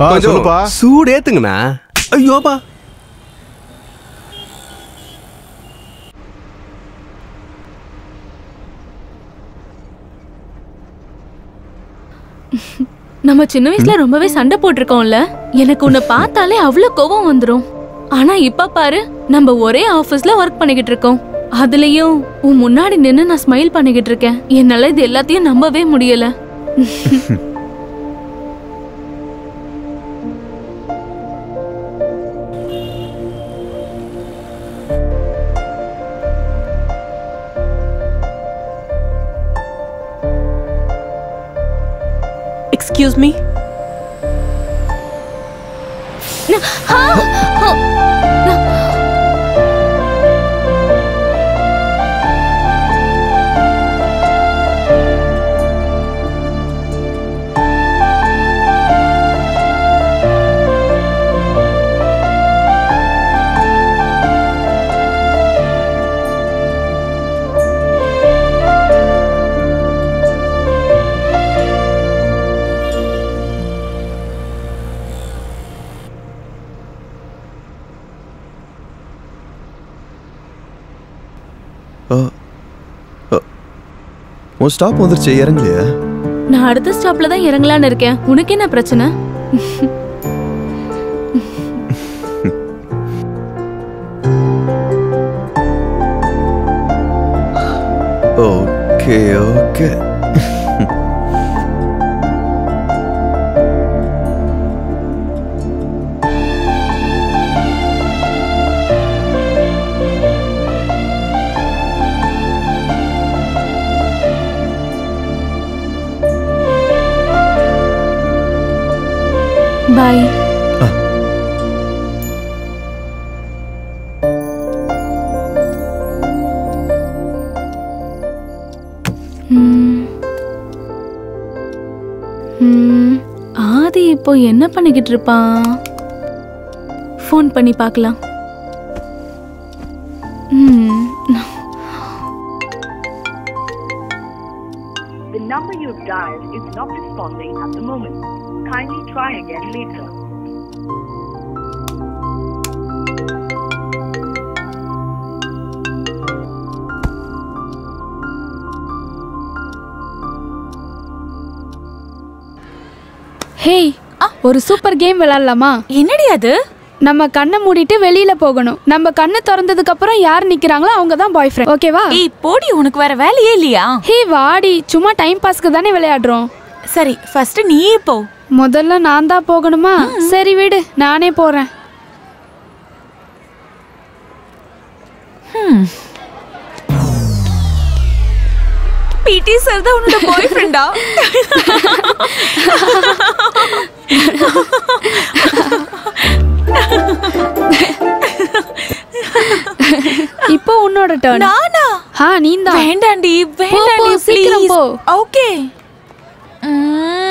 சொல்லுப்பா. சூடு ஏத்துங்கண்ணா ஐயோப்பா நம்ம சின்ன வயசுல ரொம்பவே சண்டை போட்டிருக்கோம்ல. எனக்கு உன்னை பார்த்தாலே அவ்வளவு கோவம் வந்துரும். ஆனா இப்ப பாரு நம்ம ஒரே ஆபீஸ்ல ஒர்க் பண்ணிக்கிட்டு இருக்கோம். அதுலயும் உன் முன்னாடி நின்னு நான் ஸ்மைல் பண்ணிக்கிட்டு இருக்கேன். என்னால இது எல்லாத்தையும் நம்பவே முடியல. உன் ஸ்டாப் வந்துருச்சு இறங்கலையா? நான் அடுத்த ஸ்டாப்ல தான் இறங்கலான்னு இருக்கேன். உனக்கு என்ன பிரச்சனை? ஓகே ஓகே இப்போ என்ன பண்ணிக்கிட்டு இருப்பான் ஃபோன் பண்ணி பார்க்கலாம் The number you've dialed is not responding at the moment. Kindly try again later. ஒரு சூப்பர் கேம் விளையாடலாமா? என்னடி அது? நம்ம கண்ணை மூடிட்டு வெளியில போகணும். நம்ம கண்ணை திறந்ததுக்கு அப்புறம் யார் நிக்கிறாங்களோ அவங்க தான் பாய் ஃப்ரெண்ட் ஓகேவா ஏய் போடி உனக்கு வேற வேலையே இல்லையா? ஹே வாடி சும்மா டைம் பாஸ்க்கு தானே விளையாடுறோம். சரி ஃபர்ஸ்ட் நீயே போ. முதல்ல நான் தான் போகணுமா? சரி விடு நானே போறேன். பிடி சார் தான் உன்னோட பாய் ஃப்ரெண்டா இப்போ உன்னோட டர்ன் நானா? ஆ வேண்டாண்டி போ, வேண்டாண்டி சீக்கிரம் ப்ளீஸ் ஓகே இப்போ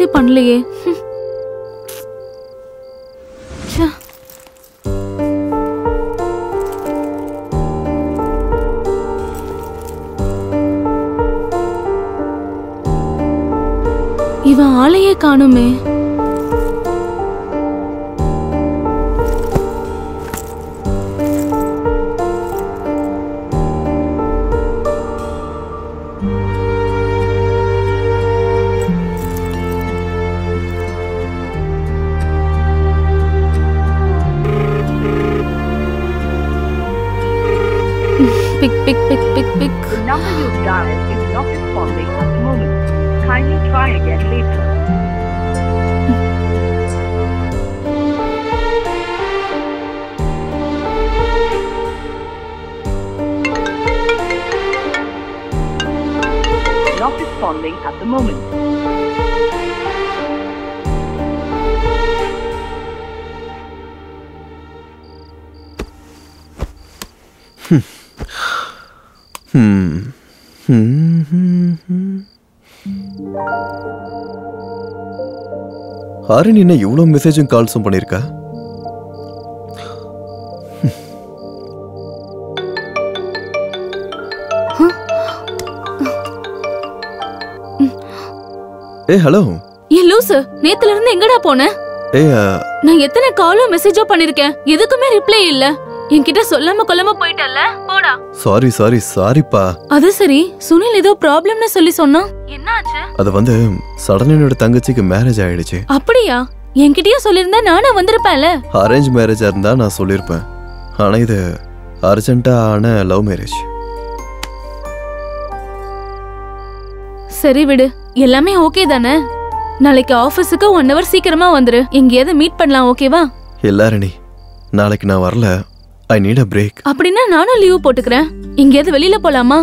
அவன் ரெஸ்பான்ஸே பண்ணலையே இவன் ஆளையே காணுமே. ஹரிணி என்ன இவ்வளோ மெசேஜும் கால்ஸும் பண்ணியிருக்கா ஏ ஹலோ ஏ லூசு நேத்துல இருந்து எங்கடா போன? ஏ நான் எத்தனை காலோ மெசேஜோ பண்ணிருக்கேன். எதுக்குமே ரிப்ளை இல்ல. என்கிட்ட சொல்லாம கொல்லாம போயிட்டல்ல. போடா. சாரி சாரி சாரிப்பா அது சரி சுனில் ஏதோ ப்ராப்ளம்னு சொல்லி சொன்னான். என்னாச்சு? அது வந்து சடனா என்னோட தங்கச்சிக்கு மேரேஜ் ஆயிடுச்சு. அப்படியா? என்கிட்டயும் சொல்லியிருந்தா நானும் வந்திருப்பேன்ல. அரேஞ்ச் மேரேஜாக இருந்தால் நான் சொல்லியிருப்பேன். ஆனால் இது அர்ஜென்ட்டாக ஆன லவ் மேரேஜ் சரி விடு. எல்லாமே ஓகே தானே? நாளைக்கு ஆபீஸுக்கு ஒன் ஹவர் சீக்கிரமா வந்துரு. எங்கேயாவது மீட் பண்ணலாம் ஓகேவா எல்லாரணி நாளைக்கு நான் வரல. ஐ நீட் அ பிரேக் அப்படின்னா நானும் லீவ் போட்டுக்கிறேன். எங்கேயாவது வெளியில போலாமா?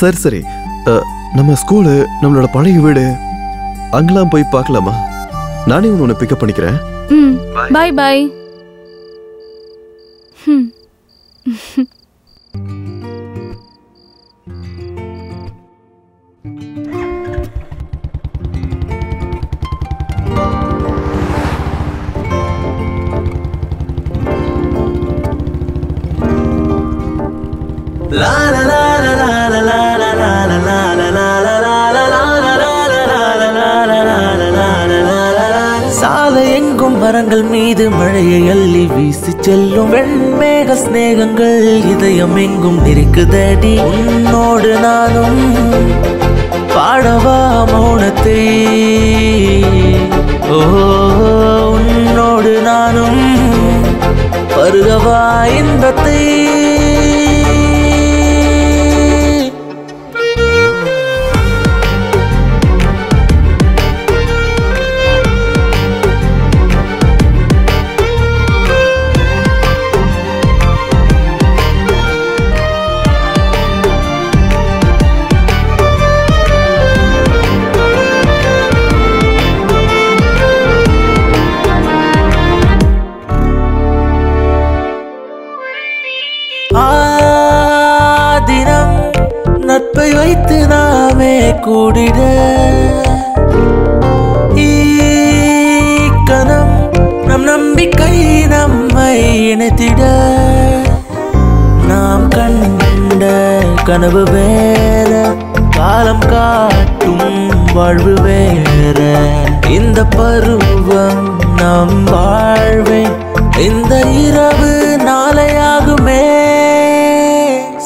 சரி சரி. நம்ம ஸ்கூலு நம்மளோட பழைய வீடு. அங்கெல்லாம் போய் பார்க்கலாமா? நானே உன்னை பிக்கப் பண்ணிக்கிறேன். ம் பாய் பாய் ம். மரங்கள் மீது மழையை அள்ளி வீசி செல்லும் வெண்மேக ஸ்நேகங்கள் இதயம் எங்கும் இருக்குதடி உன்னோடு நானும் பாடவா மௌனத்தை. ஓ உன்னோடு நானும் பருகவா இன்பத்தை. நாமே கூடிட. ஈக்கணம் நம் நம்பிக்கை நம்மை இணைத்திட. நாம் கண்ட கனவு வேற காலம் காட்டும் வாழ்வு வேற. இந்த பருவம் நம் வாழ்வே இந்த இரவு நாளையாகுமே.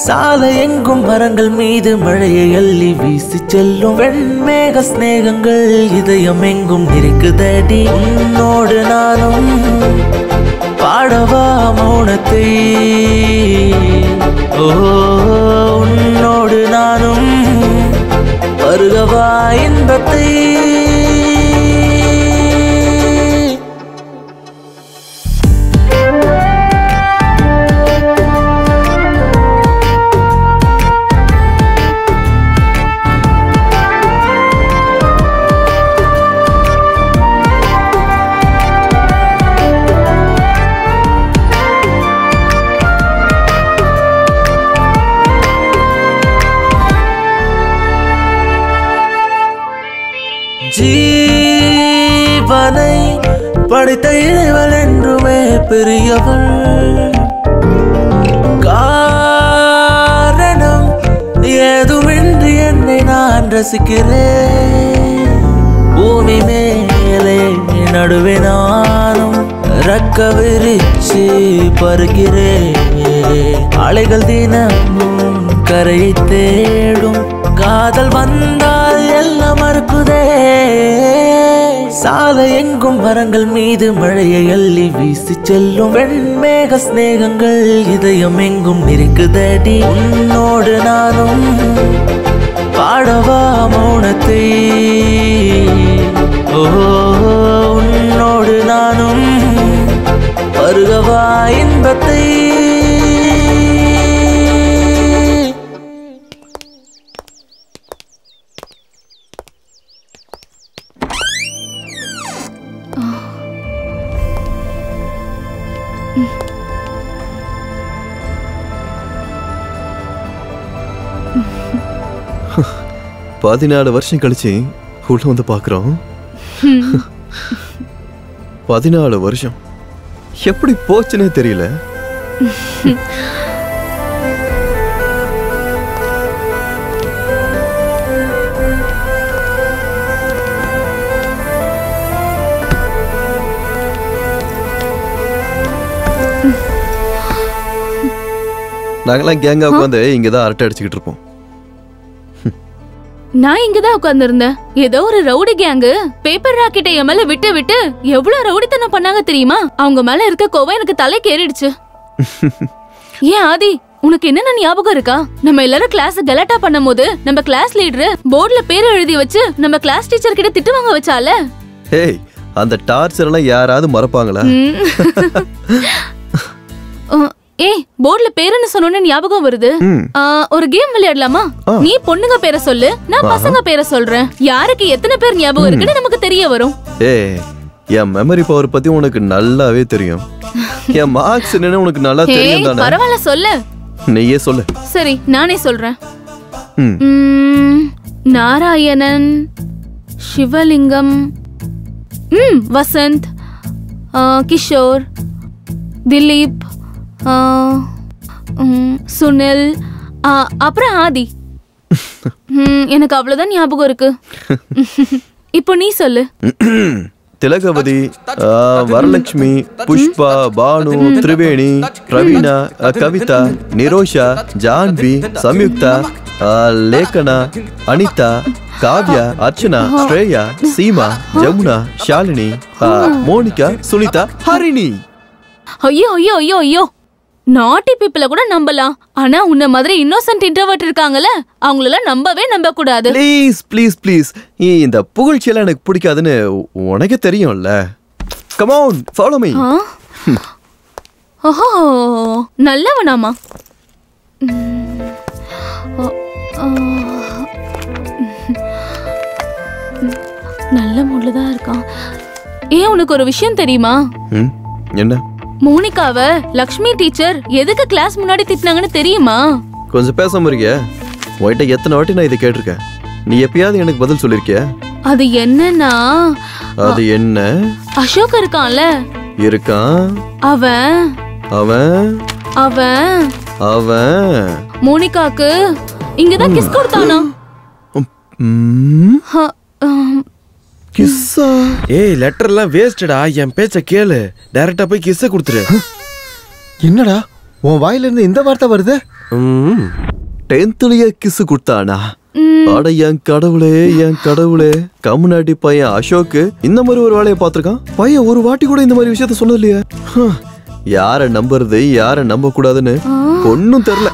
சாலை எங்கும் மரங்கள் மீது மழையை அள்ளி வீசி செல்லும். வெண்மேக ஸ்நேகங்கள் இதயம் எங்கும் இருக்குதடி. உன்னோடு நானும் பாடவா மௌனத்தை. ஓ உன்னோடு நானும் வருகவா இன்பத்தை. படைத்த இறைவள் என்றுமே பெரியவள். காரணம் ஏதுமின்றி என்னை நான் ரசிக்கிறேன். பூமி மேலே நடுவே நானும் ரக்க விரிச்சு பருகிறேன். அலைகள் தினமும் கரையை தேடும். காதல் வந்தால் எல்லாம் மறுக்குதே. சாலை எங்கும் மரங்கள் மீது மழையை அள்ளி வீசி செல்லும் வெண்மேக ஸ்நேகங்கள் இதயம் எங்கும் இருக்குதடி உன்னோடு நானும் பாடவா மௌனத்தை. ஓ உன்னோடு நானும் பருகவா இன்பத்தை. பதினாலு வருஷம் கழிச்சு உள்ள வந்து பார்க்குறோம் பதினாலு வருஷம். எப்படி போச்சுன்னே தெரியல. நாங்கெல்லாம் கேங்கா உட்காந்து இங்கே தான் அரட்டை அடிச்சுக்கிட்டு இருப்போம். நான் இங்கதான் உட்கார்ந்திருந்தேன். ஏதோ ஒரு ரவுடி கேங்கு பேப்பர் ராக்கெட்டை என் மேல விட்டு விட்டு எவ்வளவு ரவுடித்தனம் பண்ணாங்க தெரியுமா? அவங்க மேல இருக்க கோவம் எனக்கு தலைக்கு ஏறிடுச்சு ஏன் ஆதி உனக்கு என்னென்ன ஞாபகம் இருக்கா? நம்ம எல்லாரும் கிளாஸ் கலாட்டா பண்ணும்போது நம்ம கிளாஸ் லீடர் போர்டுல பேர் எழுதி வச்சு நம்ம கிளாஸ் டீச்சர் கிட்ட திட்டு வாங்க வச்சால? ஹேய் அந்த டார்ச்சர் எல்லாம் யாராவது மறப்பாங்களா? ஏய் போர்டுல பேருன்னு சொன்னோன்னு ஞாபகம் வருது. ஒரு கேம் விளையாடலாமா? நீ பொண்ணுங்க பேரை சொல்லு நான். பசங்க பேரை சொல்றேன். யாருக்கு எத்தனை பேர் ஞாபகம் இருக்குன்னு நமக்கு தெரிய வரும். ஏய் என் மெமரி பவர் பத்தி உனக்கு நல்லாவே தெரியும். என் மார்க்ஸ் என்னன்னு உனக்கு நல்லா தெரியும் தானே? பரவாயில்ல சொல்லு. நீயே சொல்லு. சரி நானே சொல்றேன். நாராயணன் சிவலிங்கம் ம் வசந்த் கிஷோர் திலீப் சுனில் ஆ, அப்புறம் ஆதி எனக்கு அவ்வளவுதான் ஞாபகம் இருக்கு இப்போ நீ சொல்லு திலகவதி வரலட்சுமி புஷ்பா பானு திரிவேணி பிரவீனா ஆ, கவிதா நிரோஷா ஜான்வி சம்யுக்தா லேகனா அனிதா காவ்யா அர்ச்சனா ஸ்ரேயா சீமா ஜமுனா ஷாலினி மோனிகா சுனிதா ஹரிணி ஐயோ ஐயோ ஐயோ ஐயோ நாட்டி பீப்பிள கூட நம்பலாம். ஆனா உன்ன மாதிரி இன்னோசன்ட் இன்ட்ரோவர்ட் இருக்காங்கல்ல அவங்களெல்லாம் நம்பவே நம்ப கூடாது ப்ளீஸ் ப்ளீஸ் ப்ளீஸ் இந்த புகழ்ச்சியெல்லாம் எனக்கு பிடிக்காதுன்னு உனக்கே தெரியும்ல. Come on follow me? ஓஹோ நல்லவனாமா. நல்ல மூட்ல தான் இருக்கான். ஏன் உனக்கு ஒரு விஷயம் தெரியுமா? என்ன? மோனிகாவ லக்ஷ்மி டீச்சர் எதுக்கு கிளாஸ் முன்னாடி திட்டினாங்கன்னு தெரியுமா? கொஞ்சம் பேசாம இருக்கியா? உன்கிட்ட எத்தனை வாட்டி நான் இதை கேட்டிருக்கேன். நீ எப்பயாவது எனக்கு பதில் சொல்லிருக்கியா? அது என்னன்னா அது என்ன? அசோக் இருக்கான்ல. இருக்கான். அவன். அவன். அவன். அவன். மோனிகாக்கு இங்கதான் கிஸ் கொடுத்தானா? கிஸ்ஸா? ஏய் லெட்டர்லாம் வேஸ்டடா என் பேச்ச கேளு. டைரக்டா போய் கிஸ்ஸ கொடுத்துரு. என்னடா? உன் வாயில இருந்து இந்த வார்த்தை வருது? டென்த்லயே கிஸ் கொடுத்தானா? அட என் கடவுளே என் கடவுளே. கம்முனாட்டி பையன் அசோக் இந்த மாதிரி ஒரு வேலையை பார்த்திருக்கான். பையன் ஒரு வாட்டி கூட இந்த மாதிரி விஷயத்த சொன்னது இல்லையா யார நம்புறது யார நம்ப கூடாதுன்னு ஒன்னும் தெரியல.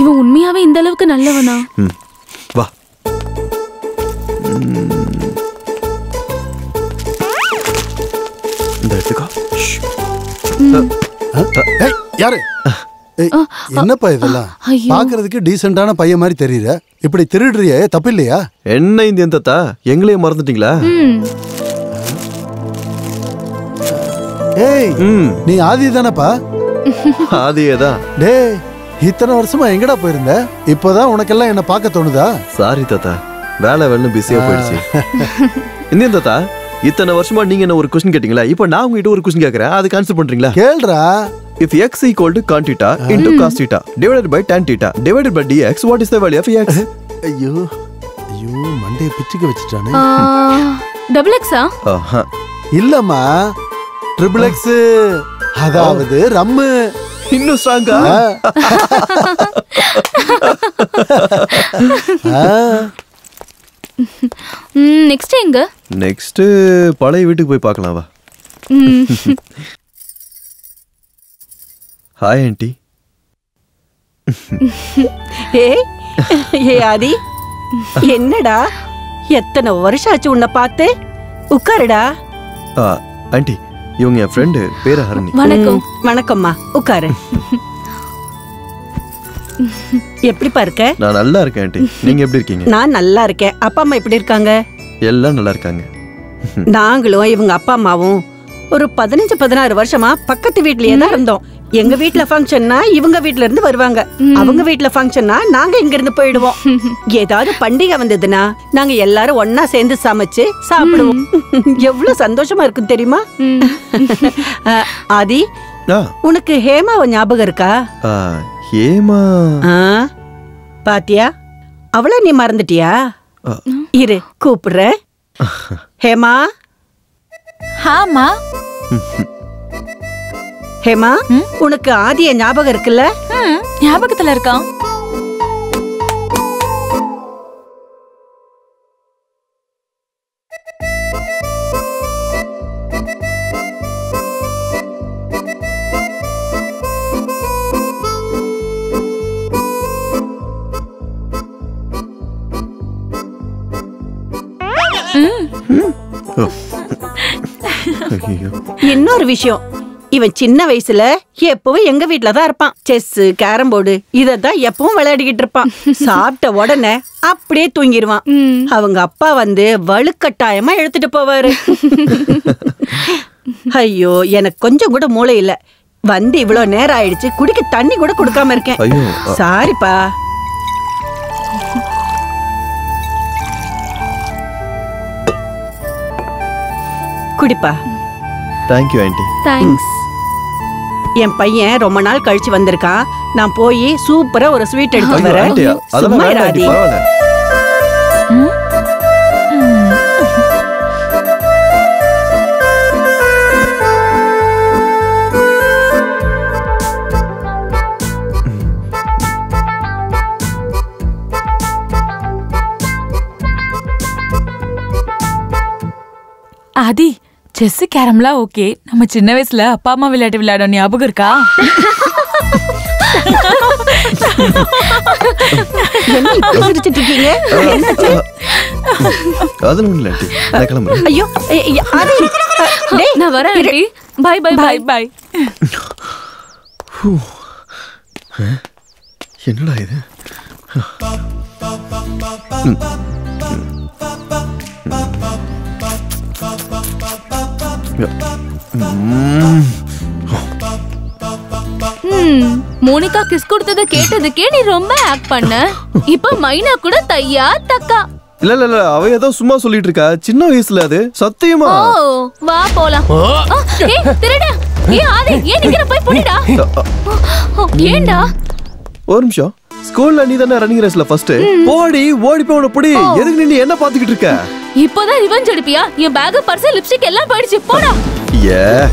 இவன் உண்மையாவே இந்த அளவுக்கு நல்லவனா? வா. ம். இந்த எடுத்துக்கோ யாரு? ஏய், என்னப்பா இதெல்லாம். பாக்குறதுக்கு டீசென்டான பையன் மாதிரி தெரியுற. இப்படி திருடுறியே தப்பு இல்லையா என்ன இந்த தாத்தா? எங்களையே மறந்துட்டீங்களா? ஏய் நீ ஆதி தானப்பா அதேதான் டேய் இத்தனை வருஷமா எங்கடா போயிருந்த? இப்போதான் உனக்கெல்லாம் என்ன பார்க்க தோணுதா? சாரி தாத்தா. வேலை வேலை பிஸியா போயிடுச்சு. இந்த தாத்தா இத்தனை வருஷமா நீங்க என்ன ஒரு கொஸ்டின் கேட்டீங்களா? இப்போ நான் உங்ககிட்ட ஒரு கொஸ்டின் கேக்குறேன். அது ஆன்சர் பண்றீங்களா? கேள்றா. If x equal to con theta into cos theta divided by tan theta divided by dx, what is the value of x? ஐயோ ஐயோ மண்டைய பிச்சுக்க வச்சுட்டானே. டபுள் எக்ஸா ஆஹா. இல்லம்மா ட்ரிபிள் எக்ஸ் அதாவது ரம்மு இன்னும் ஸ்ட்ராங்கா நெக்ஸ்ட் எங்க? நெக்ஸ்ட் பழைய வீட்டுக்கு போய் பார்க்கலாம் வா. ஹாய் ஆண்டி ஏ ஏ ஆதி. என்னடா? எத்தனை வருஷம் ஆச்சு உன்னை பார்த்து? உட்காருடா. ஆ, ஆண்டி இவங்க என் ஃப்ரெண்டு பேரு ஹரணி. ம், வணக்கம்மா. உட்காரு. எப்படிப்பா இருக்க? நான் நல்லா இருக்கேன் ஆண்டி. நீங்க எப்படி இருக்கீங்க? நான் நல்லா இருக்கேன். அப்பா அம்மா எப்படி இருக்காங்க? எல்லாம் நல்லா இருக்காங்க. நாங்களும் இவங்க அப்பா அம்மாவும் ஒரு பதினஞ்சு பதினாறு வருஷமா பக்கத்து வீட்லயே தான் இருந்தோம். எங்க வீட்ல ஃபங்க்ஷன்னா இவங்க வீட்ல இருந்து வருவாங்க. அவங்க வீட்ல ஃபங்க்ஷன்னா நாங்க இங்க இருந்து போயிடுவோம். ஏதாவது பண்டிகை வந்ததுன்னா நாங்க எல்லாரும் ஒண்ணா சேர்ந்து சமைச்சு சாப்பிடுவோம். எவ்வளவு சந்தோஷமா இருக்கும் தெரியுமா? ஆதி ஆ, உனக்கு ஹேமாவை ஞாபகம் இருக்கா? ஆ, பாத்தியா? அவள நீ மறந்துட்டியா? இரு கூப்பிடுறேன். ஹேமா. ஆமா ஹேமா உனக்கு ஆதிய ஞாபகம் இருக்குல்ல? ஞாபகத்துல இருக்கான் இன்னொரு விஷயம். இவன் சின்ன வயசுல எப்பவும் எங்க வீட்ல தான் இருப்பான். செஸ் கேரம் போர்டு இததான் எப்பவும் விளையாடிக்கிட்டு இருப்பான். சாப்பிட்ட உடனே அப்படியே தூங்கிடுவான் அவங்க அப்பா வந்து வலுக்கட்டாயமா எடுத்துட்டு போவாரு. ஐயோ எனக்கு கொஞ்சம் கூட மூளை இல்ல. வந்து இவ்வளவு நேரம் ஆயிடுச்சு குடிக்க தண்ணி கூட கொடுக்காம இருக்கேன். சாரிப்பா. குடிப்பா. தேங்க்யூ ஆண்டி தேங்க்ஸ் என் பையன் ரொம்ப நாள் கழிச்சு வந்திருக்கான். நான் போய் சூப்பரா ஒரு ஸ்வீட் எடுத்து வரேன். சும்மா இராதி. ஆதி செஸ் கேரம்லாம் ஓகே நம்ம சின்ன வயசுல அப்பா அம்மா விளையாட்டு விளையாட ஞாபகம் இருக்கா? ஐயோ நான் வரேன் aunty. Bye bye bye bye bye who. ஆ, என்னடா இது? ம். ம். ம் மோனிகா கிஸ் கொடுத்தத கேட்டதுக்கே நீ ரொம்ப ஆக்ட் பண்ண. இப்ப மைனா கூட தையா தக்கா. இல்ல இல்ல இல்ல. அவ ஏதோ சும்மா சொல்லிட்டு இருக்கா. சின்ன வயசுல அது. சத்தியமா? ஓ வா போலாம். ஏய் திருடா. ஏய் ஆதி ஏன் நிக்கிற? போய் புடிடா. ஏன்டா? ஒரு நிமிஷம். ஸ்கூல்ல நீ தானே ரன்னிங் ரேஸ்ல ஃபர்ஸ்ட் ஓடி ஓடி போய் உன புடி எதுக்கு நீ என்ன பாத்துக்கிட்டு இருக்க? இப்போதான் ரிவெஞ்ச் எடுப்பியா? என் பேக் பர்ஸ் லிப்ஸ்டிக் எல்லாம் போயிடுச்சு. போடா. ஏ.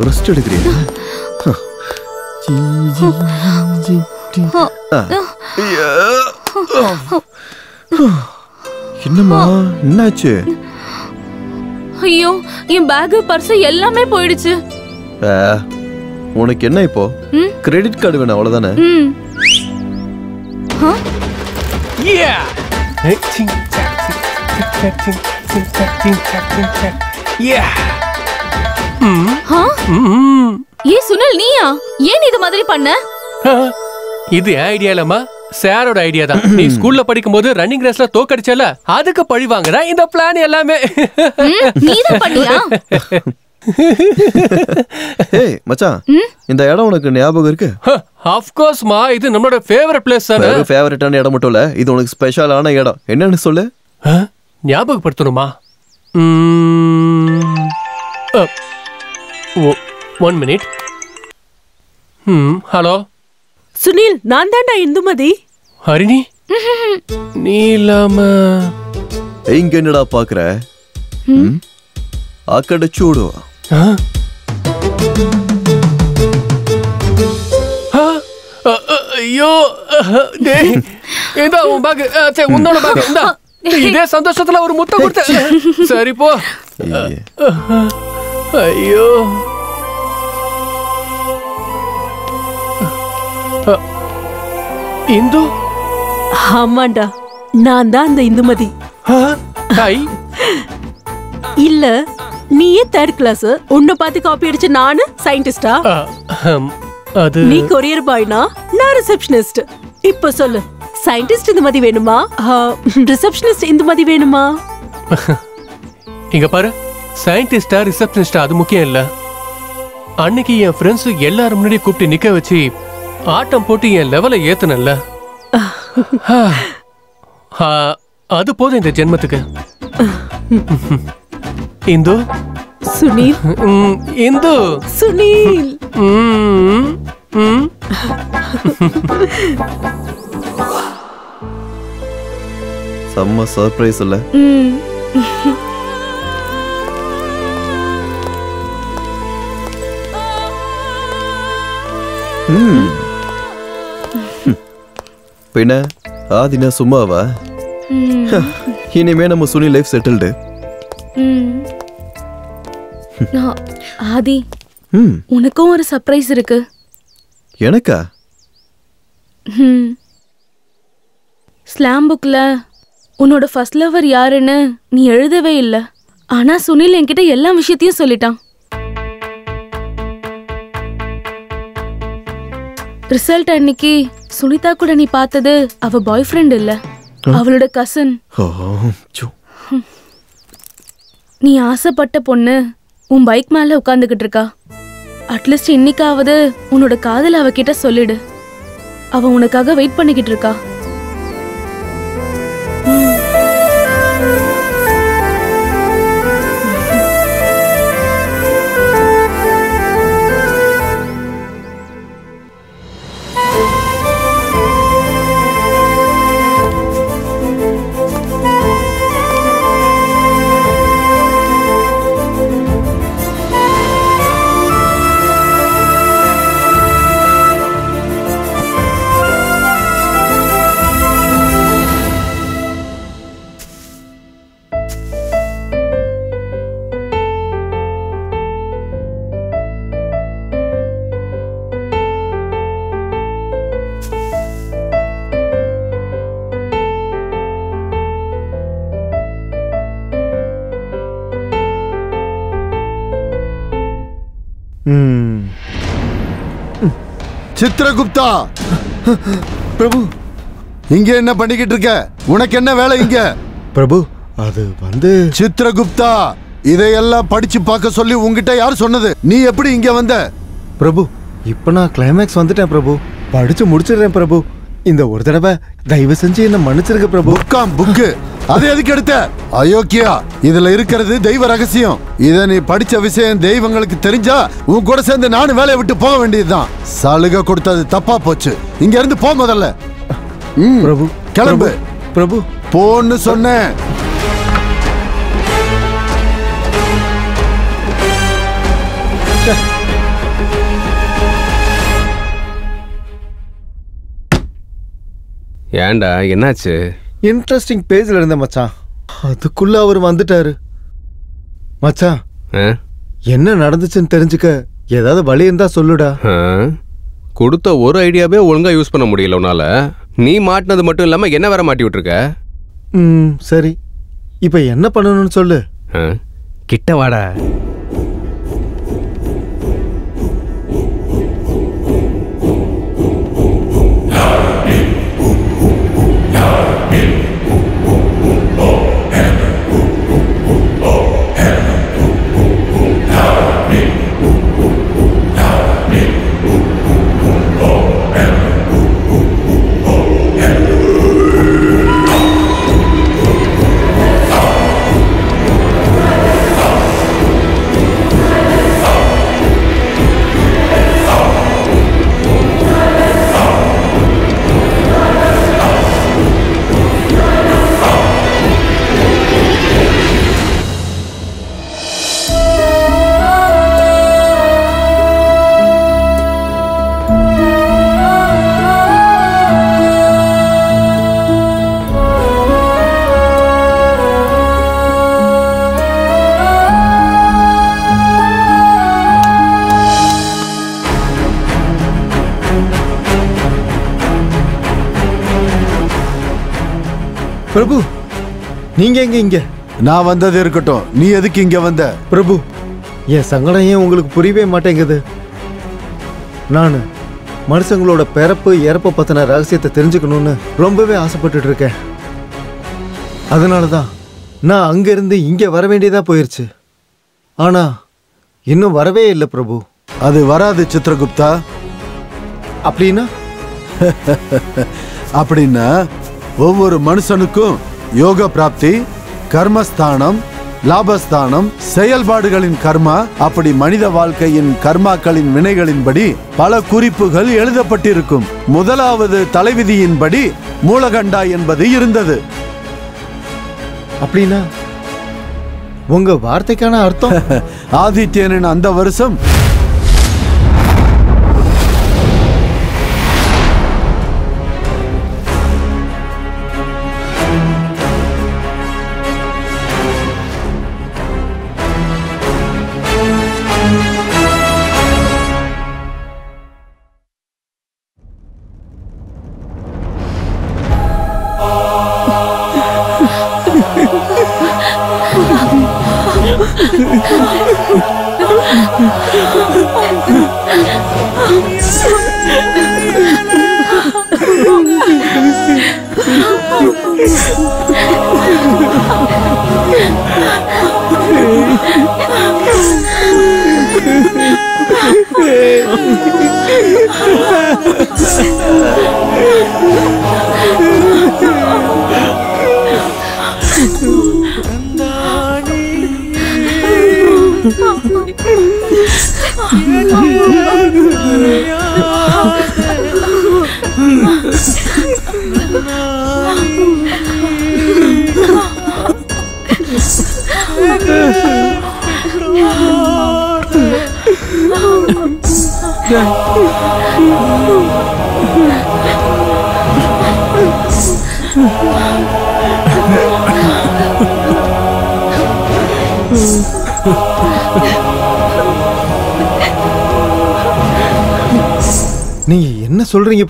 ரெஸ்ட். ஐயா. என்னம்மா? என்னாச்சு? ஐயோ என் பேக் பர்ஸ் எல்லாமே போயிடுச்சு உனக்கு என்ன இப்போ. கிரெடிட் கார்டு வேணும் அவ்வளவுதானே? ஏ சுனில் நீயா ஏன் இது மாதிரி பண்ண இது ஐடியா இல்லம்மா சாரோட ஐடியா தான். நீ ஸ்கூல்ல படிக்கும்போது ரன்னிங் ரேஸ்ல தோக்கடிச்சல அதுக்கு பழி வாங்குற. இந்த பிளான் எல்லாமே. நீதான் பண்ணியா? ஏய் மச்சான் இந்த இடம் உனக்கு ஞாபகம் இருக்கு? ஆஃப் கோர்ஸ்மா இது நம்மளோட ஃபேவரட் பிளேஸ் தானே. வெறும் ஃபேவரட்டான இடம் மட்டும் இல்ல இது உனக்கு ஸ்பெஷலான இடம். என்னன்னு சொல்லு? ஆ? ஞாபகப்படுத்தணுமா? ஒன் மினிட் ம் ஹலோ சுனில் நான் தான்டா இந்துமதி. ஹரிணி நீ இல்லாம. இங்க என்னடா பாக்குற? அக்கட சூடு ஐயோ இதோ ஏதா உன் பேக் சே உன்னோட பேக் இந்தா. இதே சந்தோஷத்துல ஒரு முத்த கொடுத்த சரி போ. ஐயோ. இந்து? ஆமாண்டா நான் தான் அந்த இந்துமதி. இல்ல நீயே தேர்ட் கிளாஸ் உன்னை பார்த்து காப்பி அடிச்ச நானு சயின்டிஸ்டா அது நீ கொரியர் பாய்னா நான் ரிசப்ஷனிஸ்ட் இப்ப சொல்லு சயின்டிஸ்ட் இந்த மாதிரி வேணுமா? ரிசப்ஷனிஸ்ட் இந்த மாதிரி வேணுமா? இங்க பாரு சயின்டிஸ்டா ரிசப்ஷனிஸ்டா அது முக்கியம் இல்ல. அன்னைக்கு என் ஃப்ரெண்ட்ஸ் எல்லாரும் முன்னாடி கூப்பிட்டு நிக்க வச்சு ஆட்டம் போட்டு என் லெவலை ஏத்துனல்ல? ஆ, அது போதும் இந்த ஜென்மத்துக்கு. இந்து? சுனில். இந்து? சுனில். செம்ம சர்ப்ரைஸ் இல்ல பின்ன ஆதினா சும்மாவா. இனிமே நம்ம சுனி லைஃப் செட்டில்டு ஆதி. உனக்கும் ஒரு சர்ப்ரைஸ் இருக்கு. எனக்கா. ஸ்லாம் புக்ல உன்னோட ஃபர்ஸ்ட் லவர் யாருன்னு நீ எழுதவே இல்ல. ஆனா சுனில் என்கிட்ட எல்லா விஷயத்தையும் சொல்லிட்டான். ரிசல்ட் அன்னைக்கு சுனிதா கூட நீ பார்த்தது அவ பாய் ஃப்ரெண்ட் இல்ல அவளோட கசின். நீ ஆசைப்பட்ட பொண்ணு உன் பைக் மேல உட்காந்துக்கிட்டு இருக்கா. அட்லீஸ்ட் இன்னைக்காவது உன்னோட காதல் அவகிட்ட சொல்லிடு. அவ உனக்காக வெயிட் பண்ணிக்கிட்டு இருக்கா. சித்திரகுப்தா பிரபு இங்க என்ன பண்ணிக்கிட்டு இருக்க? உனக்கு என்ன வேலை இங்க? பிரபு அது வந்து சித்திரகுப்தா இதையெல்லாம் படிச்சு பார்க்க சொல்லி உன்கிட்ட யார் சொன்னது? நீ எப்படி இங்க வந்த? பிரபு இப்ப நான் கிளைமேக்ஸ் வந்துட்டேன் பிரபு. படிச்சு முடிச்சிடுறேன் பிரபு. இந்த ஒரு தடவை தயவு செஞ்சு என்ன மன்னிச்சிருக்க பிரபு. புக்காம் புக்கு. அது எதுக்கு எடுத்த? அயோக்கியா இதுல இருக்கிறது தெய்வ ரகசியம். இத நீ படிச்ச விஷயம் தெய்வங்களுக்கு தெரிஞ்சா உன் கூட சேர்ந்து நானும் வேலையை விட்டு போக வேண்டியதுதான். சலுகை கொடுத்தது தப்பா போச்சு. இங்க இருந்து போ முதல்ல. பிரபு கிளம்பு. பிரபு. போன்னு சொன்னேன். ஏன்டா என்னாச்சு? இன்ட்ரெஸ்டிங் பேஜ்ல இருந்த மச்சான். அதுக்குள்ள அவர் வந்துட்டாரு. மச்சான்? என்ன நடந்துச்சுன்னு தெரிஞ்சுக்க ஏதாவது வழி இருந்தா சொல்லுடா? கொடுத்த ஒரு ஐடியாவே ஒழுங்கா யூஸ் பண்ண முடியல உன்னால. நீ மாட்டினது மட்டும் இல்லாம என்ன வேற மாட்டி விட்டுருக்க? ம் சரி. இப்போ என்ன பண்ணணும்னு சொல்லு? கிட்ட வாடா. பிரபு நீங்க எங்க இங்க? நான் வந்தது இருக்கட்டும். நீ எதுக்கு இங்க வந்த? பிரபு என் சங்கடம் ஏன் உங்களுக்கு புரியவே மாட்டேங்குது? நான் மனுஷங்களோட பிறப்பு இறப்பை பத்தின ரகசியத்தை தெரிஞ்சுக்கணும்னு ரொம்பவே ஆசைப்பட்டுட்டு இருக்கேன் அதனால தான் நான் அங்கிருந்து இங்க வர வேண்டியதா போயிருச்சு. ஆனா இன்னும் வரவே இல்லை பிரபு. அது வராது சித்ரகுப்தா. அப்படின்னா? அப்படின்னா ஒவ்வொரு மனுஷனுக்கும் யோக பிராப்தி கர்மஸ்தானம் லாபஸ்தானம் செயல்பாடுகளின் கர்மா அப்படி மனித வாழ்க்கையின் கர்மாக்களின் வினைகளின்படி பல குறிப்புகள் எழுதப்பட்டிருக்கும். முதலாவது தலைவிதியின்படி மூலகண்டா என்பது இருந்தது. அப்படின்னா உங்க வார்த்தைக்கான அர்த்தம்? ஆதித்யனின் அந்த வருஷம்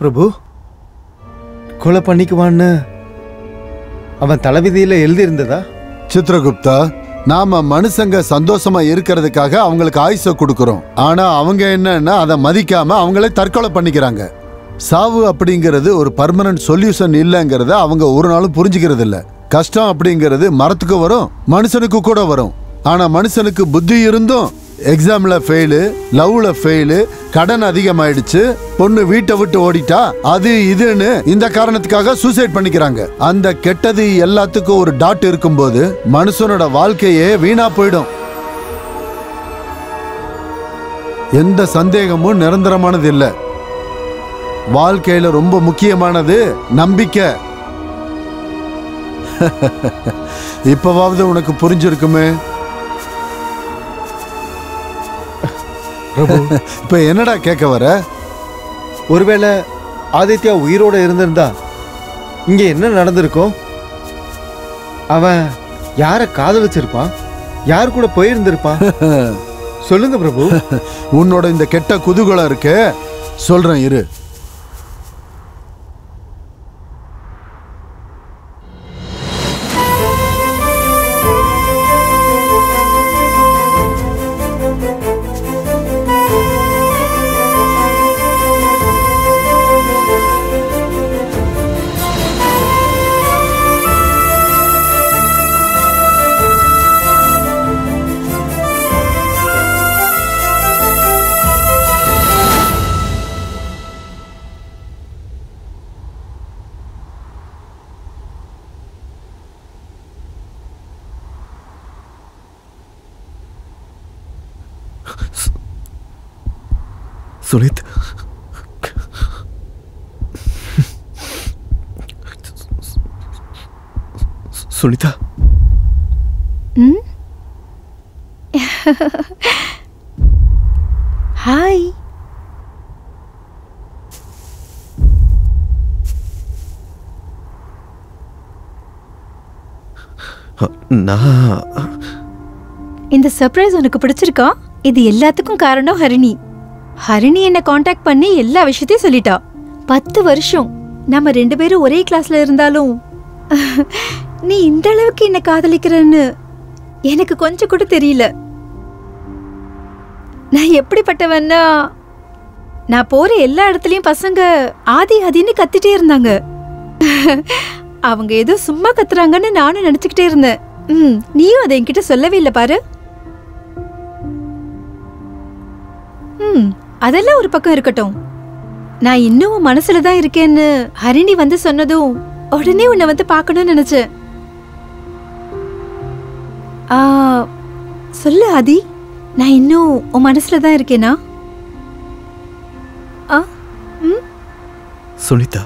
பிரபு? கொலை பண்ணிக்குவான்னு அவன் தலைவிதியில எழுதி இருந்ததா சித்ரகுப்தா நாம மனுஷங்க சந்தோஷமா இருக்கிறதுக்காக அவங்களுக்கு ஆயுச கொடுக்கறோம். ஆனா அவங்க என்னன்னா அதை மதிக்காம அவங்களே தற்கொலை பண்ணிக்கிறாங்க. சாவு அப்படிங்கிறது ஒரு பர்மனன்ட் சொல்யூஷன் இல்லைங்கிறத அவங்க ஒரு நாளும் புரிஞ்சுக்கிறது இல்ல கஷ்டம் அப்படிங்கிறது மரத்துக்கு வரும் மனுஷனுக்கு கூட வரும். ஆனா மனுஷனுக்கு புத்தி இருந்தும் எக்ஸாம்ல ஃபெயிலு லவ்ல ஃபெயிலு கடன் அதிகமாயிடுச்சு பொண்ணு வீட்டை விட்டு ஓடிட்டா அது இதுன்னு இந்த காரணத்துக்காக சூசைட் பண்ணிக்கிறாங்க. அந்த கெட்டது எல்லாத்துக்கும் ஒரு டாட் இருக்கும்போது மனுஷனோட வாழ்க்கையே வீணா போயிடும். எந்த சந்தேகமும் நிரந்தரமானது இல்லை. வாழ்க்கையில ரொம்ப முக்கியமானது நம்பிக்கை. இப்பவாவது உனக்கு புரிஞ்சிருக்குமே? இப்ப என்னடா கேட்க வர? ஒருவேளை ஆதித்யா உயிரோட இருந்திருந்தா இங்க என்ன நடந்திருக்கும்? அவன் யார காதலிச்சிருப்பான்? யார் கூட போயிருந்திருப்பான்? சொல்லுங்க பிரபு. உன்னோட இந்த கெட்ட குதூகலம் இருக்கு. சொல்றேன் இரு. நான் இந்த சர்ப்ரைஸ் உனக்கு பிடிச்சிருக்கா? இது எல்லாத்துக்கும் காரணம் ஹரிணி. ஹரிணி என்ன காண்டாக்ட் பண்ணி எல்லா விஷயத்தையும் சொல்லிட்டா. பத்து வருஷம். நம்ம ரெண்டு பேரும் ஒரே கிளாஸ்ல இருந்தாலும். நீ இந்த அளவுக்கு என்ன காதலிக்கிறன்னு எனக்கு கொஞ்சம் கூட தெரியல. நான் எப்படிப்பட்டவன்னா நான் போற எல்லா இடத்துலயும் பசங்க ஆதி ஆதின்னு கத்திட்டே இருந்தாங்க. அவங்க ஏதோ சும்மா கத்துறாங்கன்னு நானும் நினைச்சுக்கிட்டே இருந்தேன். ம் நீயும் அதை என்கிட்ட சொல்லவே இல்லை பாரு. ம் அதெல்லாம் ஒரு பக்கம் இருக்கட்டும். நான் இன்னும் உன் மனசுல தான் இருக்கேன்னு ஹரிணி வந்து சொன்னதும் உடனே உன்னை வந்து பார்க்கணும்னு நினைச்சேன். ஆ, சொல்லு ஆதி நான் இன்னும் உன் மனசுல தான் இருக்கேனா? ஆ ம்? சுனிதா.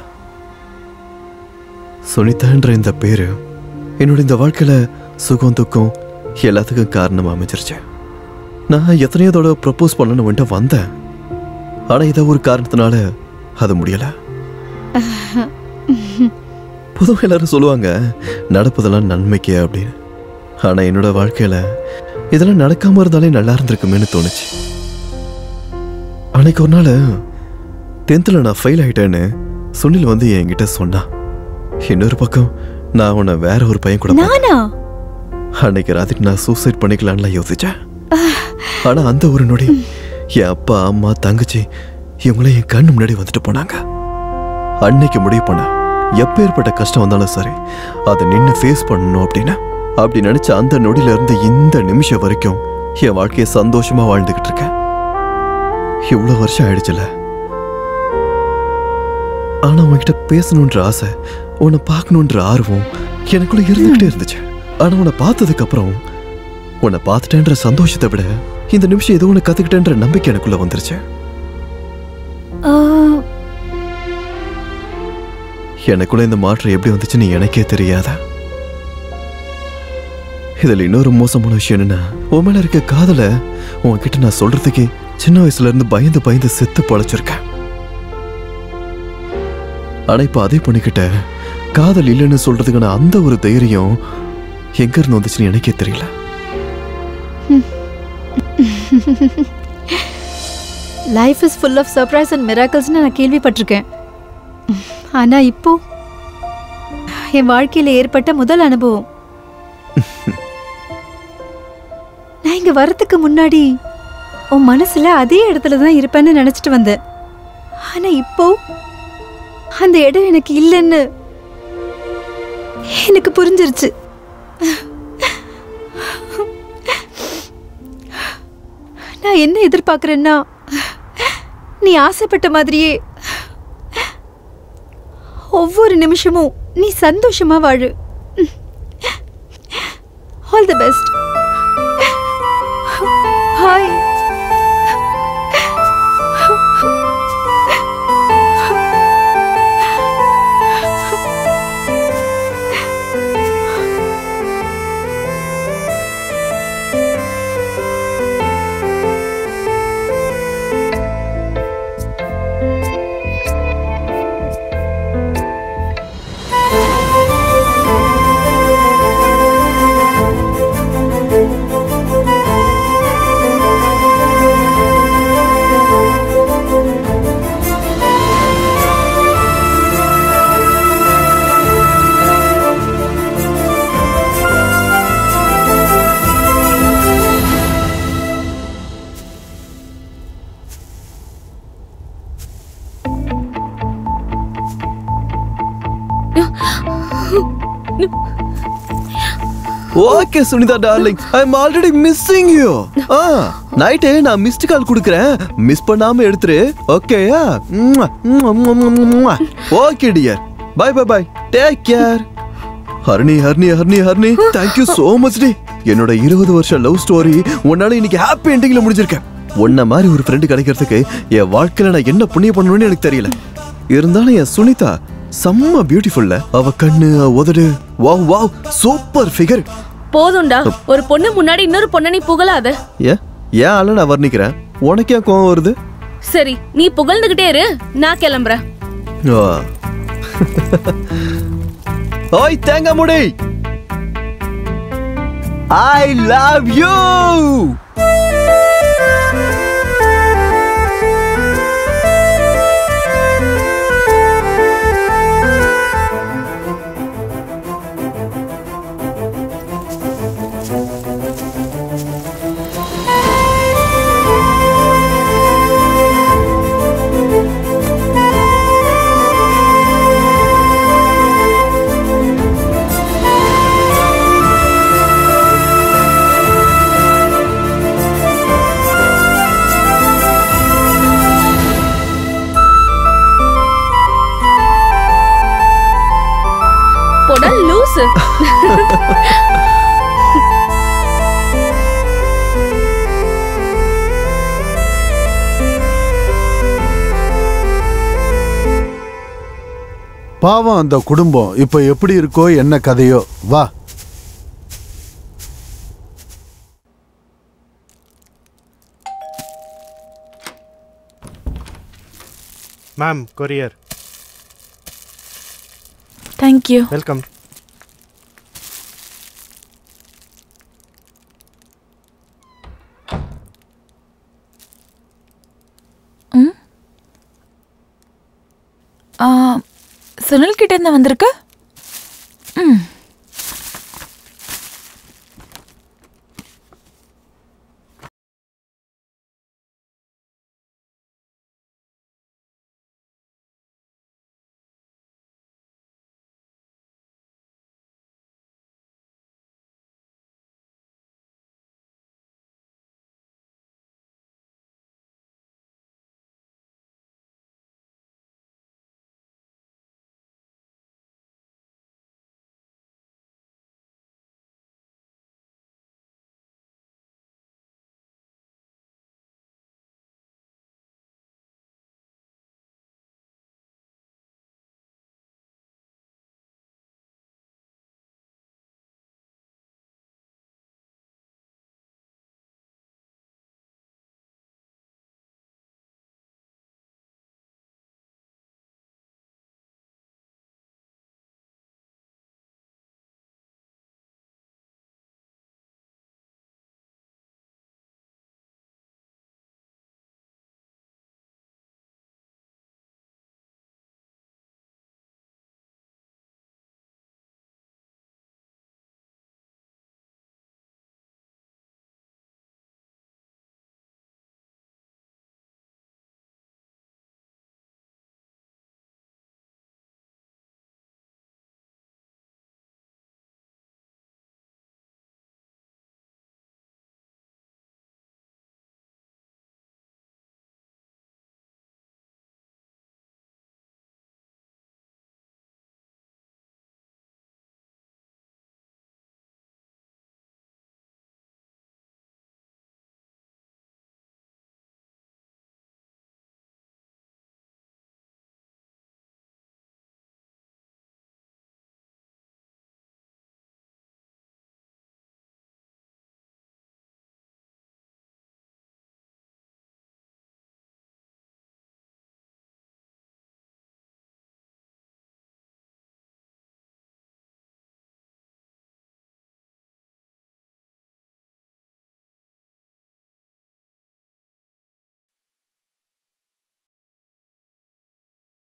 சுனிதான்ற இந்த பேரு என்னோட இந்த வாழ்க்கையில சுகம் துக்கம் எல்லாத்துக்கும் காரணம் அமைஞ்சிருச்சு. நான் எத்தனையோ தடவை ப்ரப்போஸ் பண்ணணும்னு வந்துட்டு வந்தேன். ஆனா ஏதோ ஒரு காரணத்தினால அது முடியல. பொதுவாக எல்லாரும் சொல்லுவாங்க நடப்பதெல்லாம் நன்மைக்கு அப்படின்னு. ஆனா என்னோட வாழ்க்கையில இதெல்லாம் நடக்காமல் இருந்தாலே நல்லா இருந்திருக்குமேன்னு தோணுச்சு. அன்னைக்கு ஒரு நாள் டென்த்தில் நான் ஃபெயில் ஆயிட்டேன்னு சுனில் வந்து என்கிட்ட சொன்னான். இன்னொரு பக்கம் நான் உன்னை வேற ஒரு பையன் கூட நானா? அன்னைக்கு ராத்திரி நான் சூசைட் பண்ணிக்கலாம்லாம் யோசிச்சேன். ஆனா அந்த ஒரு நொடி என் அப்பா அம்மா தங்கச்சி இவங்களாம் என் கண்ணு முன்னாடி வந்துட்டு போனாங்க. அன்னைக்கு முடிவு பண்ண எப்பேற்பட்ட கஷ்டம் வந்தாலும் சரி அதை நின்று ஃபேஸ் பண்ணணும் அப்படின்னு. அப்படி நினைச்ச அந்த நொடியில இருந்து இந்த நிமிஷம் வரைக்கும் என் வாழ்க்கையை சந்தோஷமா வாழ்ந்துகிட்டு இருக்கேன். இவ்வளவு வருஷம் ஆயிடுச்சுல. ஆனா உன்கிட்ட பேசணுன்ற ஆசை உன்னை பார்க்கணுன்ற ஆர்வம் எனக்குள்ள இருந்துகிட்டே இருந்துச்சு. ஆனா உன்னை பார்த்ததுக்கு அப்புறம் உன்னை பார்த்துட்டேன்ற சந்தோஷத்தை விட இந்த நிமிஷம் ஏதோ ஒன்று கத்துக்கிட்டேன்ற நம்பிக்கை எனக்குள்ள வந்துருச்சு. எனக்குள்ள இந்த மாற்றம் எப்படி வந்துச்சுன்னு எனக்கே தெரியாத. இதுல இன்னொரு மோசமான விஷயம் என்னன்னா உன் மேல இருக்க காதல உன்கிட்ட நான் சொல்றதுக்கு சின்ன வயசுல இருந்து பயந்து பயந்து செத்து பழைச்சிருக்கேன். ஆனா இப்ப அதே பண்ணிக்கிட்ட காதல் இல்லைன்னு சொல்றதுக்கான அந்த ஒரு தைரியம் எங்க இருந்து வந்துச்சுன்னு எனக்கே தெரியல. Life is full of surprise and மிராக்கல்ஸ்னு நான் கேள்விப்பட்டிருக்கேன். ஆனால் இப்போ என் வாழ்க்கையில் ஏற்பட்ட முதல் அனுபவம். நான் இங்கே வரத்துக்கு முன்னாடி உன் மனசில் அதே இடத்துல தான் இருப்பேன்னு நினச்சிட்டு வந்தேன். ஆனால் இப்போ அந்த இடம் எனக்கு இல்லைன்னு எனக்கு புரிஞ்சிருச்சு. நான் என்ன எதிர்பார்க்கறேன்னா நீ ஆசைப்பட்ட மாதிரியே ஒவ்வொரு நிமிஷமும் நீ சந்தோஷமா வாழு. All the best hi okay Sunitha darling I am already missing you ah night நான் மிஸ்ட் கால் கொடுக்குறேன். மிஸ் பண்ணாம எடுத்துரு. ஓகேயா okay dear bye bye bye take care ஹர்னி ஹர்னி ஹர்னி ஹர்னி thank you so much டி என்னோட இருபது வருஷம் லவ் ஸ்டோரி உன்னால இன்னைக்கு ஹாப்பி எண்டிங்ல முடிஞ்சிருக்கேன். உன்ன மாதிரி ஒரு ஃப்ரெண்டு கிடைக்கிறதுக்கு என் வாழ்க்கையில நான் என்ன புண்ணியம் பண்ணணும்னு எனக்கு தெரியல. இருந்தாலும் என் சுனிதா செம்ம பியூட்டிஃபுல்ல அவ கண்ணு உதடு. வாவ் வாவ் சூப்பர் ஃபிகர் போதும்டா. ஒரு பொண்ணு முன்னாடி இன்னொரு பொண்ணை நீ புகழாத. ஏன் ஏன் ஆள நான் வர்ணிக்கிறேன் உனக்கு கோவம் வருது? சரி நீ புகழ்ந்துகிட்டே இரு. நான் கிளம்புறேன். ஓய் தேங்க முடி. ஐ லவ் யூ லூசு பாவம் அந்த குடும்பம். இப்ப எப்படி இருக்கோ என்ன கதையோ. வா. மேம் கொரியர் தேங்க்யூ வெல்கம் ம் ஆ, சுனில் கிட்டேருந்து வந்திருக்கு? ம்.